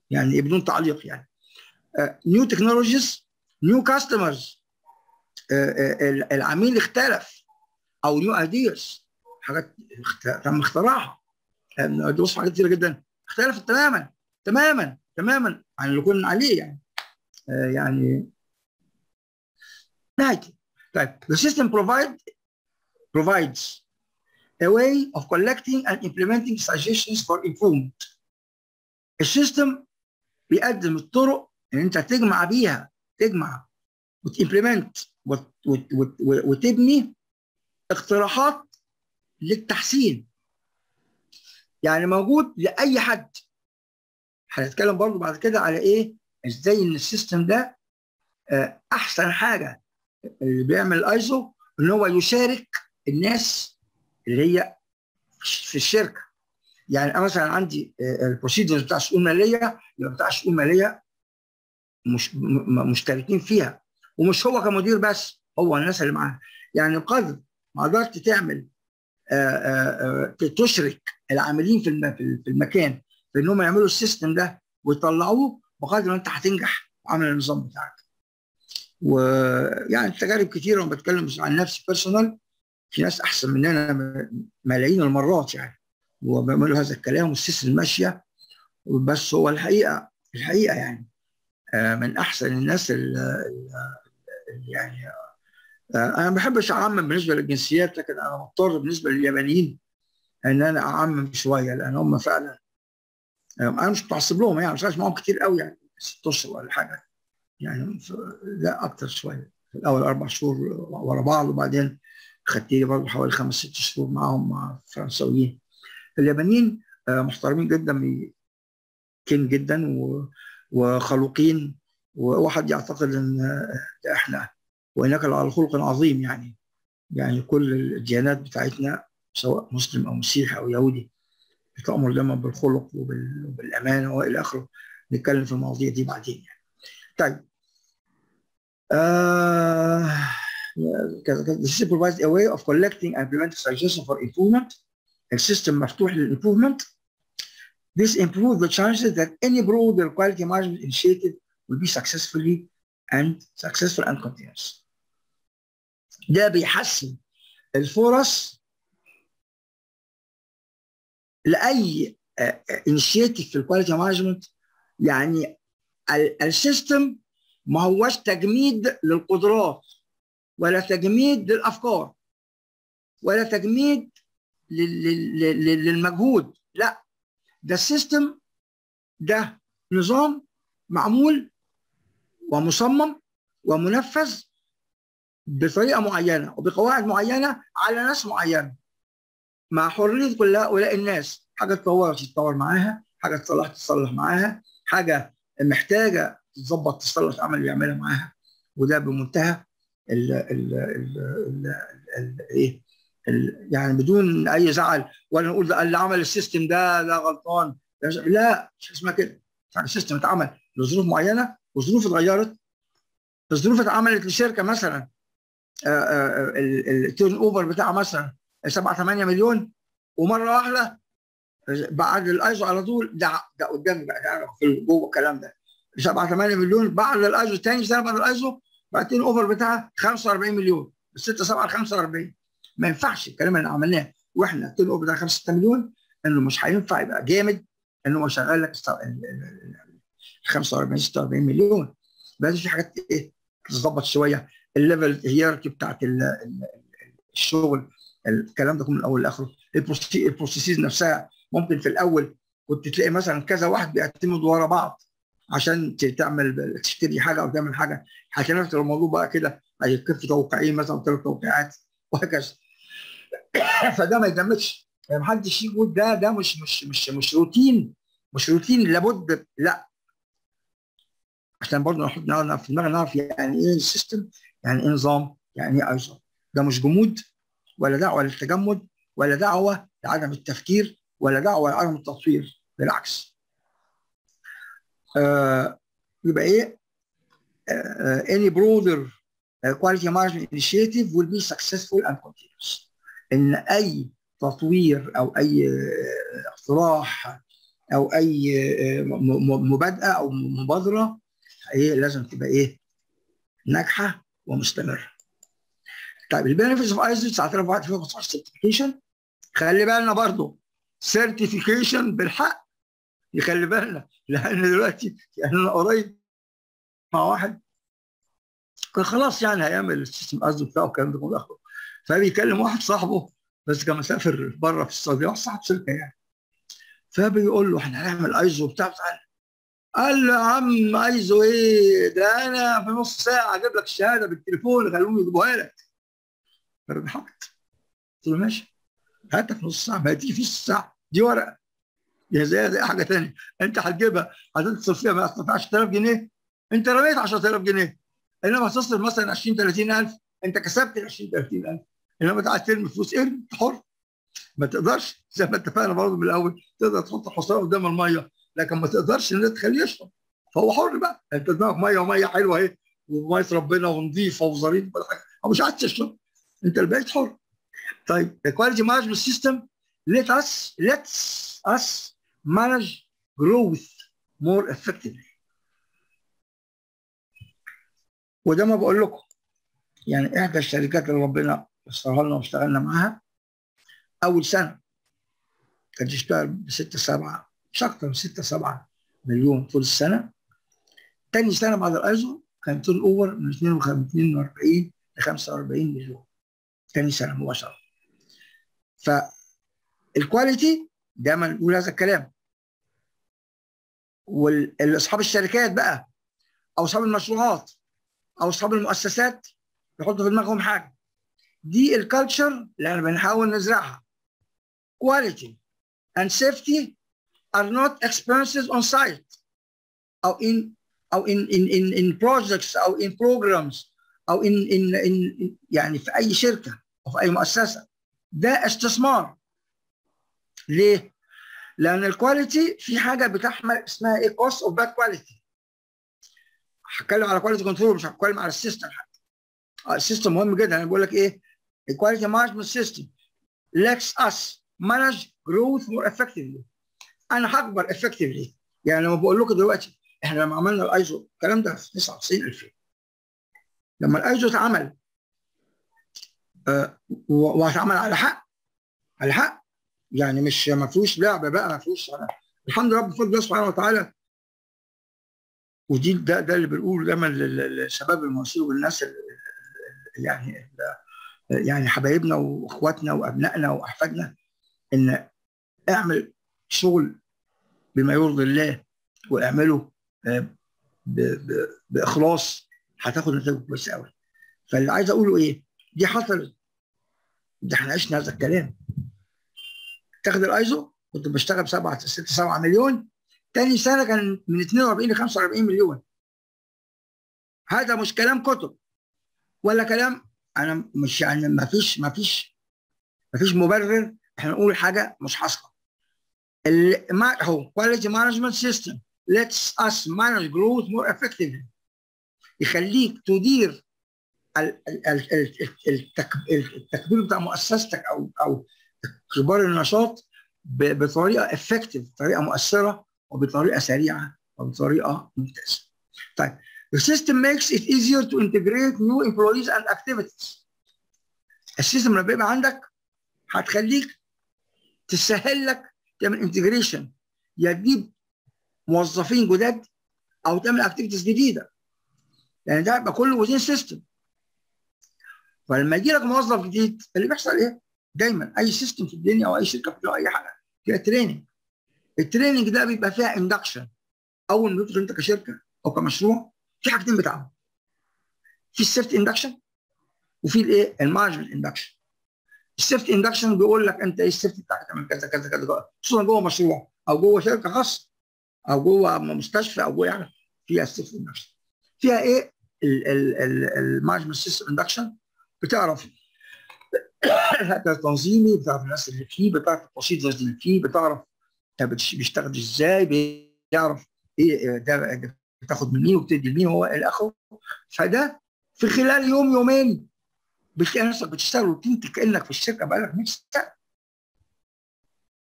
يعني بدون تعليق يعني. new technologies new customers العميل اختلف. أو new ideas حاجات تم اختراعها. دوس حاجات كتيرة جدا. اختلفت تماما. تماما. تماما. عن اللي كنا عليه يعني. آه يعني. نهايتي طيب. The system provide provides a way of collecting and implementing suggestions for improvement. ال system بيقدم الطرق ان أنت تجمع بيها تجمع وت implement وتبني اقتراحات للتحسين. يعني موجود لأي حد. هنتكلم برضو بعد كده على إيه؟ إزاي إن ال system ده أحسن حاجة اللي بيعمل الآيزو إن هو يشارك الناس اللي هي في الشركة. يعني أنا مثلا عندي ال procedures بتاع الشؤون المالية يبقى بتاع الشؤون المالية مش مشتركين فيها. ومش هو كمدير بس هو الناس اللي معاه يعني قدر ما قدرت تعمل آه، آه، آه، تشرك العاملين في في المكان في انهم يعملوا ال system ده ويطلعوه بقدر ما أنت هتنجح عمل النظام بتاعك. ويعني تجارب كتيرة وأنا بتكلم عن نفسي personal في ناس أحسن مننا ملايين المرات يعني وبيعملوا هذا الكلام وال system ماشية بس هو الحقيقة الحقيقة يعني من أحسن الناس ال- ال- ال- يعني أنا ما بحبش أعمم بالنسبة للجنسيات لكن أنا مضطر بالنسبة لليابانيين إن أنا أعمم شوية لأن هم فعلا آه، أنا مش متعصب لهم يعني مش عايش معاهم كتير قوي يعني ست أشهر ولا حاجة يعني لا أكتر شوية في الأول أربع شهور ورا بعض وبعدين خدت لي برضه حوالي خمس ست شهور معاهم مع فرنساويين. اليابانيين آه، محترمين جدا كين جدا وخلوقين وواحد يعتقد إن آه، إحنا وانك على خلق عظيم يعني يعني كل الديانات بتاعتنا سواء مسلم أو مسيحي أو يهودي بتأمر دايما بالخلق وبال- وبالامانه والى اخره نتكلم في المواضيع دي بعدين يعني. طيب آه the supervised a way of collecting and preventing suggestions for improvement السيستم مفتوح للimprovement This improves the chances that any broader quality management initiative will be successfully and successful and continuous. ده بيحسن الفرص لأي initiative في ال quality management يعني ال- ال system ما هوش تجميد للقدرات ولا تجميد للأفكار ولا تجميد لل- لل- لل- للمجهود. لا ده ال system ده نظام معمول ومصمم ومنفذ بطريقة معينة وبقواعد معينة على ناس معينة. مع حرية كل هؤلاء الناس حاجة تطور تتطور معاها حاجة تصلح تصلح معاها حاجة محتاجة تتظبط تصلح تعمل يعملها معاها. وده بمنتهى ال ال ال إيه يعني بدون أي زعل ولا نقول ده اللي عمل ال system ده ده غلطان لا مش اسمها كده. يعني ال system اتعمل لظروف معينة وظروف اتغيرت. الظروف اتعملت لشركة مثلا ال turnover بتاعها مثلا 7 8 مليون. ومرة واحدة بعد الايزو على طول ده ده قدامي بقى ده في جوه الكلام ده. 7 8 مليون بعد الايزو تاني سنة بعد الايزو بقى ال turnover بتاعها 45 مليون. 6 7 45 ما ينفعش الكلام اللي عملناه وإحنا ال turnover بتاع 5 6 مليون إنه مش هينفع يبقى جامد إنه هو شغال لك 45 46 مليون. لازم في حاجات إيه تظبط شوية. ال level hierarchy بتاعت ال- ال- الشغل الكلام ده كله من الأول لآخره. ال proce- ال processes نفسها ممكن في الأول كنت تلاقي مثلا كذا واحد بيعتمدوا ورا بعض عشان تعمل تشتري حاجة أو تعمل حاجة. هتلاقي نفس الموضوع بقى كده هيكفي توقيعين مثلا ثلاث توقيعات وهكذا. فده ما يجمدش يعني محدش يقول ده ده مش مش مش مش روتين. مش روتين لابد. لا. عشان برضه نحط في دماغنا نعرف يعني إيه ال system يعني إيه نظام؟ يعني إيه ايزو ده مش جمود ولا دعوة للتجمد ولا دعوة لعدم التفكير ولا دعوة لعدم التطوير بالعكس. آه يبقى إيه؟ آه any broader uh, quality management initiative will be successful and continuous. إن أي تطوير أو أي آه، اقتراح أو أي آه، مبادئة أو مبادرة إيه لازم تبقى إيه؟ ناجحة ومستمره طيب ال benefits of ISO 9015 certification خلي بالنا برضو certification بالحق يخلي بالنا لأن دلوقتي يعني أنا قريب مع واحد كان خلاص يعني هيعمل ال system ISO بتاعه والكلام ده كله. فبيكلم واحد صاحبه بس كان مسافر بره في السعودية واحد صاحب شركة يعني. فبيقول له إحنا هنعمل ايزو بتاع تعالى قال له يا عم ايزو إيه؟ ده أنا في نص ساعة أجيب لك الشهاده بالتليفون خلوهم يجيبوها لك. فضحكت قلت له ماشي. هاتها في نص ساعة. ما تيجي في ساعة. دي ورقة. يا زي دي حاجة ثانية انت هتجيبها. هتصرف فيها مثلا 10000 جنيه. انت رميت 10000 جنيه. انما هتصرف مثلا 20 30000 انت كسبت ال 20 30000 انما عايز ترمي فلوس ارمي حر. ما تقدرش. زي ما اتفقنا برضه من الأول. تقدر تحط حصان قدام المية. لكن ما تقدرش إن تخليه يشرب. فهو حر بقى. أنت قدامك مية ومية حلوة أهي ومية ربنا ونظيفه وظريفه وكل حاجة. هو مش عايز تشرب. أنت اللي بقيت حر. طيب ال quality management system let us lets us manage growth more effectively. وده ما بقول لكم. يعني إحدى الشركات اللي ربنا يسرها لنا واشتغلنا معاها أول سنة كانت تشتغل بستة سبعة مش أكتر من 6 7 مليون طول السنة. تاني سنة بعد الأيزو كان تون اوفر من 42 ل 45 مليون. تاني سنة مباشرة. فال quality دايما نقول هذا الكلام. واصحاب الشركات بقى أو أصحاب المشروعات أو أصحاب المؤسسات يحطوا في دماغهم حاجة. دي ال culture اللي إحنا بنحاول نزرعها. quality and safety are not expenses on site. أو in أو in in in in projects أو in programs أو in in in يعني في أي شركة أو في أي مؤسسة. ده استثمار ليه؟ لأن ال quality في حاجة بتحمل اسمها إيه؟ cost of bad quality هتكلم على quality control مش هتكلم على ال system حتى. ال system مهم جدا. أنا بقول لك إيه؟ ال quality management system lets us manage growth more effectively. أنا هكبر effectively. يعني لما بقول لكم دلوقتي إحنا لما عملنا الايزو الكلام ده في 99 2000 لما الايزو اتعمل آه واتعمل على حق على حق يعني مش ما فيهوش لعبة بقى ما فيهوش الحمد لله بفضل الله سبحانه وتعالى. ودي ده ده اللي بنقوله دايما للشباب المصري والناس يعني يعني حبايبنا وإخواتنا وأبنائنا وأحفادنا إن اعمل شغل بما يرضي الله واعمله بإخلاص هتاخد نتائج كويسة قوي فاللي عايز أقوله إيه؟ دي حصلت. ده إحنا عشنا هذا الكلام. تاخد الأيزو؟ كنت بشتغل 7 6 7 مليون. تاني سنة كان من 42 ل 45 مليون. هذا مش كلام كتب ولا كلام أنا مش يعني ما فيش ما فيش ما فيش مبرر إحنا نقول حاجة مش حاصلة. ما هو quality management system lets us manage growth more effectively يخليك تدير التكبير بتاع مؤسستك أو أو كبار النشاط بطريقة effective بطريقة مؤثرة وبطريقة سريعة وبطريقة ممتازة. طيب The system makes it easier to integrate new employees and activities. ال system لما بيبقى عندك هتخليك تسهل لك تعمل integration يا تجيب موظفين جداد أو تعمل activities جديدة. يعني ده يبقى كله within system. فلما يجي لك موظف جديد اللي بيحصل إيه؟ دايما أي system في الدنيا أو أي شركة فيها أي حاجة فيها training. ال training ده بيبقى فيها induction. أول ما تدخل أنت كشركة أو كمشروع في حاجتين بتاعهم في ال safety induction وفي الايه ال management induction ال safety induction بيقول لك انت إيه ال safety بتاعك؟ تعمل كذا كذا كذا خصوصا جوه مشروع أو جوه شركة خاصة أو جوه مستشفى أو جوه يعني فيها ال safety induction. فيها إيه؟ ال management system induction بتعرف التنظيمي بتعرف الناس اللي فيه بتعرف ال procedures اللي فيه بتعرف بيشتغل إزاي بيعرف إيه ده بتاخد من مين وبتدي لمين هو إلى آخره. فده في خلال يوم يومين بتلاقي نفسك بتشتغل روتين كأنك في الشركة بقالك 100 سنة.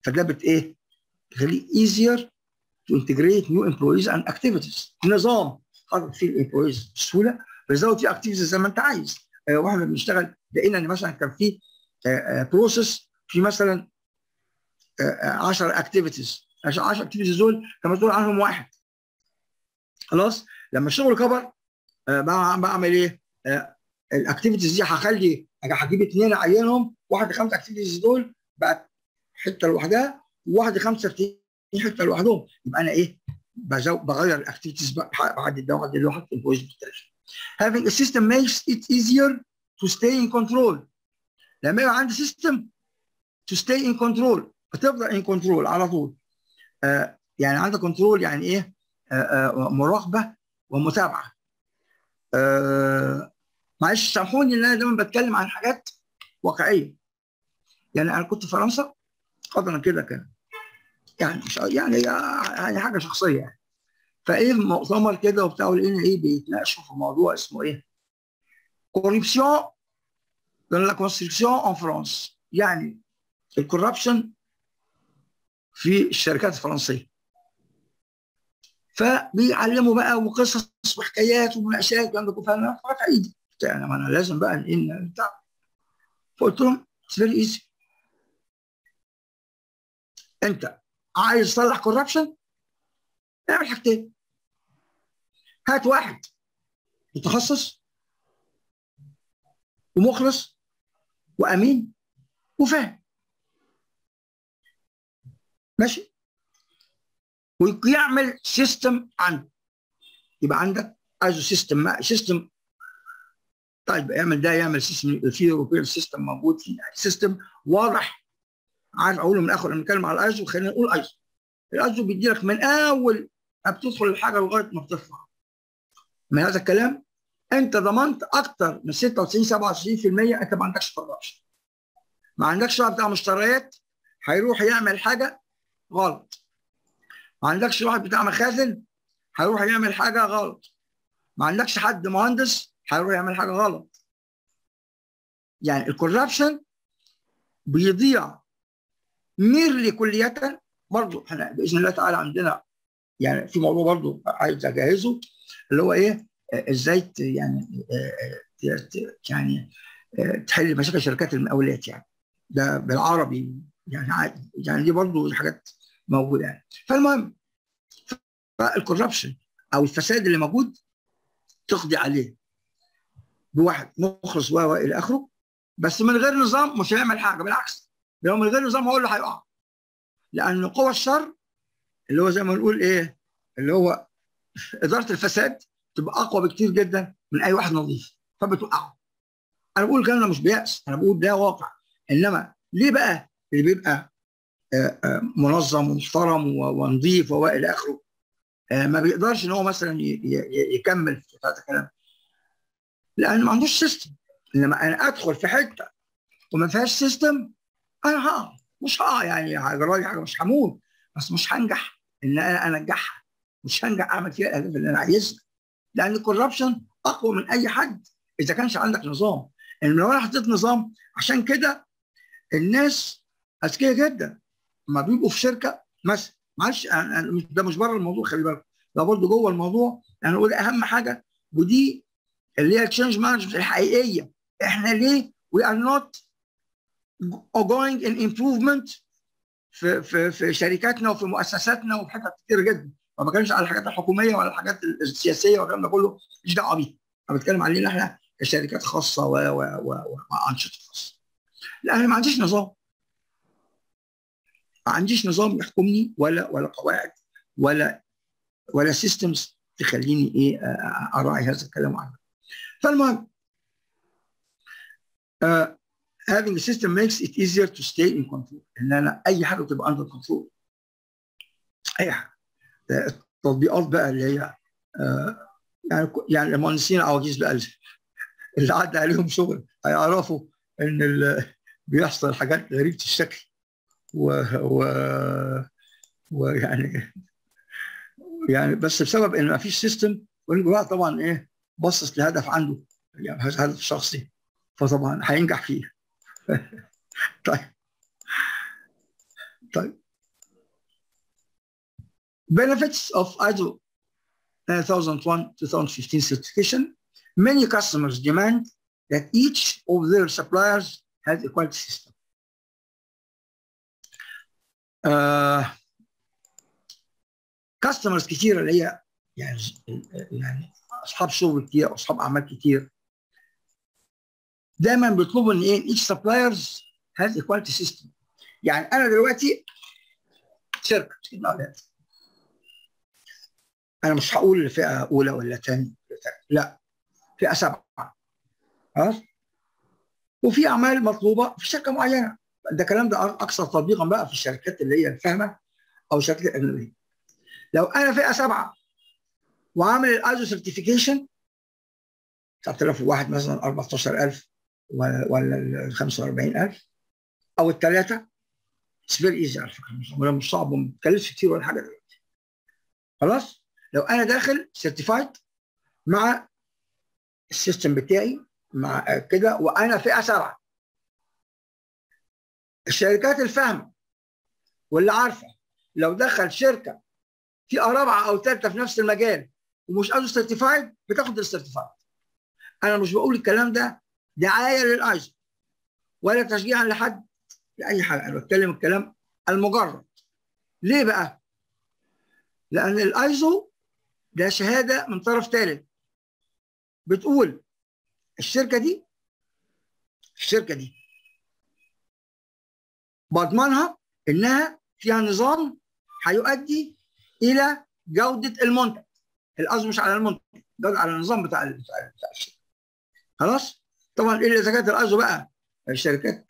فده بت إيه؟ تخليه easier to integrate new employees and activities. نظام حاطط فيه ال employees بسهولة. بيزود فيه activities زي ما أنت عايز. آه وإحنا بنشتغل لقينا إن مثلا كان في process في مثلا 10 activities 10 activities دول كان مسؤول عنهم واحد. خلاص؟ لما الشغل كبر آه بعمل إيه؟ آه ال activities دي هخلي هجيب اثنين أعينهم واحد خمسة activities دول بقت حتة لوحدها وواحد خمسة في حتة لوحدهم يبقى أنا إيه؟ بغير ال activities بعد ده واحد لوحده ال voice مختلف. Having a system makes it easier to stay in control. لما يبقى عندي system to stay in control بتفضل in control على طول. آه يعني عندك control يعني إيه؟ مراقبة ومتابعة. أه معلش سامحوني إن أنا دايما بتكلم عن حاجات واقعية. يعني أنا كنت في فرنسا قدرا كده كان يعني يعني يعني حاجة شخصية يعني. فإيه مؤتمر كده وبتاع لقينا إيه بيتناقشوا في موضوع اسمه إيه؟ corruption dans la construction en France. يعني ال corruption في الشركات الفرنسية. فبيعلموا بقى وقصص وحكايات ومناقشات والكلام ده فأنا رافع ايدي أنا ما أنا لازم بقى إن بتاع. فقلت لهم it's very easy أنت عايز تصلح corruption اعمل حاجتين. هات واحد متخصص ومخلص وأمين وفاهم. ماشي؟ ويعمل system عنده. يبقى عندك ISO system system طيب اعمل ده يعمل system في European system موجود في system واضح. عارف أقوله من آخر بنتكلم على الايزو خلينا نقول ايزو الايزو بيدي لك من أول ما بتدخل الحاجة لغاية ما بتطلع من هذا الكلام أنت ضمنت أكتر من 96 97% أنت ما عندكش corruption ما عندكش واحد بتاع مشتريات هيروح يعمل حاجة غلط. ما عندكش واحد بتاع مخازن هيروح يعمل حاجة غلط. ما عندكش حد مهندس هيروح يعمل حاجة غلط. يعني ال corruption بيضيع ميرلي كلية برضه إحنا بإذن الله تعالى عندنا يعني في موضوع برضه عايز أجهزه اللي هو إيه؟ إزاي يعني يعني تحل مشاكل شركات المقاولات يعني. ده بالعربي يعني عادي يعني دي برضه حاجات موجودة يعني. فالمهم فال corruption أو الفساد اللي موجود تقضي عليه. بواحد مخلص و إلى آخره. بس من غير نظام مش هيعمل حاجة بالعكس. لو من غير نظام هو اللي هيقع. لأن قوى الشر اللي هو زي ما نقول إيه اللي هو إدارة الفساد تبقى أقوى بكتير جدا من أي واحد نظيف فبتوقعه. أنا بقول الكلام ده مش بيأس أنا بقول ده واقع. إنما ليه بقى اللي بيبقى منظم ومحترم ونظيف والى آخره؟ ما بيقدرش إن هو مثلا يكمل في هذا الكلام. لأن ما عندوش system لما أنا أدخل في حتة وما فيهاش system أنا ها مش ها يعني هجرالي حاجة مش هموت بس مش هنجح. إن أنا انجحها مش هنجح أعمل فيها الاهداف اللي أنا عايزها. لأن ال corruption أقوى من أي حد إذا كانش عندك نظام. ان لو أنا حطيت نظام عشان كده الناس أذكياء جدا. لما بيبقوا في شركة مثلا معلش ده مش بره الموضوع خلي بالك. ده برضه جوه الموضوع. يعني نقول أهم حاجة ودي اللي هي ال change management الحقيقية. إحنا ليه we are not going in improvement في في في شركاتنا وفي مؤسساتنا وفي حتت كتير جدا. ما بتكلمش على الحاجات الحكومية ولا الحاجات السياسية والكلام ده كله مش دعوة بيه. أنا بتكلم علينا إحنا كشركات خاصة وانشطه خاصة. لا أنا ما عنديش نظام. ما عنديش نظام يحكمني ولا ولا قواعد ولا ولا سيستمز تخليني إيه أراعي هذا الكلام عنه فالمهم uh, having a system makes it easier to stay in control. إن أنا أي حاجة تبقى under control. أي حاجة. التطبيقات بقى اللي هي آه يعني يعني المهندسين عواجيز بقى اللي عدى عليهم شغل هيعرفوا إن بيحصل حاجات غريبة الشكل. و, و ويعني يعني بس بسبب إن ما فيش سيستم طبعا إيه بصص لهدف عنده يعني هدف شخصي فطبعا هينجح فيه طيب طيب benefits of ISO 9001-2015 certification many customers demand that each of their suppliers has a quality system uh, customers كتير اللي هي يعني يعني أصحاب شغل كتير أو أصحاب أعمال كتير. دايما بيطلبوا إن إيه each suppliers has a quality system. يعني أنا دلوقتي شركة أنا مش هقول فئه أولى ولا ثانية لا. فئة سبعة. خلاص؟ وفي أعمال مطلوبة في شركة معينة. ده الكلام ده أكثر تطبيقا بقى في الشركات اللي هي الفاهمة أو الشركات الاجنبيه لو أنا فئة سبعة وعامل ال ISO certification 9001 مثلا 14000 ولا ال 45000 أو الثلاثه very easy على فكرة. مش صعب. وما بتكلفش كتير ولا حاجة دلوقتي. خلاص؟ لو أنا داخل certified مع ال system بتاعي مع كده وأنا فئه سبعه الشركات الفاهمة واللي عارفة. لو دخل شركة فئه رابعه أو ثالثه في نفس المجال ومش قادر certified بتاخد ال certified أنا مش بقول الكلام ده دعاية للايزو ولا تشجيعا لحد لأي حاجة. أنا بتكلم الكلام المجرد. ليه بقى؟ لأن الايزو ده شهادة من طرف ثالث بتقول الشركة دي الشركة دي بضمنها إنها فيها نظام هيؤدي إلى جودة المنتج. القصد مش على المنتج ده على النظام بتاع بتاع الشركة. خلاص؟ طبعا إذا كانت القصد بقى؟ الشركات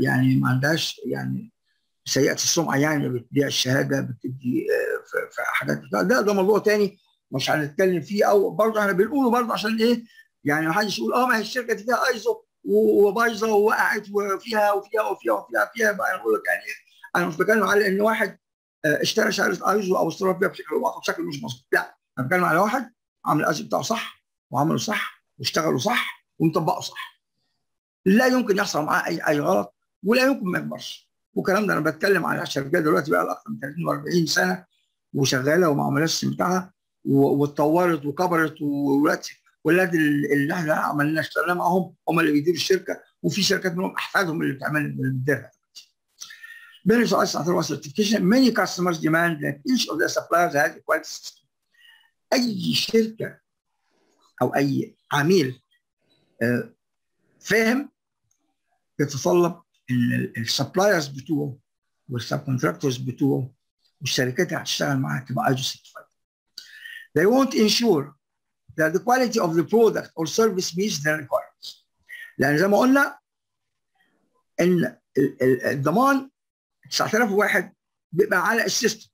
يعني ما عندهاش يعني سيئة السمعة يعني بتبيع الشهادة بتدي في حاجات ده ده موضوع تاني مش هنتكلم فيه أو برضه إحنا بنقوله برضه عشان إيه؟ يعني ما حدش يقول آه ما هي الشركة دي فيها أيزو وبايظة ووقعت وفيها وفيها وفيها وفيها فيها بقى نقول لك يعني أنا مش بتكلم على إن واحد اشترى شهادة أيزو أو استلم بيها بشكل بشكل مش مظبوط. لا. أنا بتكلم على واحد عامل الايزو بتاعه صح وعمله صح واشتغلوا صح ومطبقه صح. لا يمكن يحصل معاه اي أي غلط ولا يمكن ما يكبرش. والكلام ده أنا بتكلم على شركات دلوقتي بقى أكثر من 30 و40 سنة وشغالة ومعموله ال system بتاعها واتطورت وكبرت ودلوقتي ولاد اللي إحنا عملنا اشتغلنا معاهم هم اللي بيديروا الشركة وفي شركات منهم أحفادهم اللي بتعمل بتديرها. Benefits of ISO certification, many customers demand that each of the suppliers has a quality. أي شركة أو أي عميل فاهم يتطلب إن السبلايرز بتوعه والسب كونتراكتورز بتوعه والشركات اللي هتشتغل معاها تبقى ايزو certified. They want to ensure that the quality of the product or service meets their requirements. لأن زي ما قلنا إن الضمان 9001 بيبقى على ال system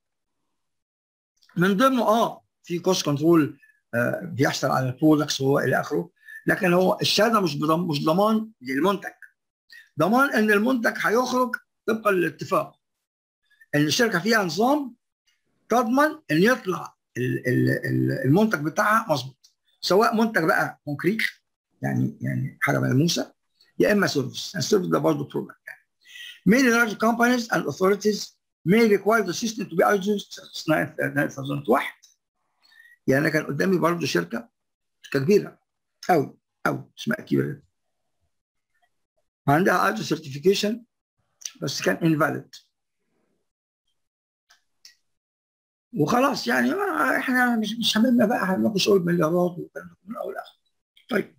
من ضمنه آه في cost control آه بيحصل على ال products وهو إلى آخره. لكن هو الشهادة مش مش ضمان للمنتج. ضمان إن المنتج هيخرج طبقا للاتفاق. إن الشركة فيها نظام تضمن إن يطلع المنتج بتاعها مظبوط. سواء منتج بقى concrete يعني يعني حاجة ملموسه يا إما service. ال service ده برضه product يعني. Many large companies and authorities may require the system to be ISO 9001 يعني أنا كان قدامي برضه شركة كبيرة. قوي قوي اسمها كبيرة. عندها ISO certification بس كان invalid وخلاص يعني إحنا مش مش هممنا بقى هنلاقي شغل مليارات من اول لاخر طيب.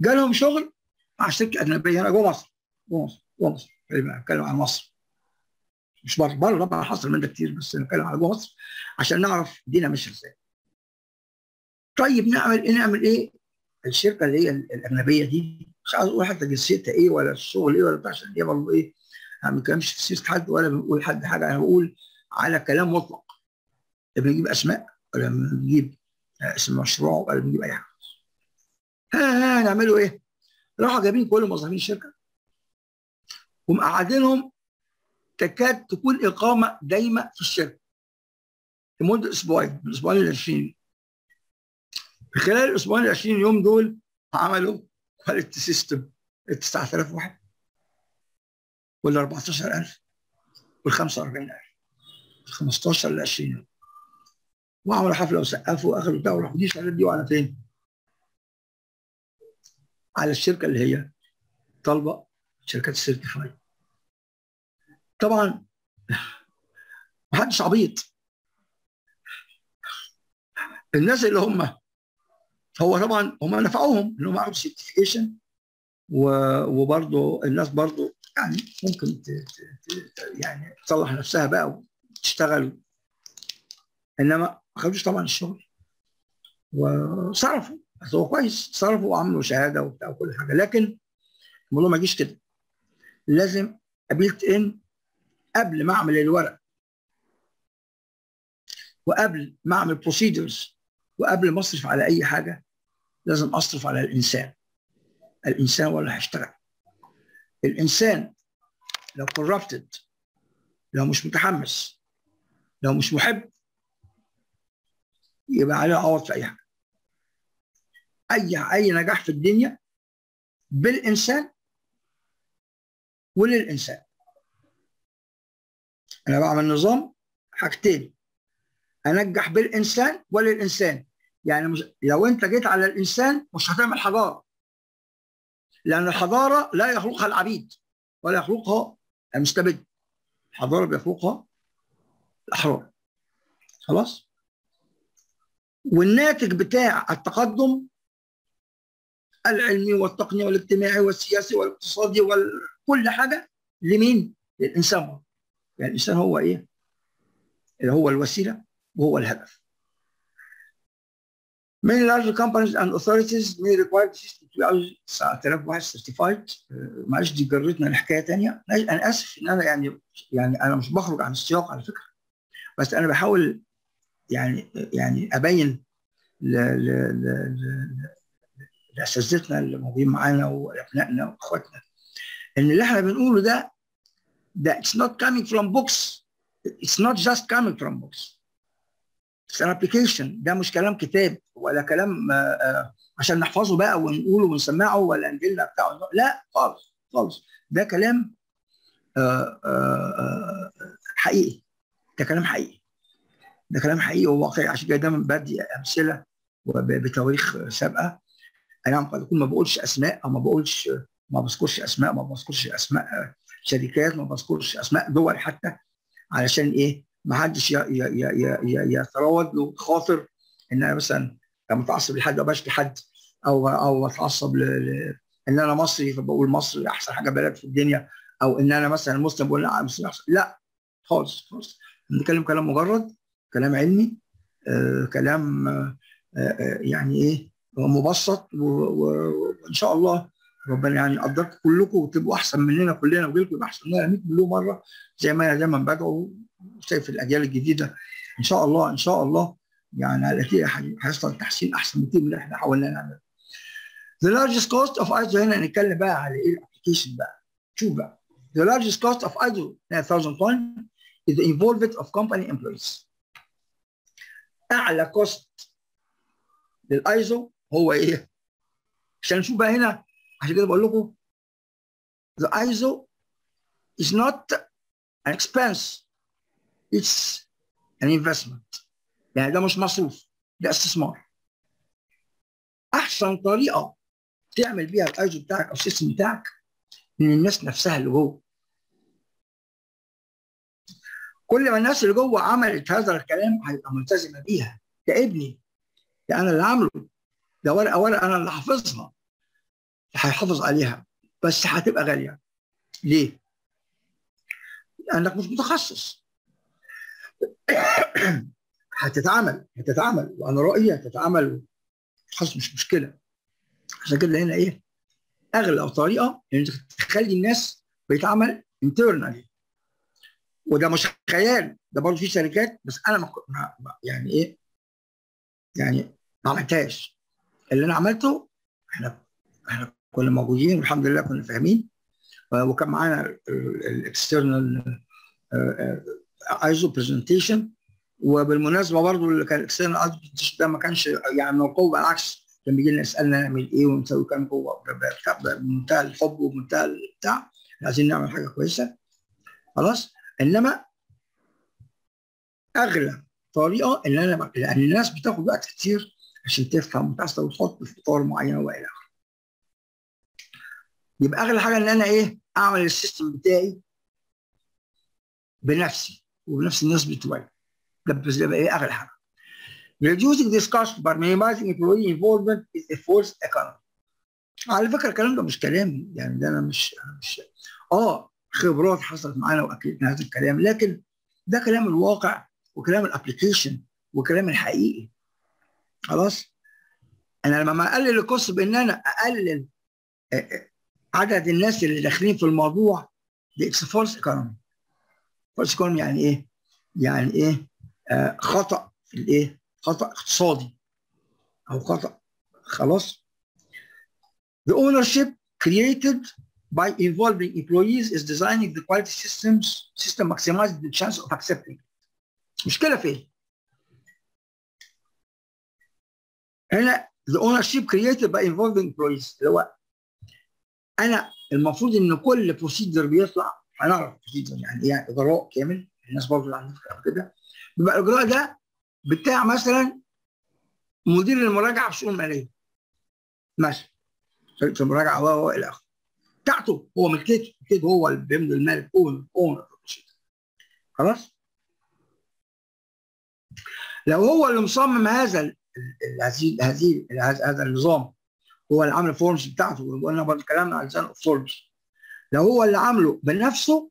جالهم شغل مع شركة أجنبية هنا جوه مصر جوه مصر جوه مصر بتكلم عن مصر. مش بره طبعا حصل من ده كتير بس نتكلم على مصر عشان نعرف الدنيا ماشية إزاي. طيب نعمل نعمل إيه؟ الشركة اللي هي الأجنبية دي مش عايز أقول حتى جنسيتها إيه ولا الشغل إيه ولا بتاع عشان هي برضه إيه ما بنتكلمش في سيره حد ولا بنقول حد حاجة أنا بقول على كلام مطلق. لا بنجيب أسماء ولا بنجيب اسم مشروع ولا بنجيب أي حاجة؟ ها ها نعملوا إيه؟ راحوا جايبين كل موظفين الشركة ومقعدينهم تكاد تكون إقامة دايمة في الشركة لمدة أسبوعين من الاسبوعين ال 20 في خلال الاسبوعين ال 20 يوم دول عملوا quality system ال 9000 واحد ولا 14000 وال 45000 15 ل 20 يوم. وعملوا حفلة وسقفوا واخدوا بتاع وراحوا دي الشهادات دي وعلى فين؟ على الشركة اللي هي طالبة شركات ال certified طبعا محدش عبيط. الناس اللي هم هو طبعا هم نفعوهم ان هم عملوا سيرتيفيكيشن وبرضه الناس برضه يعني ممكن ت ت يعني تصلح نفسها بقى وتشتغل. إنما ما خدوش طبعا الشغل. وصرفوا. بس هو كويس. صرفوا وعملوا شهادة وبتاع وكل حاجة. لكن الموضوع ما يجيش كده. لازم قابلت ان قبل ما أعمل الورق وقبل ما أعمل بروسيدرز وقبل ما أصرف على أي حاجة لازم أصرف على الإنسان. الإنسان ولا هيشتغل. الإنسان لو corrupted لو مش متحمس لو مش محب يبقى عليه عوض في أي حاجة. أي أي نجاح في الدنيا بالإنسان وللإنسان. أنا بعمل نظام حاجتين. أنجح بالإنسان وللإنسان. يعني مش لو أنت جيت على الإنسان مش هتعمل حضارة. لأن الحضارة لا يخلقها العبيد ولا يخلقها المستبد. الحضارة بيخلقها الأحرار. خلاص؟ والناتج بتاع التقدم العلمي والتقني والاجتماعي والسياسي والاقتصادي وكل حاجة لمين؟ للإنسان. يعني الإنسان هو؟ اللي هو الوسيلة وهو الهدف. Many large companies and authorities may require the system to be 9001 certified معلش دي جرتنا لحكاية ثانية أنا آسف إن أنا يعني يعني أنا مش بخرج عن السياق على فكرة بس أنا بحاول يعني يعني أبين لأساتذتنا اللي موجودين معانا وأبنائنا وأخواتنا إن اللي إحنا بنقوله ده it's not coming from books. It's not just coming from books. It's an application. ده مش كلام كتاب ولا كلام آآ عشان نحفظه بقى ونقوله ونسمعه ولا نجيلنا بتاعه. لا خالص خالص. ده كلام آآ حقيقي. ده كلام حقيقي. ده كلام حقيقي. وواقعي عشان كده دايما بدي أمثلة بتواريخ سابقة. أنا قد اكون ما بقولش أسماء أو ما بقولش ما بذكرش أسماء ما بذكرش أسماء شركات ما بذكرش أسماء دول حتى علشان إيه؟ ما حدش يتروض له خاطر إن أنا مثلا متعصب لحد أو بشكي حد أو أو أتعصب ل... إن أنا مصري فبقول مصر أحسن حاجة بلد في الدنيا أو إن أنا مثلا مسلم بقول لا أحسن. لا خالص خالص. بنتكلم كلام مجرد كلام علمي آه كلام آه آه يعني إيه؟ مبسط وإن شاء الله ربنا يعني يقدركم كلكم وتبقوا أحسن مننا كلنا وجيلكم يبقى أحسن مننا 100 مليون مرة زي ما أنا دايما بدعو شايف الأجيال الجديدة إن شاء الله إن شاء الله يعني على هيحصل تحسين أحسن من اللي إحنا حاولنا نعمله. The largest cost of ISO هنا نتكلم بقى على إيه الابلكيشن بقى. شوف بقى. The largest cost of ISO 9001 is the involvement of company employees. أعلى cost للايزو هو إيه؟ عشان نشوف بقى هنا عشان كده بقول لكم the ISO is not an expense. It's an investment. يعني ده مش مصروف ده استثمار. أحسن طريقة تعمل بيها الايزو بتاعك أو ال system بتاعك من الناس نفسها اللي جوه. كل ما الناس اللي جوه عملت هذا الكلام هيبقى ملتزمة بيها. ده ابني ده أنا اللي عامله. ده ورقة ورقة أنا اللي حافظها. هيحافظ عليها بس هتبقى غالية. ليه؟ لأنك مش متخصص. هتتعمل هتتعمل وأنا رأيي هتتعمل خلاص مش مشكلة. عشان كده هنا إيه؟ أغلى طريقة إن أنت تخلي الناس بيتعمل internally وده مش خيال ده برضه في شركات بس أنا ما يعني إيه؟ يعني ما عملتهاش. اللي أنا عملته إحنا إحنا كنا موجودين والحمد لله كنا فاهمين. وكان معانا ال external ISO presentation وبالمناسبة برضه اللي كان ال external ISO presentation ده ما كانش يعني من القوه بالعكس كان بيجي لنا يسألنا نعمل إيه ونسوي كام جوه بمنتهى الحب ومنتهى البتاع. عايزين نعمل حاجة كويسة. خلاص؟ إنما أغلى طريقة إن أنا لأن الناس بتاخد وقت كتير عشان تفهم وتحصل وتحط في اطار معينه وإلى آخره. يبقى أغلى حاجة إن أنا إيه؟ أعمل ال system بتاعي بنفسي وبنفس الناس بتوعي. ده بس ده إيه أغلى حاجة. Reducing this cost by minimizing employee involvement is a false economy. على فكرة الكلام ده مش كلامي يعني ده أنا مش مش آه خبرات حصلت معانا واكدنا هذا الكلام لكن ده كلام الواقع وكلام ال application وكلام الحقيقي خلاص أنا لما أقلل ال cost بإن أنا أقلل عدد الناس اللي داخلين في الموضوع it's false economy false economy يعني إيه؟ يعني إيه؟ آه خطا في الايه؟ خطا اقتصادي أو خطا خلاص The ownership created by involving employees in designing the quality systems system maximizes the chance of accepting مشكله فين؟ هنا the ownership created by involving employees اللي هو أنا المفروض إن كل procedure بيطلع هنعرف procedure يعني إيه؟ إجراء كامل الناس برضه عندها فكرة كده. بيبقى الإجراء ده بتاع مثلا مدير المراجعة في الشؤون المالية مثلا في المراجعة هو إلى آخره. بتاعته هو ملكته ملكته هو اللي بيمضي المالك own own خلاص؟ لو هو اللي مصمم هذا هذه هذا النظام هو اللي عامل ال forms بتاعته وقلنا برضه كلامنا عن design of forms لو هو اللي عامله بنفسه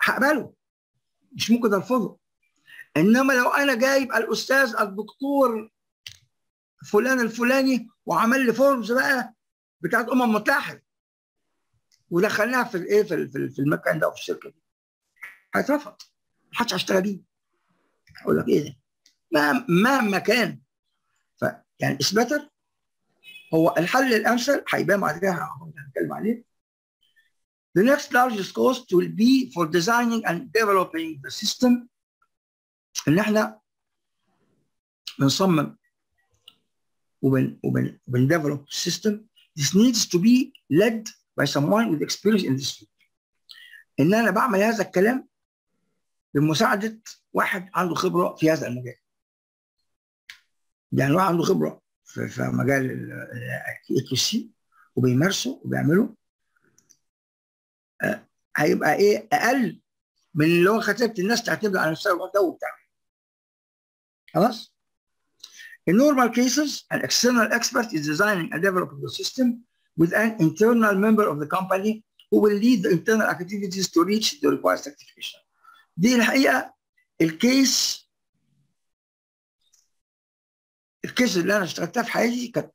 هقبله. مش ممكن ارفضه إنما لو أنا جايب الأستاذ الدكتور فلان الفلاني وعمل لي forms بقى بتاعت أمم متحده ودخلناها في الإيه في في المكان ده وفي الشركة دي هيترفض. محدش هيشتغل بيه. أقول لك إيه ده؟ مهما كان. ف يعني اثبتر هو الحل الأمثل هيبان بعد كده هنتكلم عليه. The next largest cost will be for designing and developing the system. إن إحنا بنصمم وبن وبن وبن system. This needs to be led by someone with experience in this field. إن أنا بعمل هذا الكلام بمساعدة واحد عنده خبرة في هذا المجال. يعني واحد عنده خبرة في, مجال وبيمارسه وبيعمله آه هيبقى إيه أقل من اللي هو كتبت الناس تعتمد على نفسها الجو بتاعها خلاص In normal cases, an external expert is designing and developing the system with an internal member of the company who will lead the internal activities to reach the required certification. دي الحقيقة الكيس الكيس اللي أنا اشتغلتها في حياتي كانت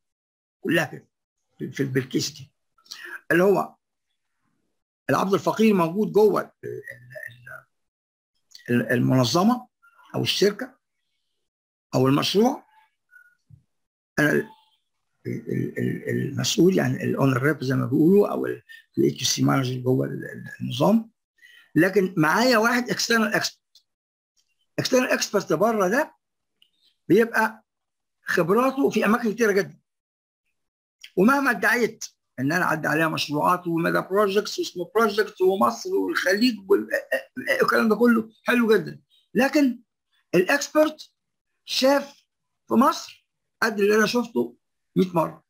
كلها كده في بالكيس دي. اللي هو العبد الفقير موجود جوه المنظمة أو الشركة أو المشروع. أنا المسؤول يعني ال owner rep زي ما بيقولوا أو QC manager جوه النظام. لكن معايا واحد external expert external expert بره ده بيبقى خبراته في أماكن كتيرة جدا. ومهما ادعيت إن أنا عدى عليها مشروعات و mega projects و small projects ومصر والخليج والكلام ده كله حلو جدا. لكن ال expert شاف في مصر قد اللي أنا شفته 100 مرة.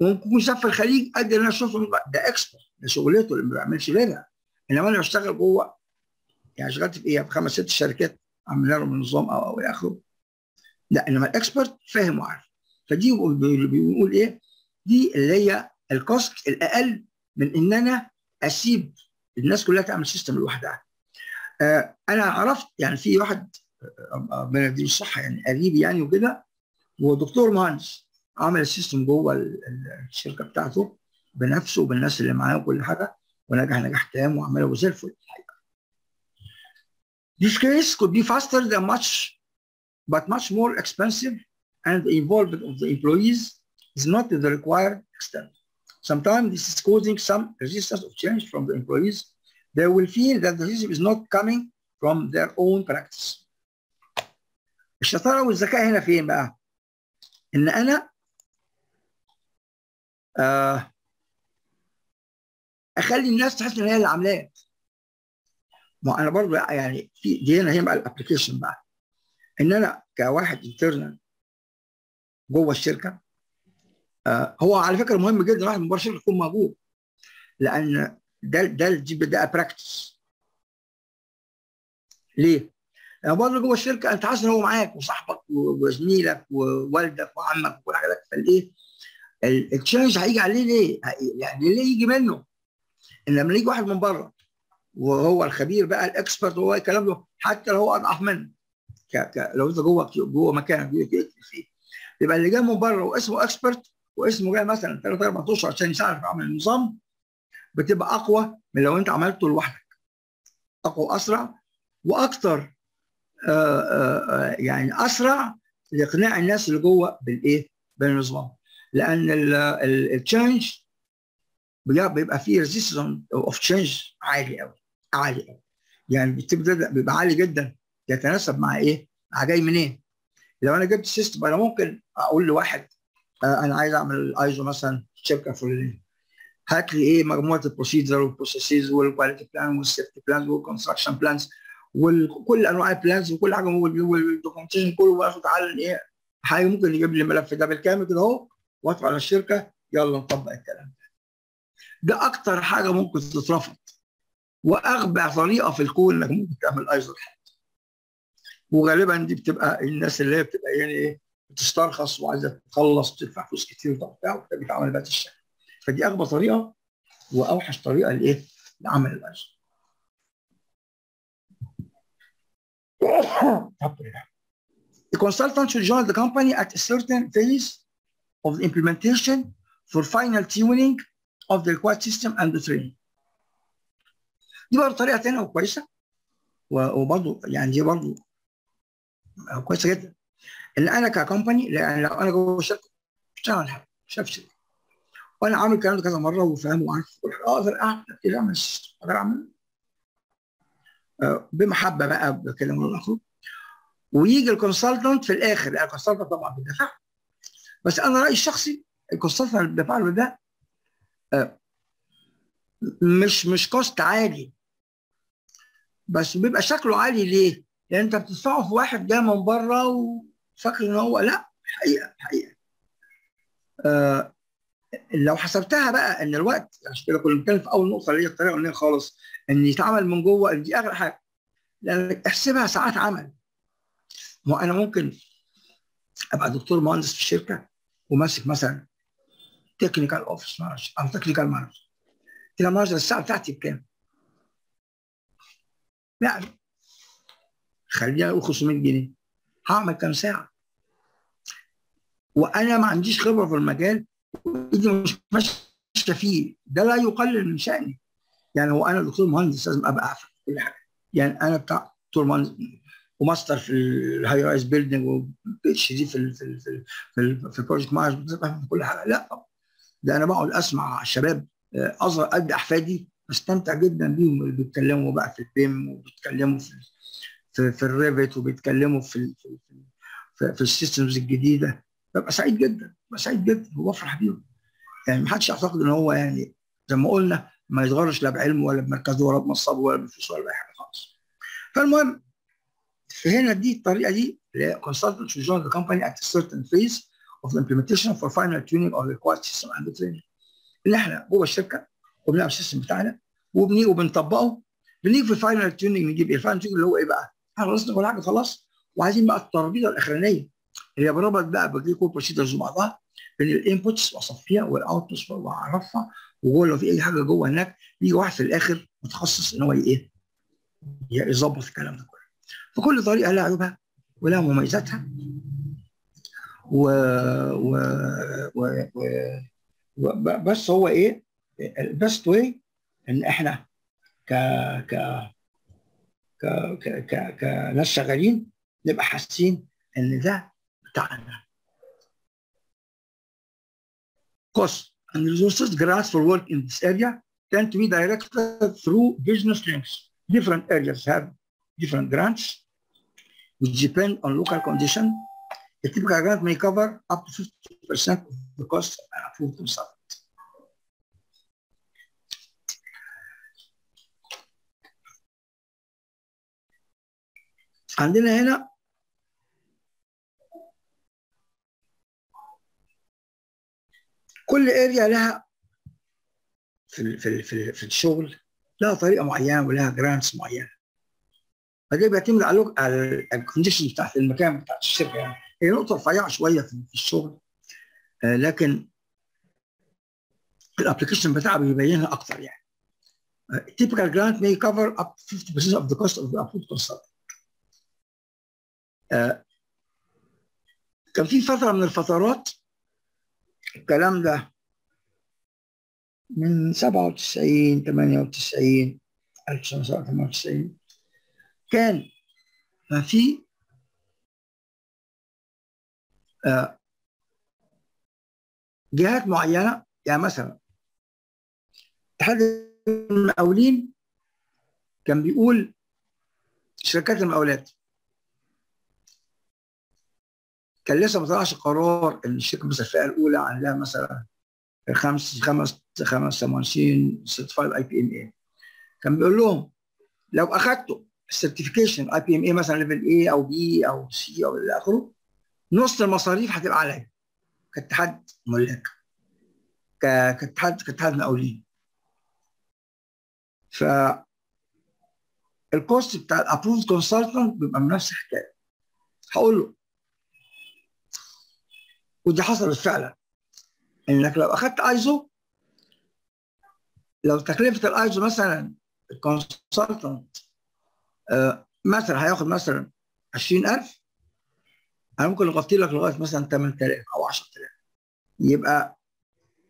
وممكن شاف في الخليج قد اللي أنا شفته 100 مرة. ده expert ده شغلته اللي ما بيعملش غيرها. إنما أنا بشتغل جوه يعني اشتغلت في إيه في خمس ست شركات عاملين لهم النظام أو أو إلى آخره. لا إنما ال expert فاهم وعارف. فدي بيقول إيه؟ دي اللي هي ال cost الأقل من إن أنا أسيب الناس كلها تعمل system لوحدها. آه أنا عرفت يعني في واحد ربنا يديله الصحه يعني قريب يعني وكده ودكتور مهندس عمل ال system جوه الشركة بتاعته بنفسه وبالناس اللي معاه وكل حاجة ونجح نجاح تام وعمله زي الفل. الحقيقة. This case could be faster than much but much more expensive and the involvement of the employees is not to the required extent. Sometimes this is causing some resistance of change from the employees. They will feel that the system is not coming from their own practice. الشطارة والذكاء هنا فين بقى؟ إن أنا آه اخلي الناس تحس ان هي اللي عاملاه ما انا برضه يعني في دي هنا هي بقى الابلكيشن بقى إن أنا كواحد internal جوه الشركة آه هو على فكرة مهم جدا واحد من بره الشركة يكون موجود لأن ده ده ده practice ليه؟ لأن برضه جوه الشركة أنت حاسس إن هو معاك وصاحبك وزميلك ووالدك وعمك وكل حاجة فالإيه ال change هيجي عليه ليه؟ يعني ليه يجي منه؟ إن لما يجي واحد من بره وهو الخبير بقى ال expert وهو الكلام له حتى لو هو أضعف منه ك... ك... لو انت جوه جوه مكانك فيه يبقى اللي جاي من بره واسمه expert واسمه جاي مثلا ثلاث أربع اشهر عشان يساعدك في عمل النظام بتبقى أقوى من لو انت عملته لوحدك. أقوى اسرع وأكثر آآ آآ يعني أسرع لإقناع الناس اللي جوه بالإيه؟ بالنظام. لأن ال change بيبقى فيه resistance of change عالي قوي عالي قوي يعني بتبدأ بيبقى عالي جدا. يتناسب مع إيه؟ مع جاي منين؟ لو أنا جبت system أنا ممكن أقول لواحد آه أنا عايز أعمل الايزو مثلا شركه فلانيه هات لي إيه مجموعة البروسيدر والبروسيسز والكواليتي بلان والسيفتي بلانز والكونستراكشن بلانز وكل أنواع ال plans وكل حاجة وال documentation كله واخد تعالى إيه حاجة ممكن يجيب لي الملف ده بالكامل كده أهو وادفع على الشركة يلا نطبق الكلام ده. ده أكتر حاجة ممكن تترفض وأغبى طريقة في الكون إنك ممكن تعمل إيزو لحد وغالبا دي بتبقى الناس اللي هي بتبقى يعني إيه بتسترخص وعايزة تخلص تدفع فلوس كتير وبتاع بتعمل بقى الشكل فدي اغبى طريقة وأوحش طريقة لإيه؟ لعمل الايزو The consultant should join the company at a certain phase of the implementation for final tuning of the required system and the training. دي برضه طريقة ثانية وكويسة وبرضه يعني دي برضه كويسة جدا. ان أنا ككومباني لأن لو أنا جوه الشركة بشتغل حاجة شايف شركه وأنا عامل الكلام ده كذا مرة وفاهم وعارف. أقدر أعمل أعمل السيستم أقدر اعمل بمحبة بقى بكلام الآخر ويجي ال consultant في الآخر. ال consultant طبعا بيدفع بس أنا رأيي الشخصي ال consultant اللي بيدفع له ده مش مش cost عالي. بس بيبقى شكله عالي ليه؟ لأن انت بتدفعه في واحد جاي من بره وفاكر ان هو لا حقيقة حقيقة. آه لو حسبتها بقى إن الوقت عشان كده كنا بنتكلم في أول نقطة اللي هي الطريقة الاولانيه خالص إن يتعمل من جوه دي اغلى حاجة. لأن احسبها ساعات عمل. ما أنا ممكن أبقى دكتور مهندس في الشركة وماسك مثلا technical office أو technical manager كده manager الساعة بتاعتي بكام؟ يعني نقول 500 جنيه. هعمل كام ساعة؟ وأنا ما عنديش خبرة في المجال وإيدي مش ماشية فيه. ده لا يقلل من شأني. يعني هو أنا دكتور مهندس لازم أبقى أعرف كل حاجة. يعني أنا بتاع دكتور مهندس وماستر في ال high rise building و PhD في ال في ال في ال في ال project management كل حاجة. لا. ده أنا بقعد أسمع الشباب اصغر قد أحفادي بستمتع جدا بيهم اللي بيتكلموا بقى في ال BIM وبيتكلموا في في, في ال Revit وبيتكلموا في في, في, في ال systems الجديدة ببقى سعيد جدا ببقى سعيد جدا وبفرح بيهم يعني ما حدش يعتقد إن هو يعني زي ما قلنا ما يتغرش لا بعلمه ولا بمركزه ولا بمنصبه ولا بفلوسه ولا بأي حاجة خالص فالمهم هنا دي الطريقة دي اللي هي consultant should join the company at a certain phase of the implementation for final tuning the required system and training اللي إحنا جوه الشركة وبنعمل ال system بتاعنا وبنيجي وبنطبقه بنيجي في ال final tuning نجيب إيه؟ ال final tuning اللي هو إيه بقى؟ خلصنا كل حاجة خلاص وعايزين بقى الترابيزة الأخرانية اللي بربط بقى بجيب كل procedures وبعضها بين ال inputs واصفيها وال outputs واعرفها وجوه لو في أي حاجة جوه هناك يجي واحد في الآخر متخصص إن هو إيه؟ يظبط الكلام ده كله. فكل طريقة لها عيوبها ولها مميزاتها و, و... و... و... بس هو إيه ال best way إن إحنا ك ك ك ك كناس شغالين نبقى حاسين ان ده بتاعنا cost and resources grants for work in this area tend to be directed through business links. Different areas have different grants which depend on local condition. A typical grant may cover up to 50% of the cost of an approved عندنا هنا كل area لها في في في, في الشغل لها طريقة معينة ولها grants معينة. فده بيعتمد على على ال condition بتاعت المكان بتاعت الشركة يعني. هي نقطة رفيعة شوية في الشغل آه لكن ال application بتاعها بيبينها أكتر يعني. uh, typical grant may cover up to 50% of the cost of the approved consultant. آه كان في فترة من الفترات الكلام ده. من 97 98 1998 كان في آه جهات معينة يعني مثلا اتحاد المقاولين كان بيقول شركات المقاولات. كان لسه ما طلعش قرار إن الشركة مثلا الفئة الأولى عندها مثلا خمس خمس خمس مهندسين certified IPMA كان بيقول لهم لو اخذتوا ال certification IPMA مثلا level A أو B أو C أو إلى آخره نص المصاريف هتبقى عليا. كاتحاد ملاك. كاتحاد كاتحاد مقاولين. ف ال cost بتاع ال approved consultant بيبقى بنفس الحكاية. هقول له ودي حصلت فعلا. إنك لو أخذت ايزو لو تكلفة الايزو مثلا ال consultant آه مثلا هياخد مثلا 20000 أنا ممكن أغطي لك لغاية مثلا 8000 أو 10000 يبقى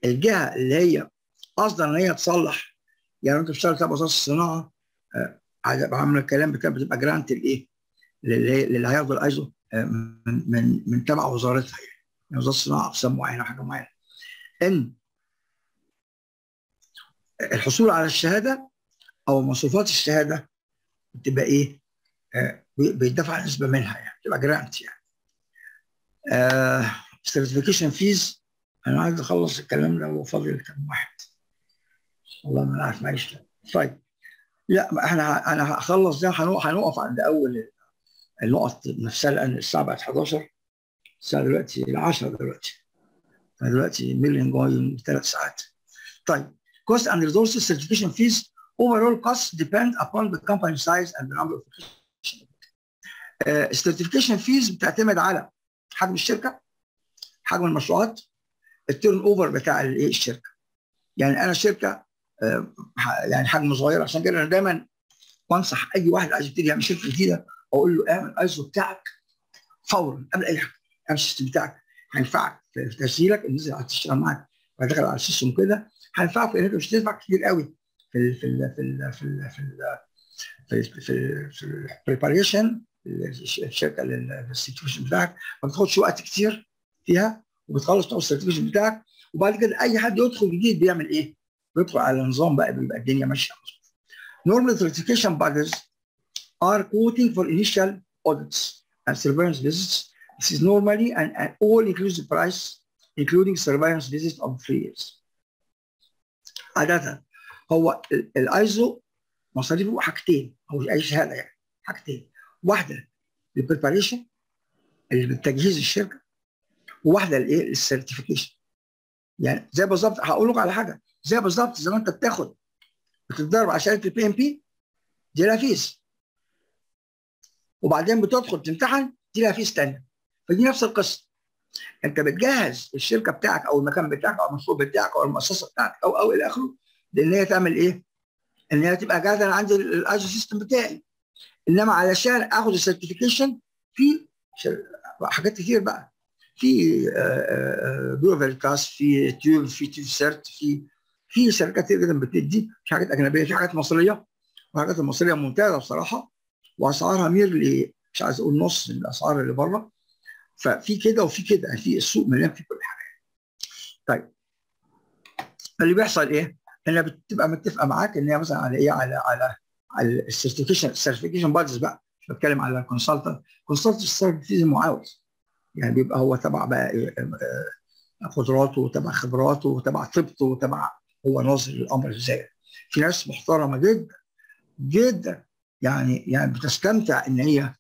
الجهة اللي هي قصدا إن هي تصلح يعني انت بتشتغل تبع وزاره الصناعه آه عامله الكلام بتاع بتبقى grant لايه؟ اللي هياخد الايزو آه من من من تبع وزارتها يعني. وزاره الصناعه أقسام معينة حاجة معينة. إن الحصول على الشهادة أو مصروفات الشهادة بتبقى إيه؟ آه بيدفع نسبة منها يعني بتبقى grant يعني. certification fees أنا عايز أخلص الكلام ده هو فاضل كام واحد. والله ما عارف معيش طيب. لا إحنا أنا هخلص ده هنقف عند أول النقط نفسها لأن الساعة بقت 11 الساعة دلوقتي 10 دلوقتي. دلوقتي مليون جاي ثلاث ساعات. طيب cost and resources certification fees overall costs depend upon the company size and the number of ال certification fees بتعتمد على حجم الشركة حجم المشروعات ال turnover بتاع الايه الشركة. يعني أنا شركة يعني حجم صغير. عشان كده أنا دايما بنصح أي واحد عايز يبتدي يعمل شركة جديدة أقول له اعمل ايزو بتاعك فورا قبل أي حاجة. ال system بتاعك هينفعك في تسجيلك الناس اللي هتشتغل معاك وهتدخل على ال system كده هينفعك لأن انت مش هتدفع كتير قوي في ال في ال في ال في ال في ال في في ال في ال preparation الشركة لل certification بتاعك ما بتاخدش وقت كتير فيها وبتخلص تاخد ال certification بتاعك وبعد كده أي حد يدخل جديد بيعمل إيه؟ بيدخل على نظام بقى بيبقى الدنيا ماشية Normal certification bodies are quoting for initial audits and surveillance visits. This is normally an, an all-inclusive price, including surveillance visits of three years. عادة هو الايزو مصاريفه حاجتين أو أي شهادة يعني حاجتين. واحدة لل preparation اللي بالتجهيز الشركة وواحدة لإيه؟ لل certification يعني زي بالظبط هقول لك على حاجة زي بالظبط زي ما أنت بتاخد بتتدرب على شهادة ال PMP دي لها fees. وبعدين بتدخل تمتحن دي لها fees ثانية فدي نفس القصة. انت بتجهز الشركة بتاعك أو المكان بتاعك أو المشروع بتاعك أو المؤسسة بتاعتك أو أو إلى آخره لأن هي تعمل إيه؟ إن هي تبقى جاهزة أنا عندي الايزو system بتاعي. إنما علشان آخد ال certification في حاجات كتير بقى. في Bureau Veritas في TÜV في TÜV CERT في في شركات كتير جدا بتدي. في حاجات أجنبية في حاجات مصرية. والحاجات المصرية ممتازة بصراحة وأسعارها مير مش عايز أقول نص الأسعار اللي بره. ففي كده وفي كده. في السوق مليان في كل حاجة. طيب. اللي بيحصل إيه؟ إنها بتبقى متفقة معاك إن هي مثلا على إيه؟ على على على ال certification ال certification bodies بقى. مش بتكلم على ال consultant consultant certification معاوز. يعني بيبقى هو تبع بقى إيه قدراته وتبع خبراته وتبع طيبته وتبع هو ناظر الأمر إزاي. في ناس محترمة جدا جدا يعني يعني بتستمتع إن هي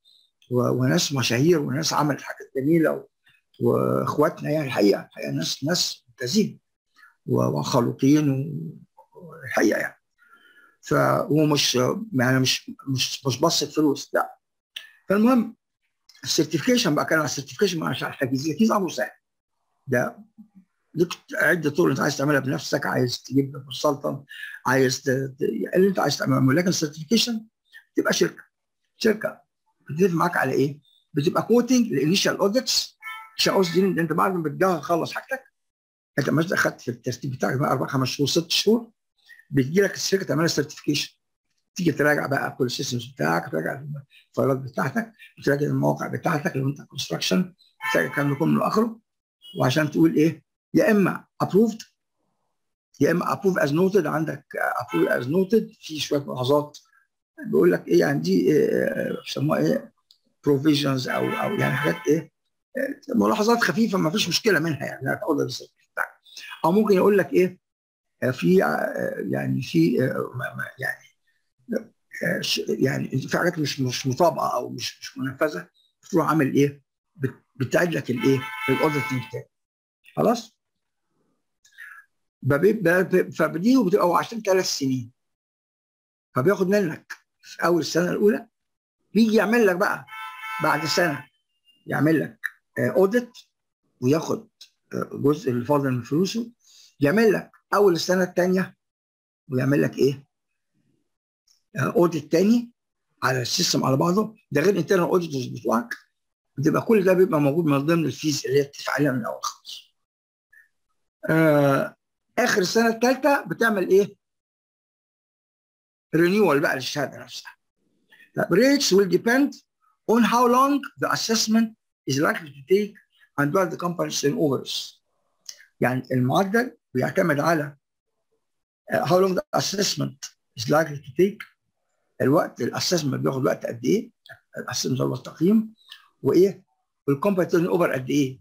وناس مشاهير وناس عملت حاجات جميلة واخواتنا يعني الحقيقة الحقيقة ناس ناس ممتازين وخلوقين والحقيقة يعني. فهو مش يعني مش مش مش بص الفلوس لا. فالمهم ال certification بقى كان على ال certification على التجهيز التجهيز امره سهل. ده ليك عدة طرق أنت عايز تعملها بنفسك عايز تجيب consultant عايز. اللي أنت عايز تعمله. لكن ال certification تبقى شركة شركة. بتتفق معاك على إيه؟ بتبقى quoting ال initial audits عشان قصدي إن أنت بعد ما بتجهز تخلص حاجتك أنت مش أخدت في الترتيب بتاعك بقى أربع خمس شهور ست شهور بتجي لك الشركة تعمل certification تيجي تراجع بقى كل ال systems بتاعك تراجع الفايلات بتاعتك بتراجع المواقع بتاعتك لو أنت construction بتراجع الكلام ده كله اخره وعشان تقول إيه؟ يا إما approved يا إما approved as noted عندك approved as noted في شوية ملاحظات بيقول لك إيه يعني دي بيسموها إيه provisions أو أو يعني حاجات إيه ملاحظات خفيفة ما فيش مشكلة منها يعني أو ممكن يقول لك إيه في يعني في يعني يعني في حاجات مش مش مطابقة أو مش مش منفذة تروح عامل إيه؟ بتعيد لك الإيه؟ ال auditing تاني خلاص؟ فبدي وبتبقى عشان ثلاث سنين فبياخد منك في أول السنة الأولى بيجي يعمل لك بقى بعد سنة يعمل لك audit وياخد جزء اللي فاضل من فلوسه يعمل لك أول السنة الثانية ويعمل لك إيه؟ audit تاني على ال system على بعضه ده غير internal auditors بتوعك بتبقى كل ده بيبقى موجود من ضمن ال fees اللي هي اتفق عليها من الأول خالص. آه آخر السنة الثالثه بتعمل إيه؟ renewal بقى للشهادة نفسها. rates will depend on how long the assessment is likely to take and where the company turnovers. يعني المعدل بيعتمد على how long the assessment is likely to take الوقت ال assessment بياخد وقت قد إيه؟ ال assessment هو التقييم وإيه؟ وال company turnover قد إيه؟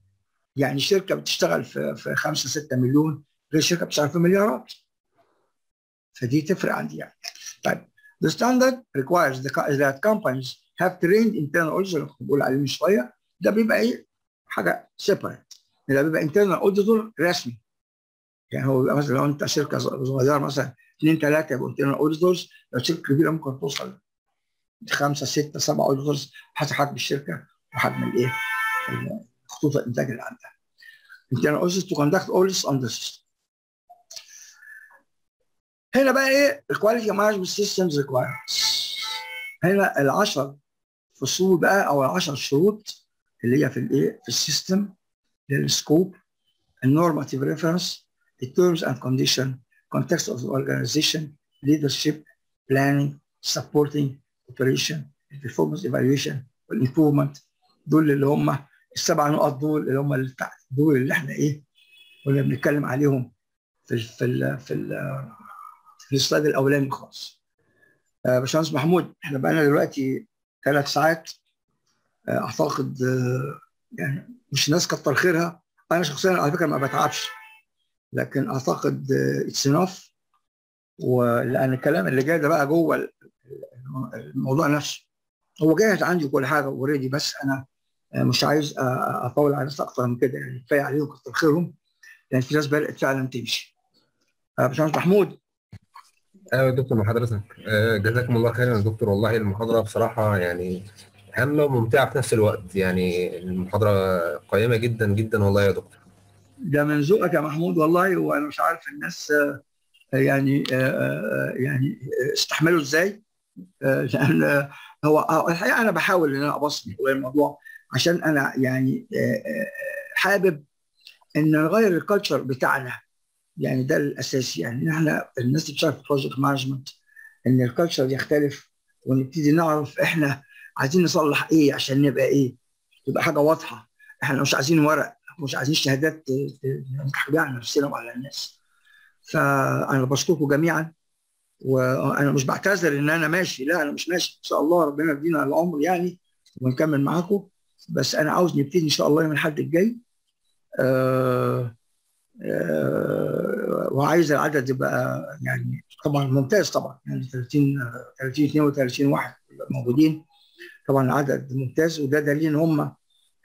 يعني شركة بتشتغل في في 5 6 مليون غير شركة بتشتغل في مليارات. فدي تفرق عندي يعني. طيب The standard requires the, that companies have trained internal auditors اللي كنت بقول عليه من شوية ده بيبقى إيه؟ حاجة سيبريت ده بيبقى internal auditor رسمي. يعني هو بيبقى مثلا لو أنت شركة صغيرة مثلا اثنين ثلاثة يبقوا internal auditors لو شركة كبيرة ممكن توصل خمسة ستة سبعة auditors حسب حجم الشركة وحجم الإيه؟ خطوط الإنتاج اللي عندها. internal auditors to conduct audits on the system. هنا بقى إيه؟ ال quality management systems requirements هنا ال 10 فصول بقى أو ال 10 شروط اللي هي في الإيه؟ في السيستم للسكوب النورماتيف ريفرنس التيرمز اند كونديشن of the organization leadership planning supporting operation performance evaluation وال improvement دول اللي هم السبع نقط دول اللي هم دول اللي إحنا إيه؟ كنا بنتكلم عليهم في ال في ال في ال في ال slide الأولاني خالص. آه باشمهندس محمود إحنا بقالنا دلوقتي ثلاث ساعات آه أعتقد آه يعني مش ناس كتر خيرها. أنا شخصيا على فكرة ما بتعبش لكن أعتقد it's enough ولأن الكلام اللي جاي ده بقى جوه الموضوع نفسه. هو جاهز عندي كل حاجة already بس أنا مش عايز أطول على الناس أكتر من كده. يعني كفاية عليهم كتر خيرهم. لأن في ناس بدأت فعلا تمشي. باشمهندس محمود أيوه يا دكتور مع حضرتك جزاكم الله خيرا يا دكتور. والله المحاضرة بصراحة يعني هامة وممتعة في نفس الوقت. يعني المحاضرة قيمة جدا جدا والله يا دكتور. ده من ذوقك يا محمود والله وأنا مش عارف الناس يعني يعني استحملوا إزاي. لأن هو الحقيقة أنا بحاول إن أنا ابسط الموضوع عشان أنا يعني حابب إن نغير ال culture بتاعنا. يعني ده الاساسي يعني. إحنا الناس اللي بتشتغل في project management إن ال culture يختلف ونبتدي نعرف إحنا عايزين نصلح إيه عشان نبقى إيه تبقى حاجة واضحة. إحنا مش عايزين ورق مش عايزين شهادات على نفسنا وعلى الناس. فأنا بشكركم جميعا وأنا مش بعتذر إن أنا ماشي لا أنا مش ماشي. إن شاء الله ربنا يدينا العمر يعني ونكمل معاكم. بس أنا عاوز نبتدي إن شاء الله يوم الأحد الجاي. آه وعايز العدد يبقى يعني طبعا ممتاز طبعا. يعني 30 30 32 واحد موجودين. طبعا العدد ممتاز وده دليل إن هم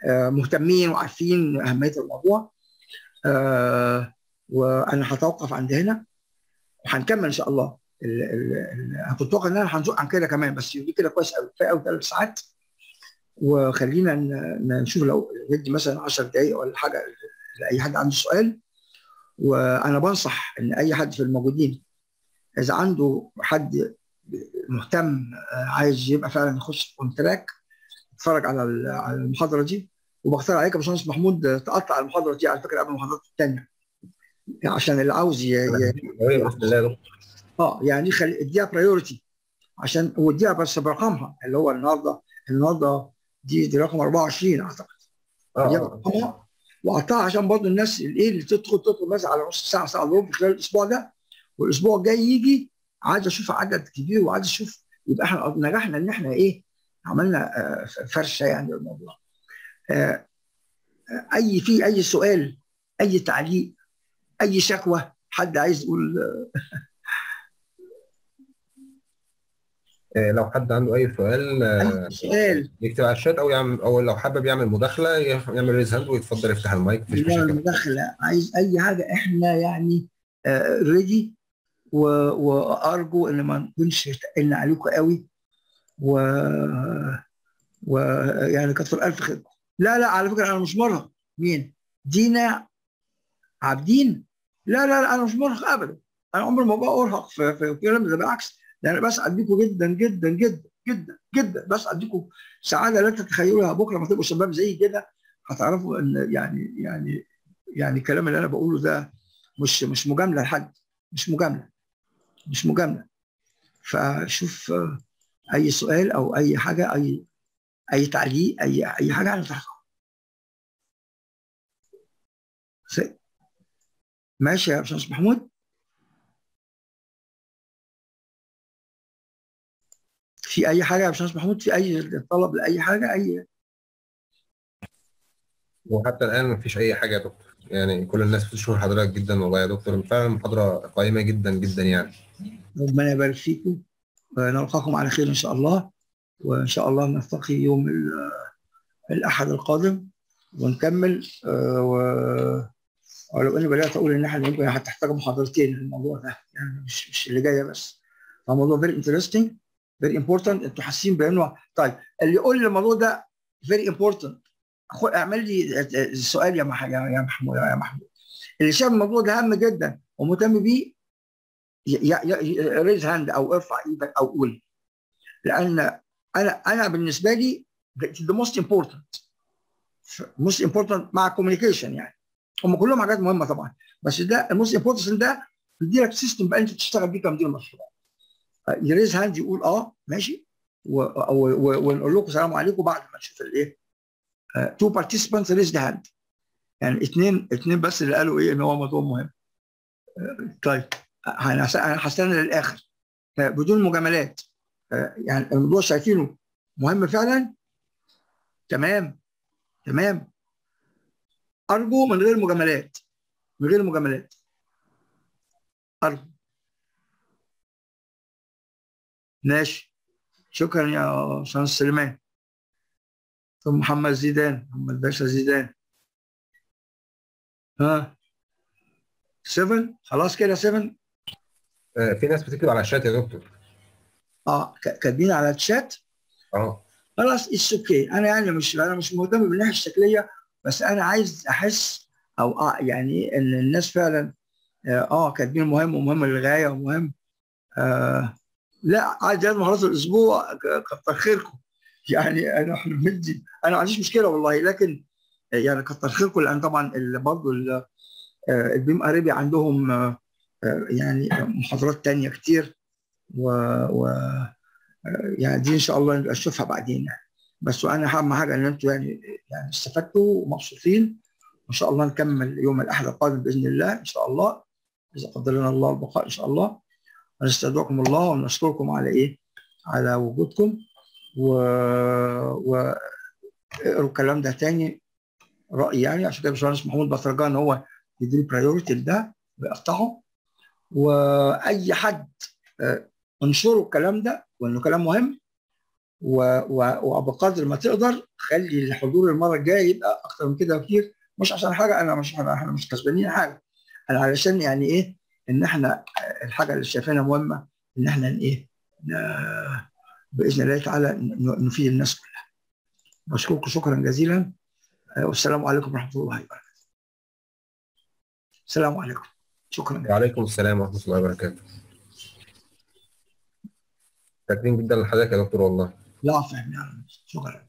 آه مهتمين وعارفين أهمية الموضوع. آه وأنا هتوقف عند هنا وهنكمل إن شاء الله. أنا كنت متوقع إن أنا هنزق عن كده كمان بس دي كده كويس قوي كفايه قوي ثلاث ساعات وخلينا نشوف لو ندي مثلا 10 دقائق ولا حاجة لأي حد عنده سؤال. وأنا بنصح إن أي حد في الموجودين إذا عنده حد مهتم عايز يبقى فعلا يخش في كونتراك اتفرج على على المحاضرة دي. وبختار عليك يا باشمهندس محمود تقطع المحاضرة دي على فكرة قبل المحاضرات الثانية عشان اللي عاوز ي... آه يعني خلي اديها برايورتي عشان واديها بس برقمها اللي هو النهارده النهارده دي دي رقم 24 أعتقد. آه وقطعها عشان برضه الناس الايه اللي تدخل تدخل مثلا على نص ساعة ساعة ربع خلال الأسبوع ده. والأسبوع الجاي يجي عايز أشوف عدد كبير وعايز أشوف يبقى إحنا نجحنا إن إحنا إيه عملنا فرشة يعني الموضوع أي في أي سؤال أي تعليق أي شكوى حد عايز يقول لو حد عنده أي سؤال أي سؤال. يكتب على الشات أو يعمل أو لو حابب يعمل مداخلة يعمل raise hand ويتفضل يفتح المايك مفيش لا مشاكل المداخله عايز أي حاجة إحنا يعني ready وأرجو إن ما نكونش تقلنا عليكم قوي و ويعني كتر ألف خير. لا لا على فكرة أنا مش مرهق. مين؟ دينا عابدين؟ لا لا لا أنا مش مرهق ابدا. أنا عمري ما بقى أرهق في في الكلام ده بالعكس. ده أنا بسعد بيكم جدا جدا جدا جدا جدا. بسعد بيكم سعادة لا تتخيلوها بكرة ما تبقوا شباب زي كده هتعرفوا إن يعني يعني يعني الكلام اللي أنا بقوله ده مش مش مجاملة لحد مش مجاملة مش مجاملة. فشوف أي سؤال أو أي حاجة أي أي تعليق أي أي حاجة أنا تحت ماشي يا باشمهندس محمود؟ في أي حاجة يا باشمهندس محمود؟ في أي طلب لأي حاجة؟ أي وحتى الآن مفيش أي حاجة يا دكتور. يعني كل الناس بتشكر حضرتك جدا والله يا دكتور. فعلا محاضرة قيمة جدا جدا يعني. ربنا يبارك فيكم. ونلقاكم على خير إن شاء الله. وإن شاء الله نلتقي يوم الأحد القادم ونكمل. و ولو أني بدأت أقول إن إحنا يمكن هتحتاج محاضرتين الموضوع ده. يعني مش مش اللي جاية بس. فالموضوع very interesting very important أنتوا حاسين بأنه طيب اللي يقول لي الموضوع ده very important اعمل لي سؤال يا يا محمود يا محمود. اللي شايف الموضوع ده هام جدا ومهتم بيه raise hand أو ارفع إيدك أو قول. لأن أنا أنا بالنسبة لي the most important. Most important مع ال communication يعني. هم كلهم حاجات مهمة طبعا. بس ده ال most important ده بيدي لك system بقى أنت تشتغل بيه كمدير مشروع. ي raise hand يقول آه ماشي. ونقول لكم السلام عليكم بعد ما نشوف الايه two participants raise hand يعني اثنين اثنين بس اللي قالوا إيه إن هو موضوع مهم. طيب. أنا هستنى للآخر. بدون مجاملات. يعني الموضوع شايفينه مهم فعلا؟ تمام. تمام. أرجو من غير مجاملات. من غير مجاملات. أرجو. ماشي. شكرا يا أستاذ سليمان. ثم محمد زيدان محمد باشا زيدان. ها؟ 7 خلاص كده 7 آه في ناس بتكتب على الشات يا دكتور. آه كاتبين على الشات؟ آه. خلاص it's okay أنا يعني مش أنا مش مهتم بالناحية الشكلية بس أنا عايز أحس أو آه يعني إن الناس فعلا آه كاتبين مهم ومهم للغاية ومهم. آه لا عادي هذا مهارات الأسبوع كتر خيركم يعني أنا إحنا بندي أنا ما عنديش مشكلة والله لكن يعني كتر خيركم لأن طبعا برضه البيم أريبي عندهم يعني محاضرات تانية كتير و, و يعني دي إن شاء الله نبقى نشوفها بعدين يعني. بس أنا أهم حاجة إن أنتم يعني يعني استفدتوا ومبسوطين. وان شاء الله نكمل يوم الأحد القادم بإذن الله إن شاء الله. إذا قدر لنا الله البقاء إن شاء الله. ونستودعكم الله ونشكركم على إيه؟ على وجودكم. و, و... اقروا الكلام ده تاني رايي يعني. عشان كده باشمهندس محمود بطرجان هو يديني برايورتي لده ويقطعه. وأي حد انشروا الكلام ده وإنه كلام مهم. وبقدر ما تقدر خلي الحضور المرة الجاية يبقى أكتر من كده كتير مش عشان حاجة أنا مش إحنا مش كسبانين حاجة. أنا علشان يعني إيه؟ إن إحنا الحاجة اللي شايفينها مهمة إن إحنا إيه بإذن الله تعالى نفيد الناس كلها. بشكركم شكرا جزيلا. والسلام عليكم ورحمة الله وبركاته. السلام عليكم. شكرا وعليكم السلام ورحمة الله وبركاته. شاكرين جدا لحضرتك يا دكتور والله. لا فهم شكرا.